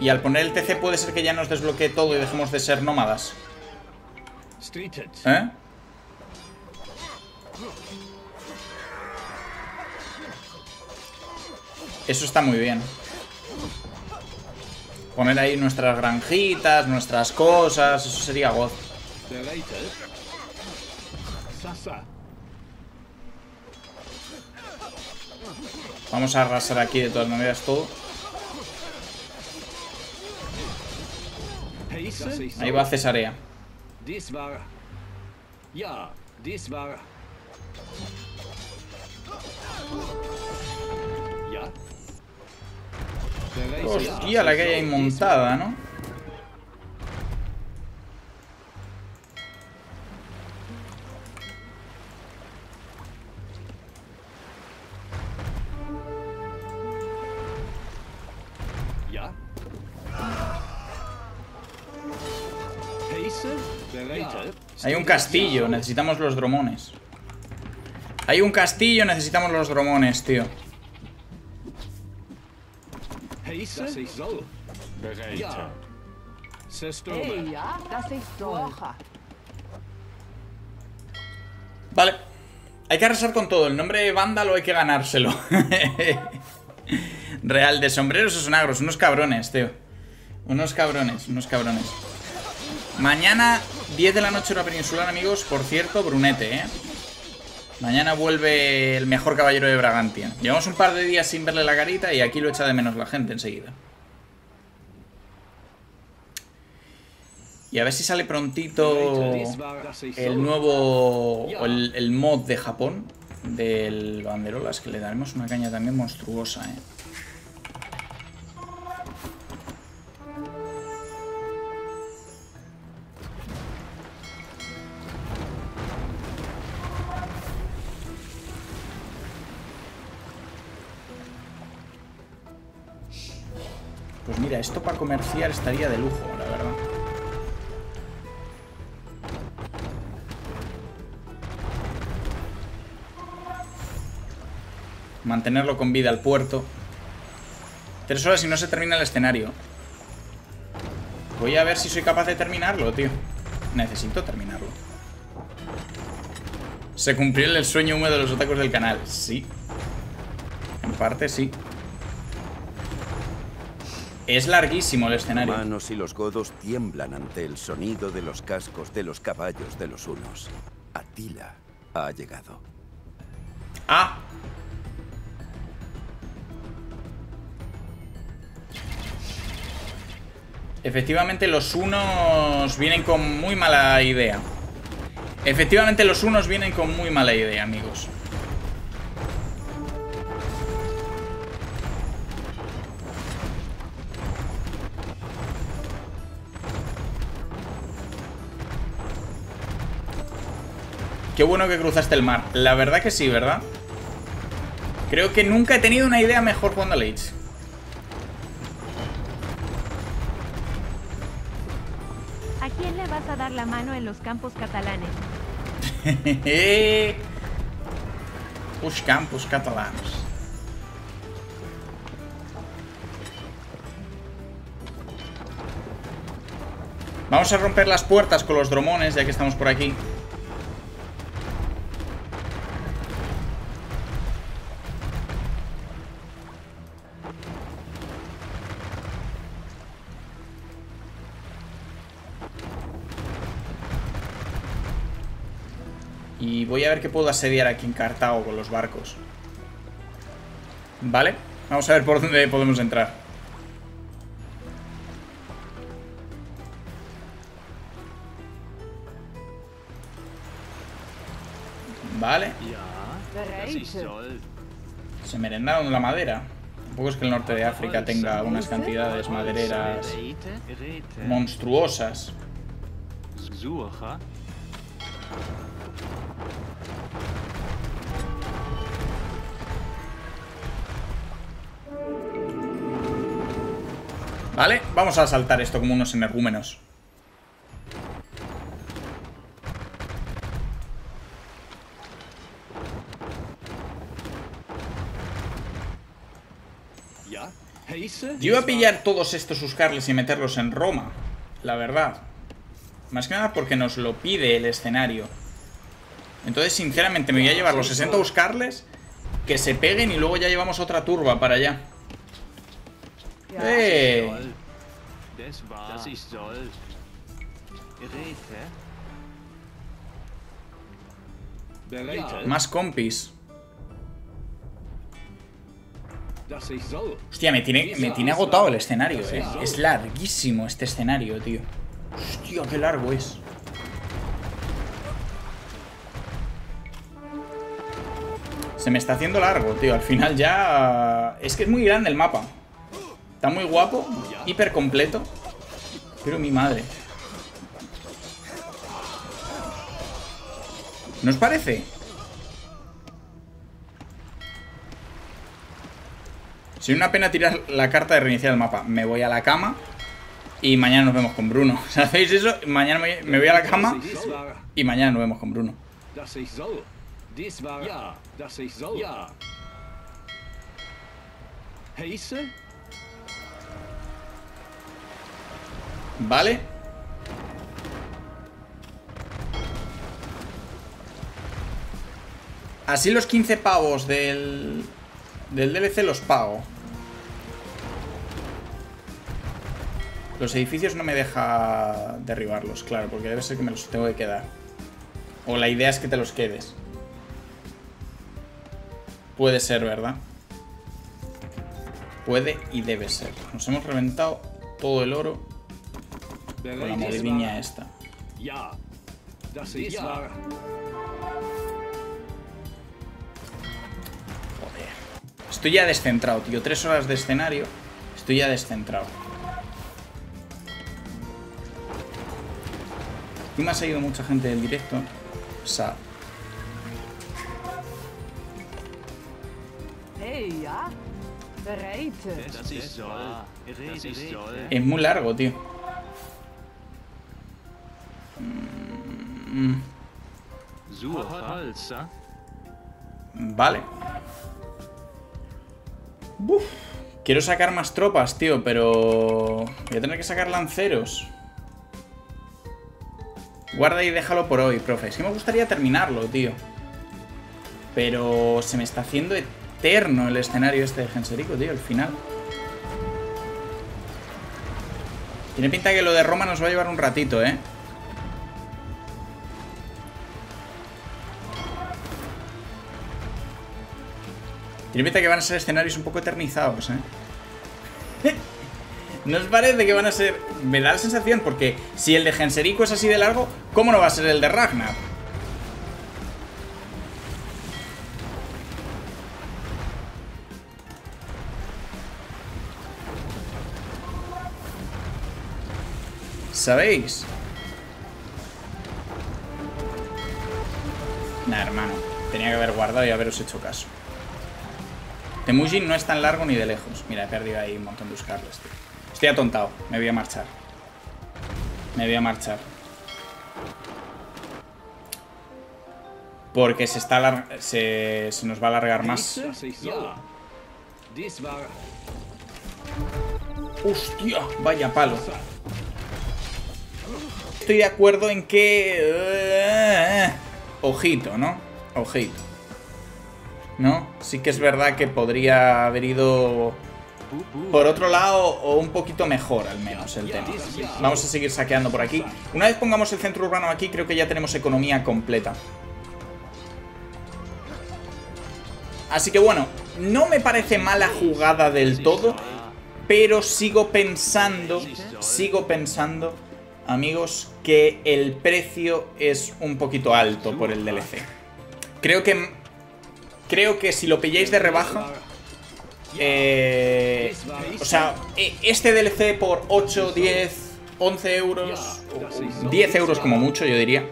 Y al poner el TC puede ser que ya nos desbloquee todo y dejemos de ser nómadas. ¿Eh? Eso está muy bien. Poner ahí nuestras granjitas, nuestras cosas, eso sería goz. Vamos a arrasar aquí de todas maneras todo. Ahí va Cesarea. Dies Hostia, la que hay ahí montada, ¿no? Hay un castillo, necesitamos los dromones. Hay un castillo, necesitamos los dromones, tío. Pace. Das ich soll. Bereite. Ja. Zerstürme. Hey, ja, dass ich soll. Vale. Hay que arrasar con todo. El nombre de vándalo hay que ganárselo. <laughs> Real, de sombreros o sonagros. Unos cabrones, tío. Unos cabrones, unos cabrones. Mañana, 10 de la noche hora peninsular, amigos. Por cierto, Brunete, ¿eh? Mañana vuelve el mejor caballero de Bragantia. Llevamos un par de días sin verle la carita y aquí lo echa de menos la gente enseguida. Y a ver si sale prontito el nuevo. el, el mod de Japón del banderolas, que le daremos una caña también monstruosa, eh. Esto para comerciar estaría de lujo, la verdad. Mantenerlo con vida al puerto. Tres horas y no se termina el escenario. Voy a ver si soy capaz de terminarlo, tío. Necesito terminarlo. Se cumplió el sueño húmedo de los otakus del canal. Sí. En parte sí. Es larguísimo el escenario. Manos y los godos tiemblan ante el sonido de los cascos de los caballos de los unos. Atila ha llegado. Ah. Efectivamente los unos vienen con muy mala idea. Efectivamente los unos vienen con muy mala idea, amigos. Qué bueno que cruzaste el mar. La verdad que sí, ¿verdad? Creo que nunca he tenido una idea mejor jugando al Age. ¿A quién le vas a dar la mano en los campos catalanes? <laughs> Os campos catalanos. Vamos a romper las puertas con los dromones, ya que estamos por aquí. Y voy a ver qué puedo asediar aquí en Cartago con los barcos. Vale, vamos a ver por dónde podemos entrar. Vale, se merendaron la madera. Tampoco es que el norte de África tenga unas cantidades madereras monstruosas. Vale, vamos a saltar esto como unos energúmenos. Yo iba a pillar todos estos Uscarles y meterlos en Roma, la verdad. Más que nada porque nos lo pide el escenario. Entonces, sinceramente, me voy a llevar los 60 Uscarles que se peguen y luego ya llevamos otra turba para allá. ¡Eh! Más compis. Hostia, me tiene, me tiene agotado el escenario, eh. Es larguísimo este escenario, tío. Hostia, qué largo es. Se me está haciendo largo, tío. Al final ya... Es que es muy grande el mapa. Está muy guapo, hiper completo. Pero mi madre. ¿No os parece? Sería una pena tirar la carta de reiniciar el mapa. Me voy a la cama y mañana nos vemos con Bruno. <laughs> ¿Sabéis eso? Mañana me voy a la cama y mañana nos vemos con Bruno. Dies war. Ja, das ich soll. Ja. Heiße. ¿Vale? Así los 15 pavos del, del DLC los pago. Los edificios no me deja derribarlos, claro, porque debe ser que me los tengo que quedar. O la idea es que te los quedes. Puede ser, ¿verdad? Puede y debe ser. Nos hemos reventado todo el oro con la movidinha esta. War. Joder. Estoy ya descentrado, tío. Tres horas de escenario. Estoy ya descentrado. Y me ha seguido mucha gente del directo. Sad. Hey, ja? Es muy largo, tío. Mm, Holz, ja? Vale. Quiero sacar más tropas, tío, pero... Voy a tener que sacar lanceros. Guarda y déjalo por hoy, profe. Es que me gustaría terminarlo, tío. Pero se me está haciendo eterno el escenario este de Genserico, tío, al final. Tiene pinta que lo de Roma nos va a llevar un ratito, ¿eh? Tiene pinta que van a ser escenarios un poco eternizados, ¿eh? <laughs> ¿No os parece que van a ser...? Me da la sensación, porque si el de Genserico es así de largo, ¿cómo no va a ser el de Ragnar? ¿Sabéis? Nah, hermano. Tenía que haber guardado y haberos hecho caso. Temujin no es tan largo ni de lejos. Mira, he perdido ahí un montón de buscarles, tío. Estoy atontado. Me voy a marchar. Me voy a marchar. Porque se está se, se nos va a alargar más. ¡Hostia! Vaya palo. Estoy de acuerdo en que... eh, ojito, ¿no? Ojito. ¿No? Sí que es verdad que podría haber ido por otro lado o un poquito mejor al menos el tema. Vamos a seguir saqueando por aquí. Una vez pongamos el centro urbano aquí, creo que ya tenemos economía completa. Así que bueno, no me parece mala jugada del todo, pero sigo pensando, sigo pensando, amigos, que el precio es un poquito alto por el DLC. Creo que, creo que si lo pilláis de rebaja, eh, o sea, e- este DLC por 8, 10, 11 euros, o 10 euros como mucho, yo diría,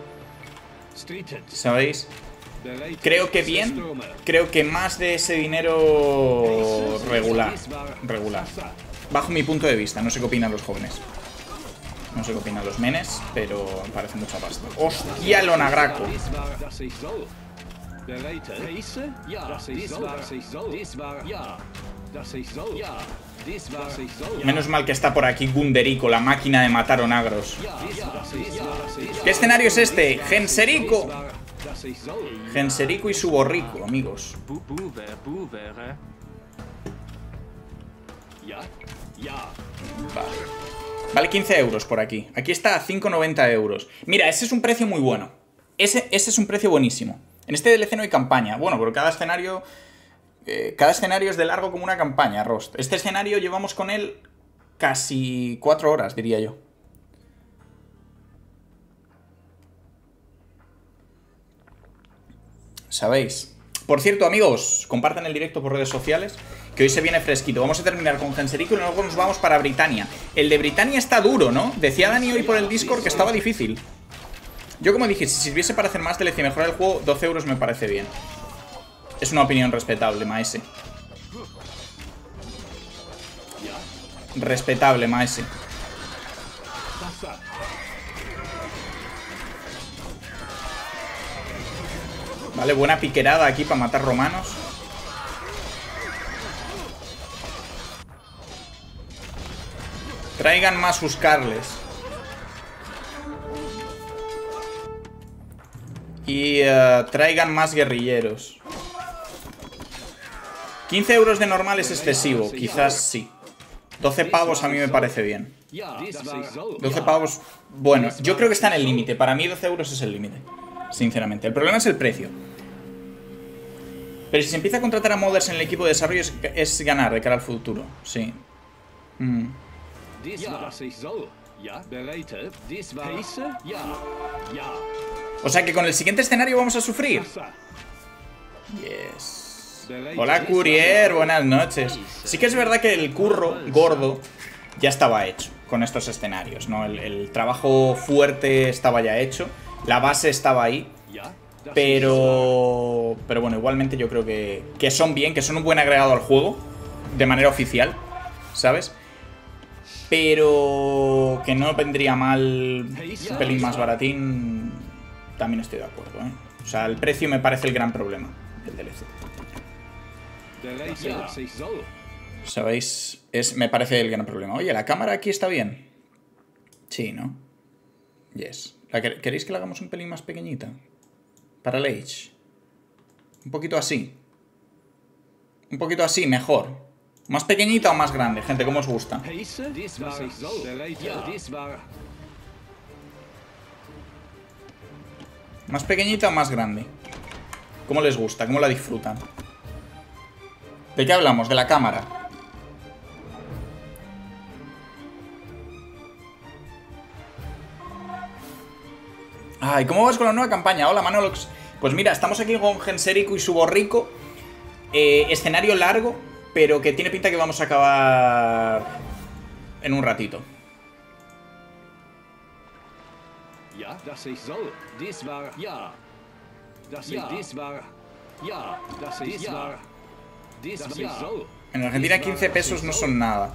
¿sabéis? Creo que bien, creo que más de ese dinero regular, regular. Bajo mi punto de vista, no sé qué opinan los jóvenes. No sé qué opinan los menes, pero parece mucha pasta. ¡Hostia, el Onagraco! Das ist so. Der Leiter. Prise? Ja, das ist so. Das ist so. Dies war, ja. Das ist so. Ja. Dies war, das ist so. Menos mal que está por aquí Gunderico, la máquina de matar onagros. ¿Qué escenario es este? Genserico. Genserico y su borrico, amigos. Vale. Vale 15 euros por aquí. Aquí está a 5,90 euros. Mira, ese es un precio muy bueno. Ese, ese es un precio buenísimo. En este DLC no hay campaña. Bueno, pero cada escenario... eh, cada escenario es de largo como una campaña, Rost. Este escenario llevamos con él casi 4 horas, diría yo. ¿Sabéis? Por cierto, amigos, compartan el directo por redes sociales, que hoy se viene fresquito. Vamos a terminar con Genserico y luego nos vamos para Britania. El de Britania está duro, ¿no? Decía Dani hoy por el Discord que estaba difícil. Yo como dije, si sirviese para hacer más DLC y mejorar el juego, 12 euros me parece bien. Es una opinión respetable, maese. Respetable, maese. Vale, buena piquerada aquí para matar romanos. Traigan más sus carles. Y eh, traigan más guerrilleros. 15 euros de normal es excesivo, quizás sí. 12 pavos a mí me parece bien. Ja. Das ist so. 12 pavos, bueno, yo creo que está en el límite. Para mí 12 euros es el límite, sinceramente. El problema es el precio. Pero si se empieza a contratar a modders en el equipo de desarrollo es, es ganar de cara al futuro, sí. Mm. Ja. War. Ja. Ja. O sea que con el siguiente escenario vamos a sufrir. Yes. Hola Courier, buenas noches. Sí que es verdad que el curro gordo ya estaba hecho con estos escenarios, ¿no? El, el trabajo fuerte estaba ya hecho, la base estaba ahí, pero... Pero bueno, igualmente yo creo que, que son bien, que son un buen agregado al juego, de manera oficial, ¿sabes? Pero que no vendría mal un pelín más baratín, también estoy de acuerdo, ¿eh? O sea, el precio me parece el gran problema del DLC. Ist so. ¿Sabéis? Es, me parece el gran problema. Oye, ¿la cámara aquí está bien? Sí, ¿no? Yes. ¿La quer- ¿Queréis que la hagamos un pelín más pequeñita? Para el Age. Un poquito así. Un poquito así, mejor. ¿Más pequeñita o más grande? Gente, ¿cómo os gusta? ¿Más pequeñita o más grande? ¿Cómo les gusta? ¿Cómo la disfrutan? ¿De qué hablamos? De la cámara. Ay, ¿cómo vas con la nueva campaña? Hola, Manolox. Pues mira, estamos aquí con Genserico y su borrico. Eh, escenario largo, pero que tiene pinta que vamos a acabar en un ratito. Ja. Das ist so. Dies war. Ja. Das ist. Dies war. Ja. Das ist. Dies war. Dies war. so. En Argentina 15 pesos no son nada.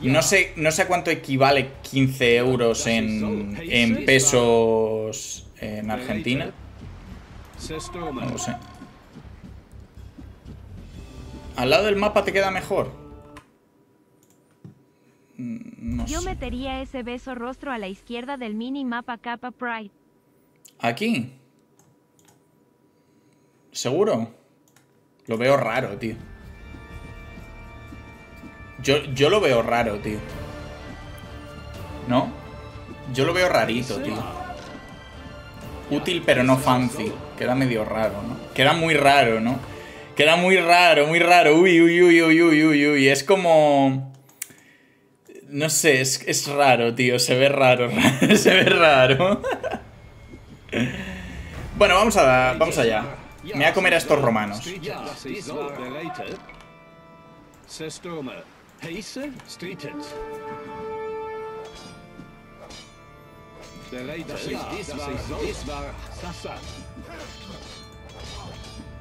No sé, no sé a cuánto equivale 15 euros en, en pesos en Argentina. No lo sé. ¿Al lado del mapa te queda mejor? Mm, No Yo sé. metería ese beso rostro a la izquierda del mini mapa capa Pride. ¿Aquí? ¿Seguro? Lo veo raro, tío. Yo, yo lo veo raro, tío. ¿No? Yo lo veo rarito, tío. Útil pero no fancy. Queda medio raro, ¿no? Queda muy raro, ¿no? Queda muy raro, muy raro. Uy, uy, uy, uy, uy, uy, uy. Es como... No sé, es, es raro, tío. Se ve raro, <laughs> se ve raro. <laughs> bueno, vamos, a, vamos allá. Me voy a comer a estos romanos.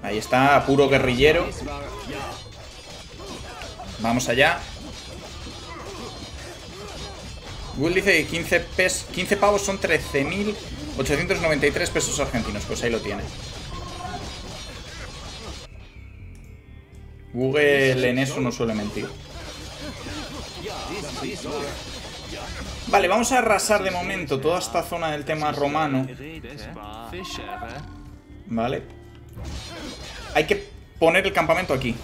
Ahí está, puro guerrillero. Vamos allá. Google dice que 15, pes 15 pavos son 13.893 pesos argentinos. Pues ahí lo tiene. Google en eso no suele mentir. Vale, vamos a arrasar de momento toda esta zona del tema romano. Vale. Hay que poner el campamento aquí.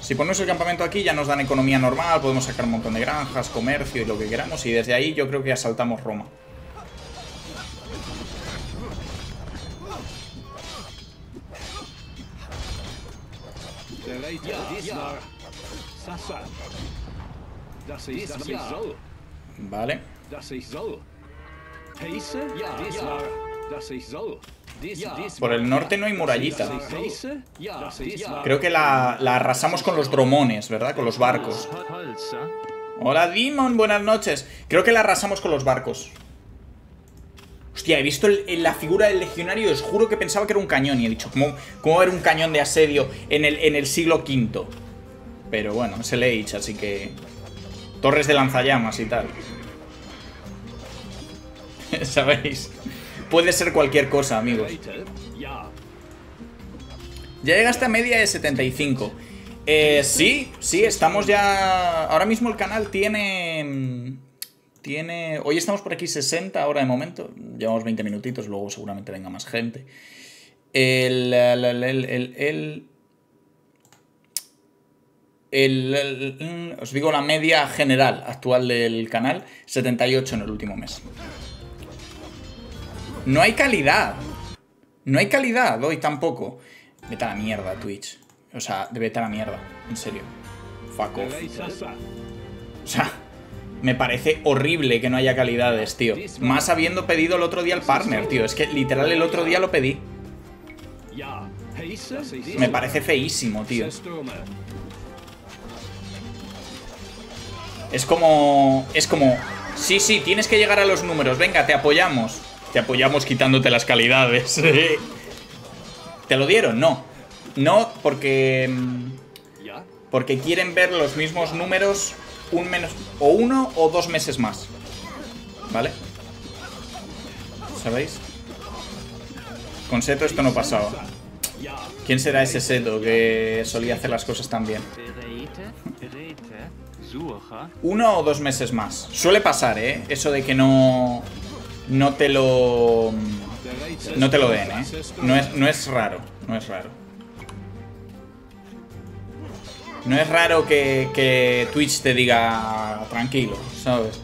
Si ponemos el campamento aquí ya nos dan economía normal, podemos sacar un montón de granjas, comercio y lo que queramos. Y desde ahí yo creo que asaltamos Roma. Vale. Por el norte no hay murallita. Creo que la, la arrasamos con los dromones, ¿verdad? Con los barcos. Hola, Demon, buenas noches. Creo que la arrasamos con los barcos. Hostia, he visto la figura del legionario os juro que pensaba que era un cañón. Y he dicho, ¿cómo, cómo era un cañón de asedio en el, en el siglo V? Pero bueno, es el Age, así que... Torres de lanzallamas y tal. <laughs> ¿Sabéis? Puede ser cualquier cosa, amigos. Ya llegaste a media de 75. Eh, sí, sí, estamos ya... Ahora mismo el canal tiene... Tiene... Hoy estamos por aquí 60 ahora de momento. Llevamos 20 minutitos, luego seguramente venga más gente. El... El... El... os digo la media general actual del canal, 78 en el último mes. No hay calidad. No hay calidad hoy tampoco. Vete a la mierda, Twitch. O sea, de vete a la mierda. En serio. Fuck off. O sea, me parece horrible que no haya calidades, tío. Más habiendo pedido el otro día el partner, tío. Es que literal el otro día lo pedí. Me parece feísimo, tío. Es como. Es como. Sí, sí, tienes que llegar a los números. Venga, te apoyamos. Te apoyamos quitándote las calidades. ¿Te lo dieron? No. No, porque. mm. Porque quieren ver los mismos números un menos. O uno o dos meses más. ¿Vale? ¿Sabéis? Con Seto esto no pasaba. ¿Quién será ese Seto que solía hacer las cosas tan bien? Uno o dos meses más. Suele pasar, ¿eh? Eso de que no. No te lo. No te lo den, ¿eh? No es, no es raro. No es raro. No es raro que, que Twitch te diga tranquilo, ¿sabes?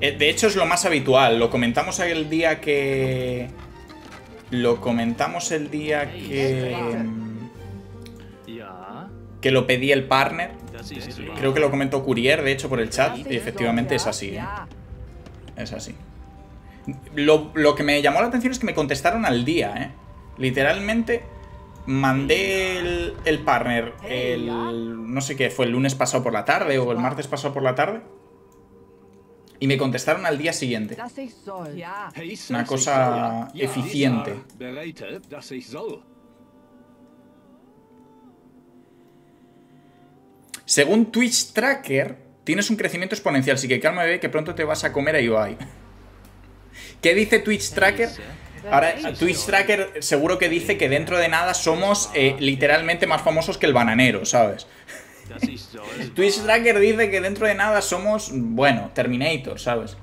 Eh, De hecho es lo más habitual. Lo comentamos el día que... Lo comentamos el día que... Que lo pedí el partner. Creo que lo comentó Courier, de hecho, por el chat. Y efectivamente es así, ¿eh? Es así. Lo, lo que me llamó la atención es que me contestaron al día, ¿eh? Literalmente mandé el, el partner el... No sé qué, fue el lunes pasado por la tarde o el martes pasado por la tarde. Y me contestaron al día siguiente. Una cosa eficiente. Según Twitch Tracker, tienes un crecimiento exponencial, así que calma, bebé, que pronto te vas a comer a Ibai. <laughs> ¿Qué dice Twitch Tracker? Ahora, Twitch Tracker seguro que dice que dentro de nada somos eh, literalmente más famosos que el bananero, ¿sabes? <laughs> Twitch Tracker dice que dentro de nada somos, bueno, Terminator, ¿sabes?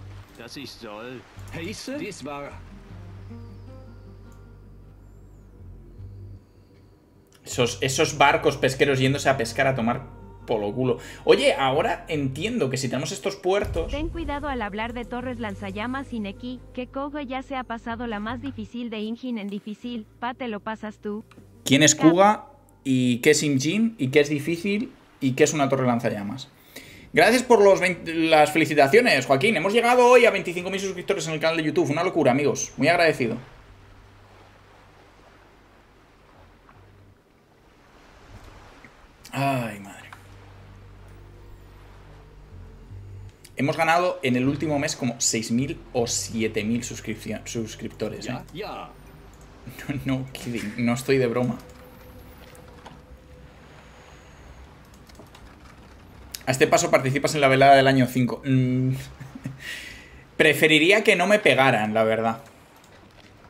Esos, esos barcos pesqueros yéndose a pescar a tomar Polo culo. Oye, ahora entiendo que si tenemos estos puertos... Ten cuidado al hablar de torres lanzallamas y Neki, que Kogo ya se ha pasado la más difícil de Injin en difícil, pa te lo pasas tú. ¿Quién es Kuga? ¿Y qué es Imjin? ¿Y qué es difícil? ¿Y qué es una torre lanzallamas? Gracias por los 20 las felicitaciones, Joaquín. Hemos llegado hoy a 25.000 suscriptores en el canal de YouTube. Una locura, amigos. Muy agradecido. Ay, madre. Hemos ganado en el último mes como 6.000 o 7.000 suscripcio- suscriptores. ¿eh? No, no kidding, no estoy de broma. A este paso participas en la velada del año 5. Mm. <laughs> Preferiría que no me pegaran, la verdad.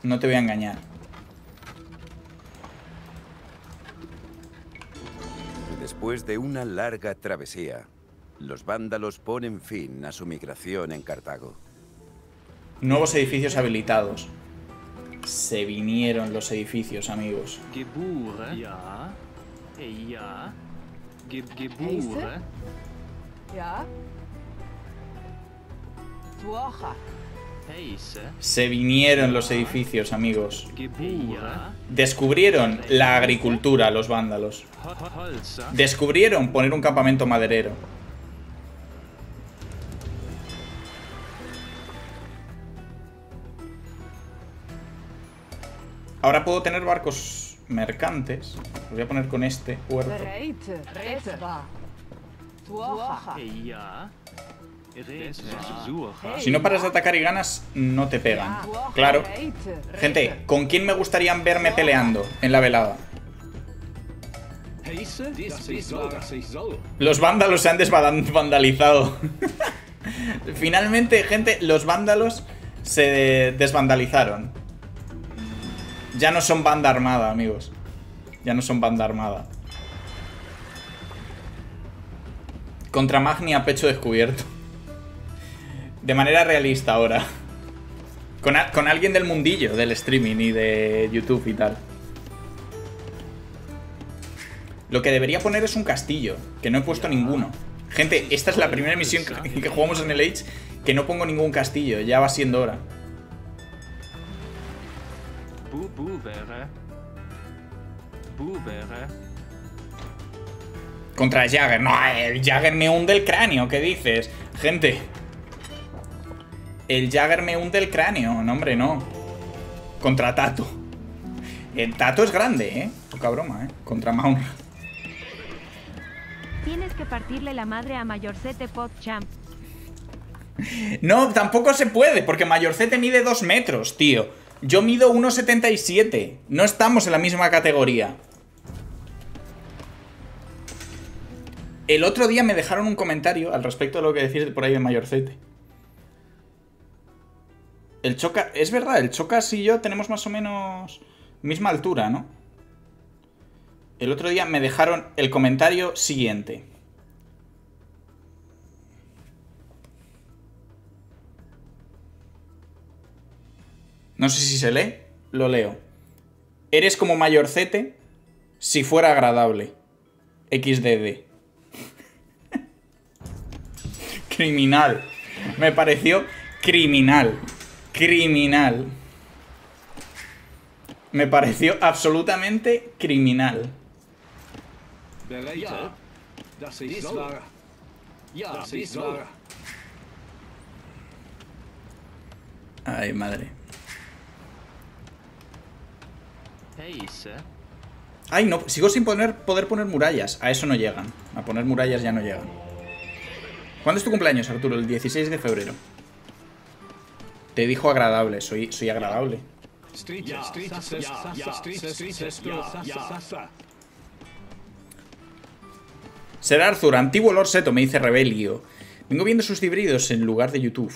No te voy a engañar. Después de una larga travesía, los vándalos ponen fin a su migración en Cartago. Nuevos edificios habilitados. Se vinieron los edificios, amigos. Ja? Tuoja. Heise. Se vinieron los edificios, amigos. Descubrieron la agricultura, los vándalos. Descubrieron poner un campamento maderero. Ahora puedo tener barcos mercantes. Los voy a poner con este puerto. Si no paras de atacar y ganas, no te pegan. Claro. Gente, ¿con quién me gustaría verme peleando en la velada? Los vándalos se han desvandalizado. <laughs> Finalmente, gente, los vándalos se desvandalizaron. Ya no son banda armada, amigos. Ya no son banda armada. Contra Magni a pecho descubierto. De manera realista ahora. Con, con alguien del mundillo, del streaming y de YouTube y tal. Lo que debería poner es un castillo, que no he puesto ninguno. Gente, esta es la primera misión que, que jugamos en el Age que no pongo ningún castillo, ya va siendo hora. Bu Bubere. Bubere. Contra Jagger, no, el Jagger me hunde el cráneo, ¿qué dices? Gente. El Jagger me hunde el cráneo, no hombre, no. Contra Tato. El Tato es grande, ¿eh? Poca broma, ¿eh? Contra Maunra. Tienes que partirle la madre a Mayorcete PogChamp. No, tampoco se puede, porque Mayorcete mide 2 metros, tío. Yo mido 1,77. No estamos en la misma categoría. El otro día me dejaron un comentario al respecto de lo que decís por ahí de Mayorcete. El Choca... Es verdad, el Chocas y yo tenemos más o menos misma altura, ¿no? El otro día me dejaron el comentario siguiente. No sé si se lee. Lo leo. Eres como mayorcete si fuera agradable. XDD. <laughs> criminal. Me pareció criminal. Criminal. Me pareció absolutamente criminal. Bereite, das ich soll. Ja, das ich soll. Ay, madre. Heise. Ay, no, sigo sin poner, poder poner murallas. A eso no llegan. A poner murallas ya no llegan. ¿Cuándo es tu cumpleaños, Arturo? El 16 de febrero. Te dijo agradable, soy, soy agradable. Ser Arthur, antiguo Lord Seto, me dice Rebelio. Vengo viendo sus híbridos en lugar de YouTube.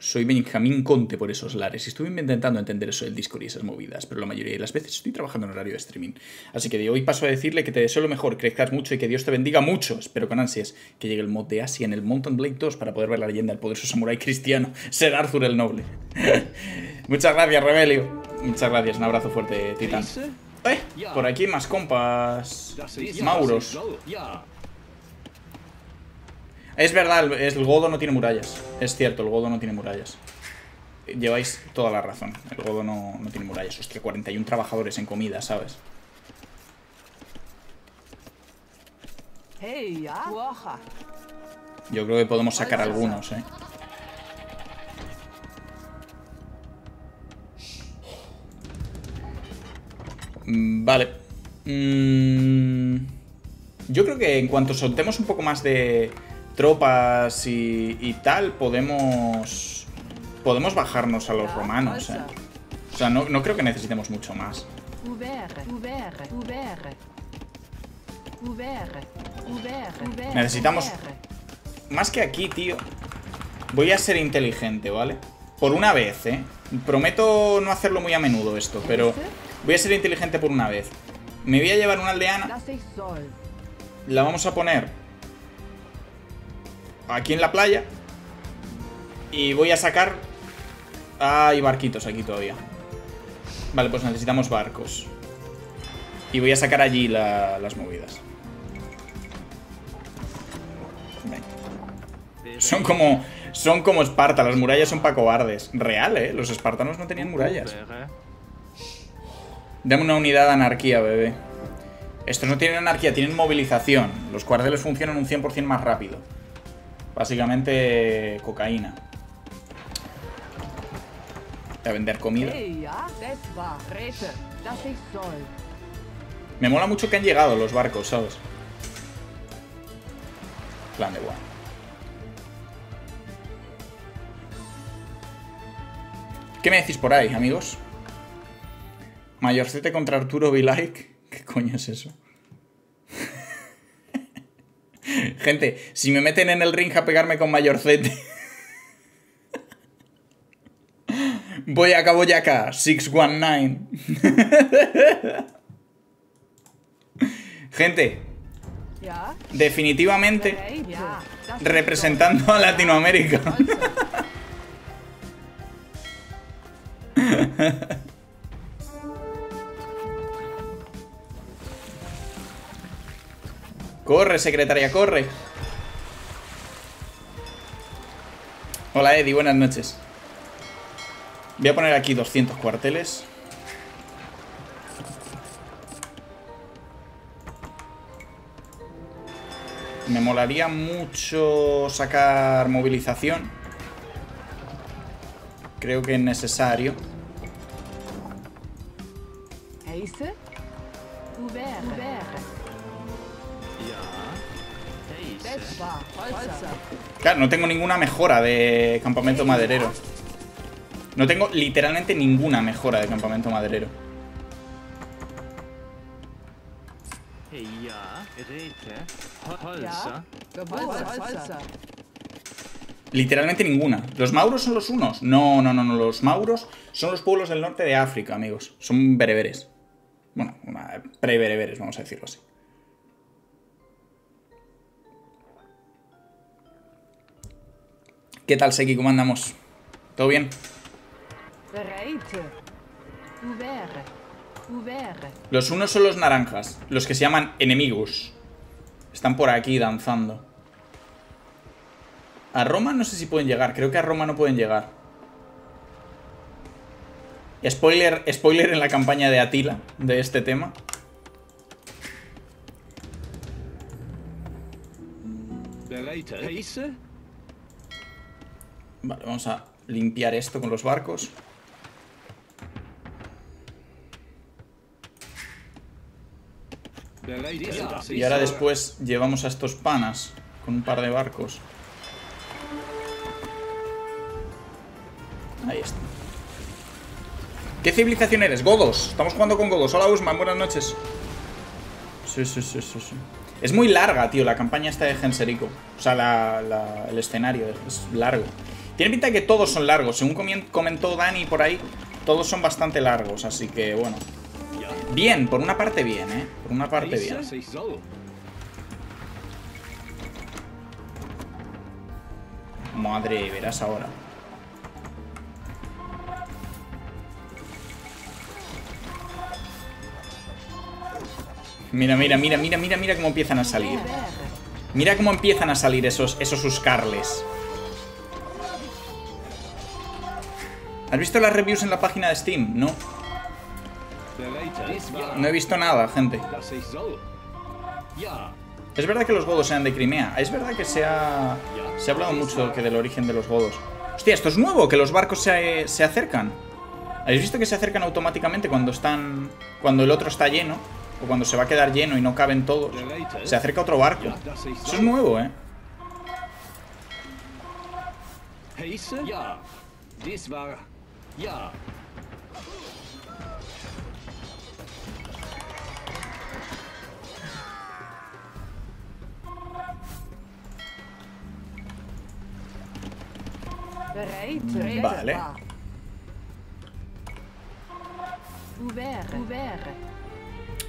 Soy Benjamín Conte por esos lares y estuve intentando entender eso del Discord y esas movidas, pero la mayoría de las veces estoy trabajando en horario de streaming. Así que de hoy paso a decirle que te deseo lo mejor, crezcas mucho y que Dios te bendiga mucho. Espero con ansias que llegue el mod de Asia en el Mountain Blade 2 para poder ver la leyenda del poderoso samurái cristiano, <laughs> Ser Arthur el Noble. <laughs> Muchas gracias, Rebelio. Muchas gracias, un abrazo fuerte, Titán. Eh, por aquí más compas. Mauros. Es verdad, el, el Godo no tiene murallas. Es cierto, el Godo no tiene murallas. Lleváis toda la razón. El Godo no, no tiene murallas. Hostia, 41 trabajadores en comida, ¿sabes? Yo creo que podemos sacar algunos, ¿eh? Mm, Vale. Mm, Yo creo que en cuanto soltemos un poco más de tropas y, y tal, podemos... Podemos bajarnos a los romanos, ¿eh? O sea, no, no creo que necesitemos mucho más. Necesitamos-. Más que aquí, tío. Voy a ser inteligente, ¿vale? Por una vez, ¿eh? Prometo no hacerlo muy a menudo esto, pero voy a ser inteligente por una vez. Me voy a llevar una aldeana, la vamos a poner aquí en la playa y voy a sacar... Ah, hay barquitos aquí todavía. Vale, pues necesitamos barcos. Y voy a sacar allí la- las movidas. Son como. Son como Esparta, las murallas son para cobardes. Real, eh. Los espartanos no tenían murallas. Dame una unidad de anarquía, bebé. Estos no tienen anarquía, tienen movilización. Los cuarteles funcionan un 100% más rápido. Básicamente, cocaína. A vender comida. Me mola mucho que han llegado los barcos, ¿sabes? Plan de guay. ¿Qué me decís por ahí, amigos? Mayorcete contra Arturo Vilaic. ¿Qué coño es eso? Gente, si me meten en el ring a pegarme con Mayorcete. Voy a cabo ya acá, 619. Gente, definitivamente representando a Latinoamérica. <laughs> Corre, secretaria, corre. Hola, Eddie, buenas noches. Voy a poner aquí 200 cuarteles. Me molaría mucho sacar movilización. Creo que es necesario. VR. Claro, no tengo ninguna mejora de campamento maderero. No tengo literalmente ninguna mejora de campamento maderero. Literalmente ninguna. ¿Los mauros son los unos? No, no, no, no. Los mauros son los pueblos del norte de África, amigos. Son bereberes. Bueno, una- pre-bereberes, vamos a decirlo así. ¿Qué tal, Seki? ¿Cómo andamos? ¿Todo bien? Los unos son los naranjas, los que se llaman enemigos. Están por aquí danzando. A Roma no sé si pueden llegar, creo que a Roma no pueden llegar. Spoiler, spoiler en la campaña de Atila de este tema. Vale, vamos a limpiar esto con los barcos. Y ahora después llevamos a estos panas con un par de barcos. Ahí está. ¿Qué civilización eres? Godos. Estamos jugando con Godos. Hola, Usman. Buenas noches. Sí, sí, sí, sí, sí. Es muy larga, tío, la campaña esta de Genserico. O sea, la- la- el escenario es largo. Tiene pinta que todos son largos. Según comentó Dani por ahí, todos son bastante largos. Así que, bueno. Bien, por una parte bien, ¿eh? Por una parte bien. Madre, verás ahora. Mira, mira, mira, mira, mira, mira cómo empiezan a salir. Mira cómo empiezan a salir esos, esos Uscarles. ¿Has visto las reviews en la página de Steam? No. No he visto nada, gente. Es verdad que los godos sean de Crimea. Es verdad que se ha, se ha hablado mucho que del origen de los godos. Hostia, esto es nuevo, que los barcos se, se acercan. ¿Habéis visto que se acercan automáticamente cuando están. cuando el otro está lleno? O cuando se va a quedar lleno y no caben todos. Se acerca otro barco. Eso es nuevo, eh. War. Ja. Bereit. Vale.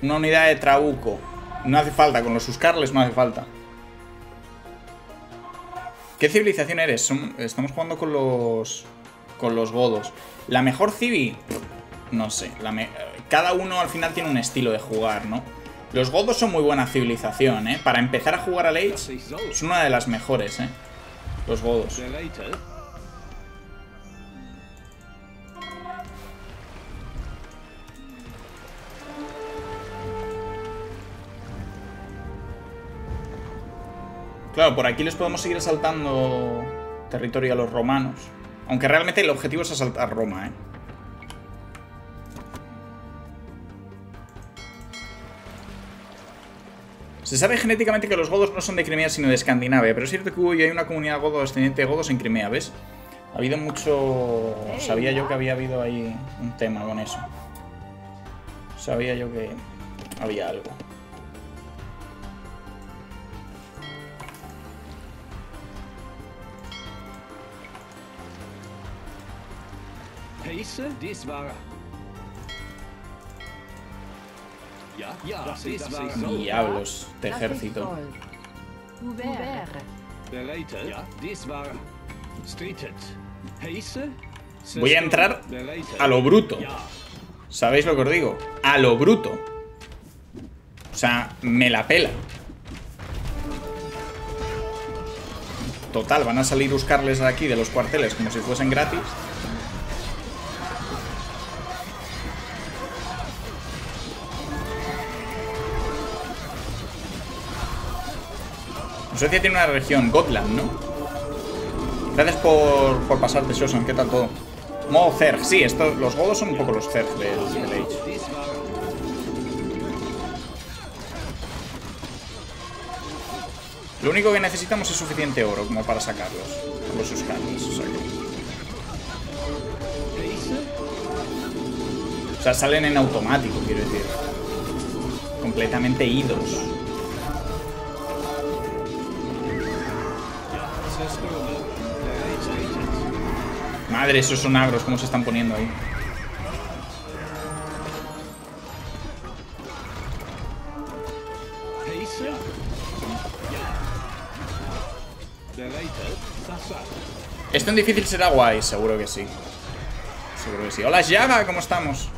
Una unidad de Trauco. No hace falta, con los Uscarles no hace falta. ¿Qué civilización eres? Estamos jugando con los. con los godos. ¿La mejor civi? No sé. la me- Cada uno al final tiene un estilo de jugar, ¿no? Los godos son muy buena civilización, ¿eh? Para empezar a jugar al Age, es una de las mejores, ¿eh? Los godos. Claro, por aquí les podemos seguir asaltando territorio a los romanos. Aunque realmente el objetivo es asaltar Roma, ¿eh? Se sabe genéticamente que los godos no son de Crimea sino de Escandinavia, pero es cierto que hubo y hay una comunidad godo descendiente de godos en Crimea, ¿ves? Ha habido mucho... Sabía yo que había habido ahí un tema con eso. Sabía yo que había algo. Heise? Dies war. Ja, ja, das, dies war. Diablos de Das ejército. soll. Ouvert. Bereit? Ja, dies war. Streetet. Heise? Voy a entrar a lo bruto. ¿Sabéis lo que os digo? A lo bruto. O sea, me la pela. Total, van a salir buscarles de aquí de los cuarteles como si fuesen gratis. Suecia tiene una región, Gotland, ¿no? Gracias por, por pasarte, Shosan. ¿Qué tal todo? Modo Zerg. Sí, esto, los godos son un poco los Zerg del, Age. Lo único que necesitamos es suficiente oro como para sacarlos. Los Uscarles, o sea que-? O sea, salen en automático, quiero decir. Completamente idos. Madre, esos son agros, cómo se están poniendo ahí. Esto en difícil será guay, seguro que sí. Seguro que sí. Hola, Yaga, ¿cómo estamos?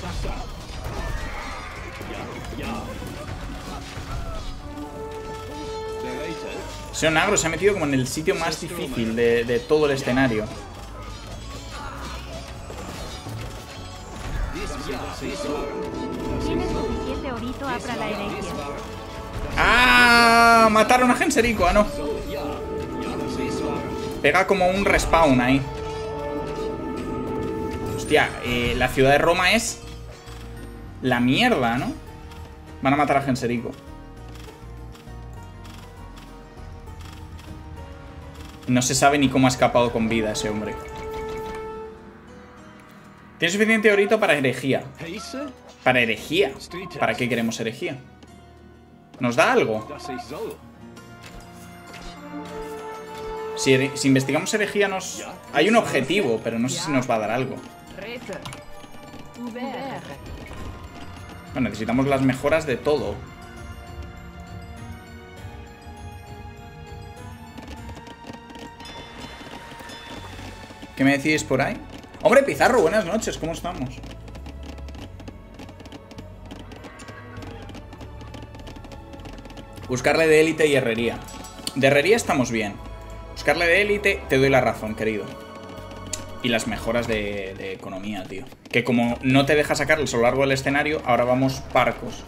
Sasa. Son agros, se ha metido como en el sitio más difícil de, de todo el escenario. ¡Ah! Mataron a Genserico, ah, no. Pega como un respawn ahí. Hostia, eh, la ciudad de Roma es la mierda, ¿no? Van a matar a Genserico. No se sabe ni cómo ha escapado con vida ese hombre. Tiene suficiente orito para herejía. Para herejía. ¿Para qué queremos herejía? ¿Nos da algo? Si, si investigamos herejía nos... Hay un objetivo, pero no sé si nos va a dar algo. Bueno, necesitamos las mejoras de todo. ¿Qué me decís por ahí? Hombre, Pizarro, buenas noches, ¿cómo estamos? Buscarle de élite y herrería. De herrería estamos bien. Buscarle de élite, te doy la razón, querido. Y las mejoras de, de economía, tío. Que como no te deja sacarlos a lo largo del escenario, ahora vamos parcos.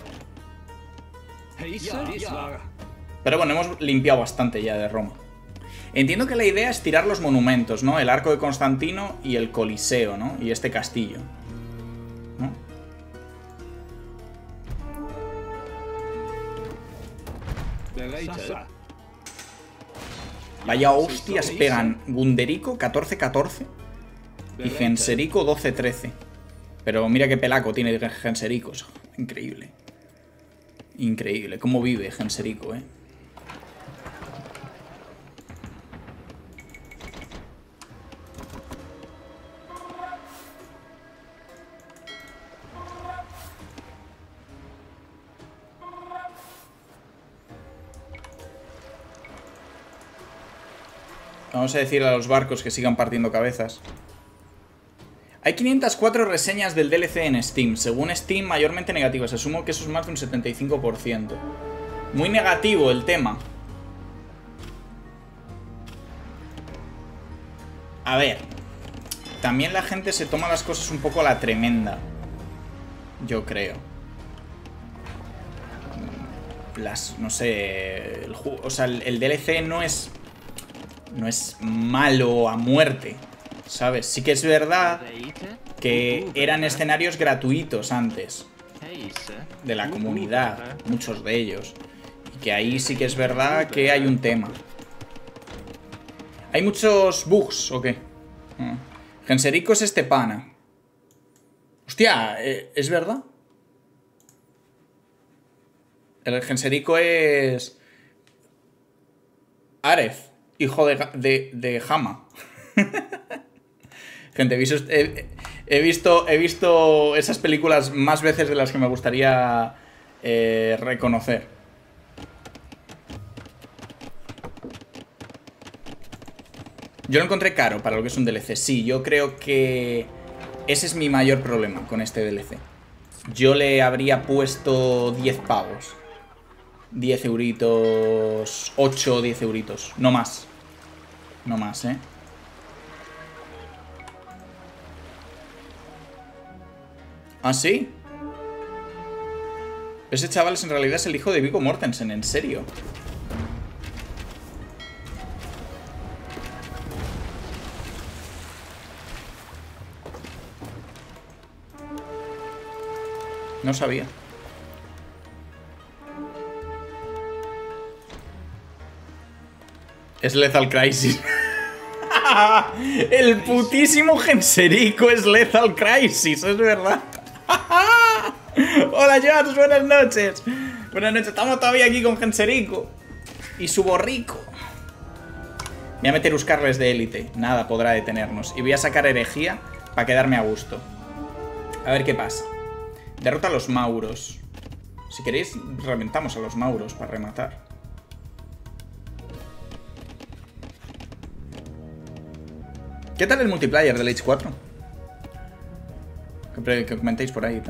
Pero bueno, hemos limpiado bastante ya de Roma. Entiendo que la idea es tirar los monumentos, ¿no? El arco de Constantino y el Coliseo, ¿no? Y este castillo. ¿No? Vaya hostias pegan Gunderico 14-14 y Genserico 12-13. Pero mira qué pelaco tiene Gensericos. Increíble. Increíble. Cómo vive Genserico, eh. Vamos a decir a los barcos que sigan partiendo cabezas. Hay 504 reseñas del DLC en Steam. Según Steam, mayormente negativas. Asumo que eso es más de un 75%. Muy negativo el tema. A ver. También la gente se toma las cosas un poco a la tremenda. Yo creo. Las, no sé... O sea, el, el DLC no es... No es malo a muerte. ¿Sabes? Sí que es verdad que eran escenarios gratuitos antes de la comunidad, muchos de ellos. Y que ahí sí que es verdad que hay un tema. ¿Hay muchos bugs o qué? Ah. Genserico es este pana. Hostia, eh, ¿es verdad? El Genserico es... Aref, hijo de, de, de Hama. <laughs> Gente, he visto, he, visto esas películas más veces de las que me gustaría eh, reconocer. Yo lo encontré caro para lo que es un DLC. Sí, yo creo que ese es mi mayor problema con este DLC. Yo le habría puesto 10 pavos. 10 euritos, 8 o 10 euritos, no más. No más, ¿eh? ¿Ah, sí? Ese chaval es en realidad es el hijo de Viggo Mortensen, en serio. No sabía. Es Lethal Crisis. <laughs> El putísimo Genserico es Lethal Crisis, es verdad. <laughs> Hola, Jones, buenas noches. Buenas noches, estamos todavía aquí con Genserico. Y su borrico. Voy a meter buscarles de élite. Nada podrá detenernos. Y voy a sacar herejía para quedarme a gusto. A ver qué pasa. Derrota a los Mauros. Si queréis, reventamos a los Mauros para rematar. ¿Qué tal el multiplayer del Age 4? Que, comentéis por ahí y.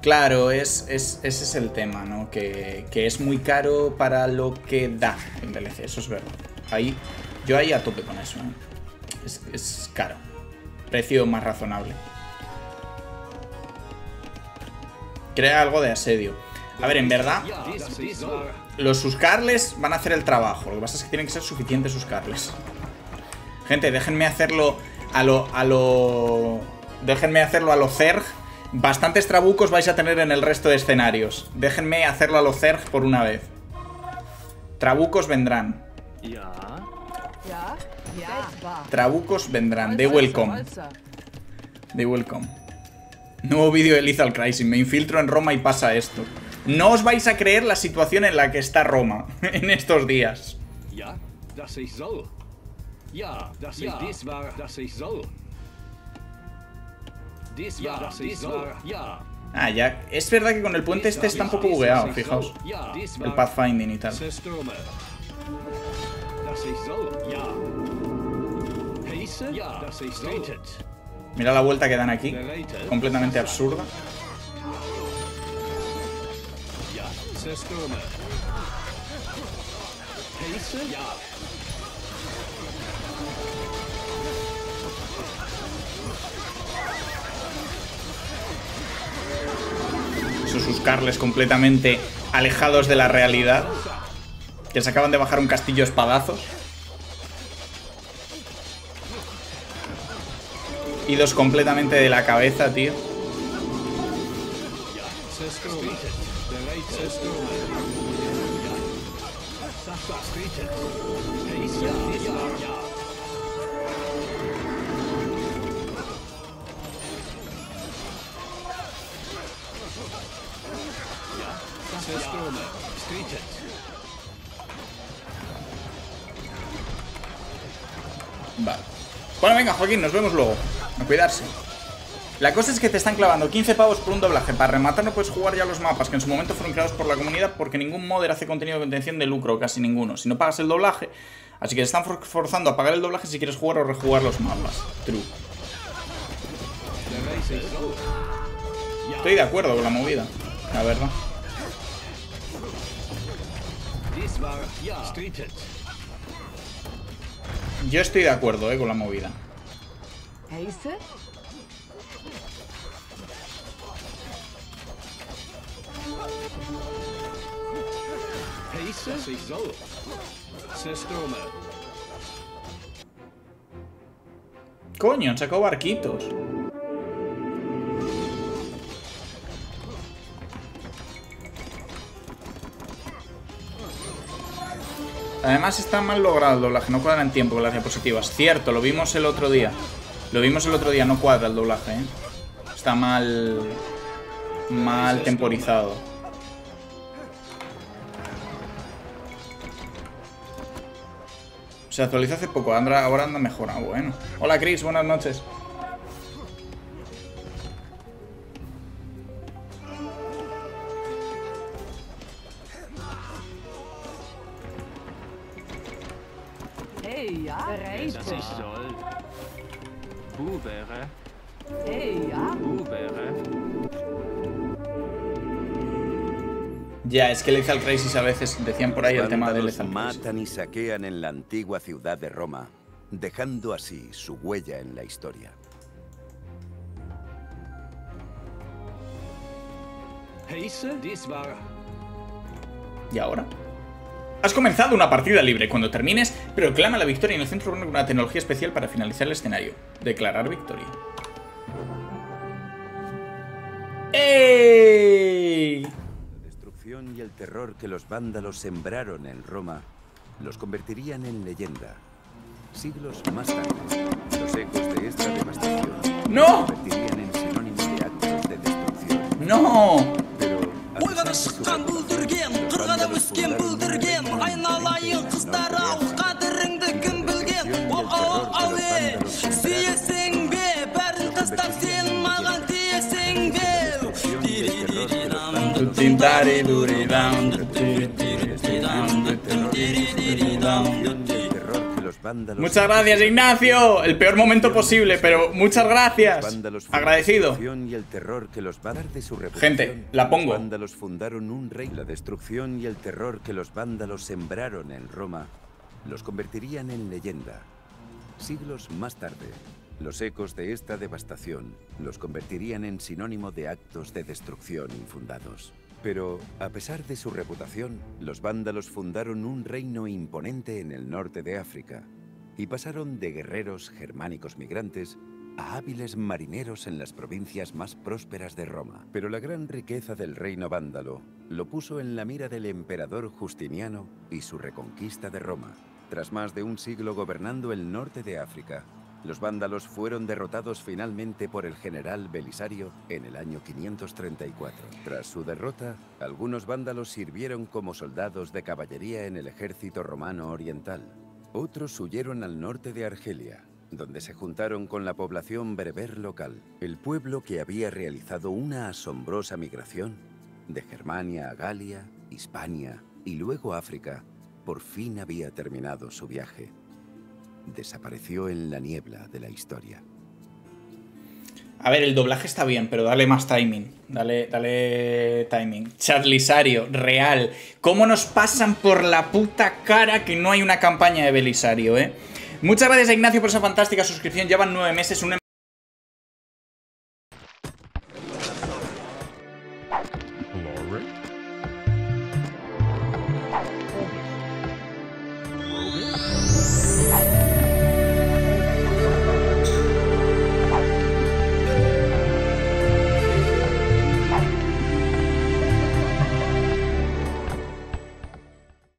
Claro, es, es, ese es el tema, ¿no? Que, que, es muy caro para lo que da el DLC, eso es verdad. Ahí, yo ahí a tope con eso, ¿eh? es, es caro. Precio más razonable. Crea algo de asedio. A ver, en verdad, los Suscarles van a hacer el trabajo. Lo que pasa es que tienen que ser suficientes Suscarles. Gente, déjenme hacerlo a lo... A lo... Déjenme hacerlo a lo Zerg. Bastantes trabucos vais a tener en el resto de escenarios. Déjenme hacerlo a lo Zerg por una vez. Trabucos vendrán. Trabucos vendrán. De welcome. De welcome. Nuevo vídeo de Lethal Crisis. Me infiltro en Roma y pasa esto. No os vais a creer la situación en la que está Roma <laughs> en estos días. Ja, das ist dies war, das ich soll. Dies war, das ich soll. Ah, ya. Es verdad que con el puente este está un poco bugueado, fijaos. El pathfinding y tal. Mira la vuelta que dan aquí. Completamente absurda. Esos Uscarles completamente alejados de la realidad. Que se acaban de bajar un castillo espadazos. Idos completamente de la cabeza, tío. Vale. Bueno, venga, Joaquín, nos vemos luego. A cuidarse. La cosa es que te están clavando 15 pavos por un doblaje. Para rematar no puedes jugar ya los mapas, que en su momento fueron creados por la comunidad, porque ningún modder hace contenido con intención de lucro, casi ninguno. Si no pagas el doblaje, así que te están for- forzando a pagar el doblaje si quieres jugar o rejugar los mapas. True. Estoy de acuerdo con la movida, la verdad. Yo estoy de acuerdo, eh, con la movida. Coño, han sacado barquitos. Además está mal logrado el doblaje, no cuadra en tiempo con las diapositivas. Cierto, lo vimos el otro día. Lo vimos el otro día, no cuadra el doblaje, ¿eh? Está mal... Mal temporizado. Se actualizó hace poco, ahora anda mejor. Ah, bueno. Hola Chris, buenas noches. Hey, ja. Bereit. Das ich soll. Bubere, Hey, ja. Bubere. Ya, es que Lethal Crisis a veces decían por ahí el tema de Lethal Crisis. matan y saquean en la antigua ciudad de Roma, dejando así su huella en la historia. ¿Y ahora? Has comenzado una partida libre. Cuando termines, proclama la victoria en el centro con una tecnología especial para finalizar el escenario. Declarar victoria. ¡Ey! La destrucción y el terror que los vándalos sembraron en Roma los convertirían en leyenda. Siglos más tarde, los ecos de esta devastación ¡No! se convertirían en sinónimo de actos de destrucción. ¡No! ойға да шыққан бүлдірген қырғада өскен бүлдірген айналайын қыздар ау қадіріңді кім білген о о сүйесің бе бәрін тастап сен маған тиесің бе vándalos Muchas gracias, Ignacio. El peor momento posible, pero muchas gracias. Agradecido. Y el terror que los de su Gente, la pongo. Los vándalos fundaron un rey. La destrucción y el terror que los vándalos sembraron en Roma los convertirían en leyenda. Siglos más tarde, los ecos de esta devastación los convertirían en sinónimo de actos de destrucción infundados. Pero, a pesar de su reputación, los vándalos fundaron un reino imponente en el norte de África y pasaron de guerreros germánicos migrantes a hábiles marineros en las provincias más prósperas de Roma. Pero la gran riqueza del reino vándalo lo puso en la mira del emperador Justiniano y su reconquista de Roma. Tras más de un siglo gobernando el norte de África, los vándalos fueron derrotados finalmente por el general Belisario en el año 534. Tras su derrota, algunos vándalos sirvieron como soldados de caballería en el ejército romano oriental. Otros huyeron al norte de Argelia, donde se juntaron con la población bereber local, el pueblo que había realizado una asombrosa migración de Germania a Galia, Hispania y luego África, por fin había terminado su viaje. desapareció en la niebla de la historia. A ver, el doblaje está bien, pero dale más timing. Dale, dale timing. Chadlisario, real. ¿Cómo nos pasan por la puta cara que no hay una campaña de Belisario, eh? Muchas gracias a Ignacio por esa fantástica suscripción. Llevan nueve meses, un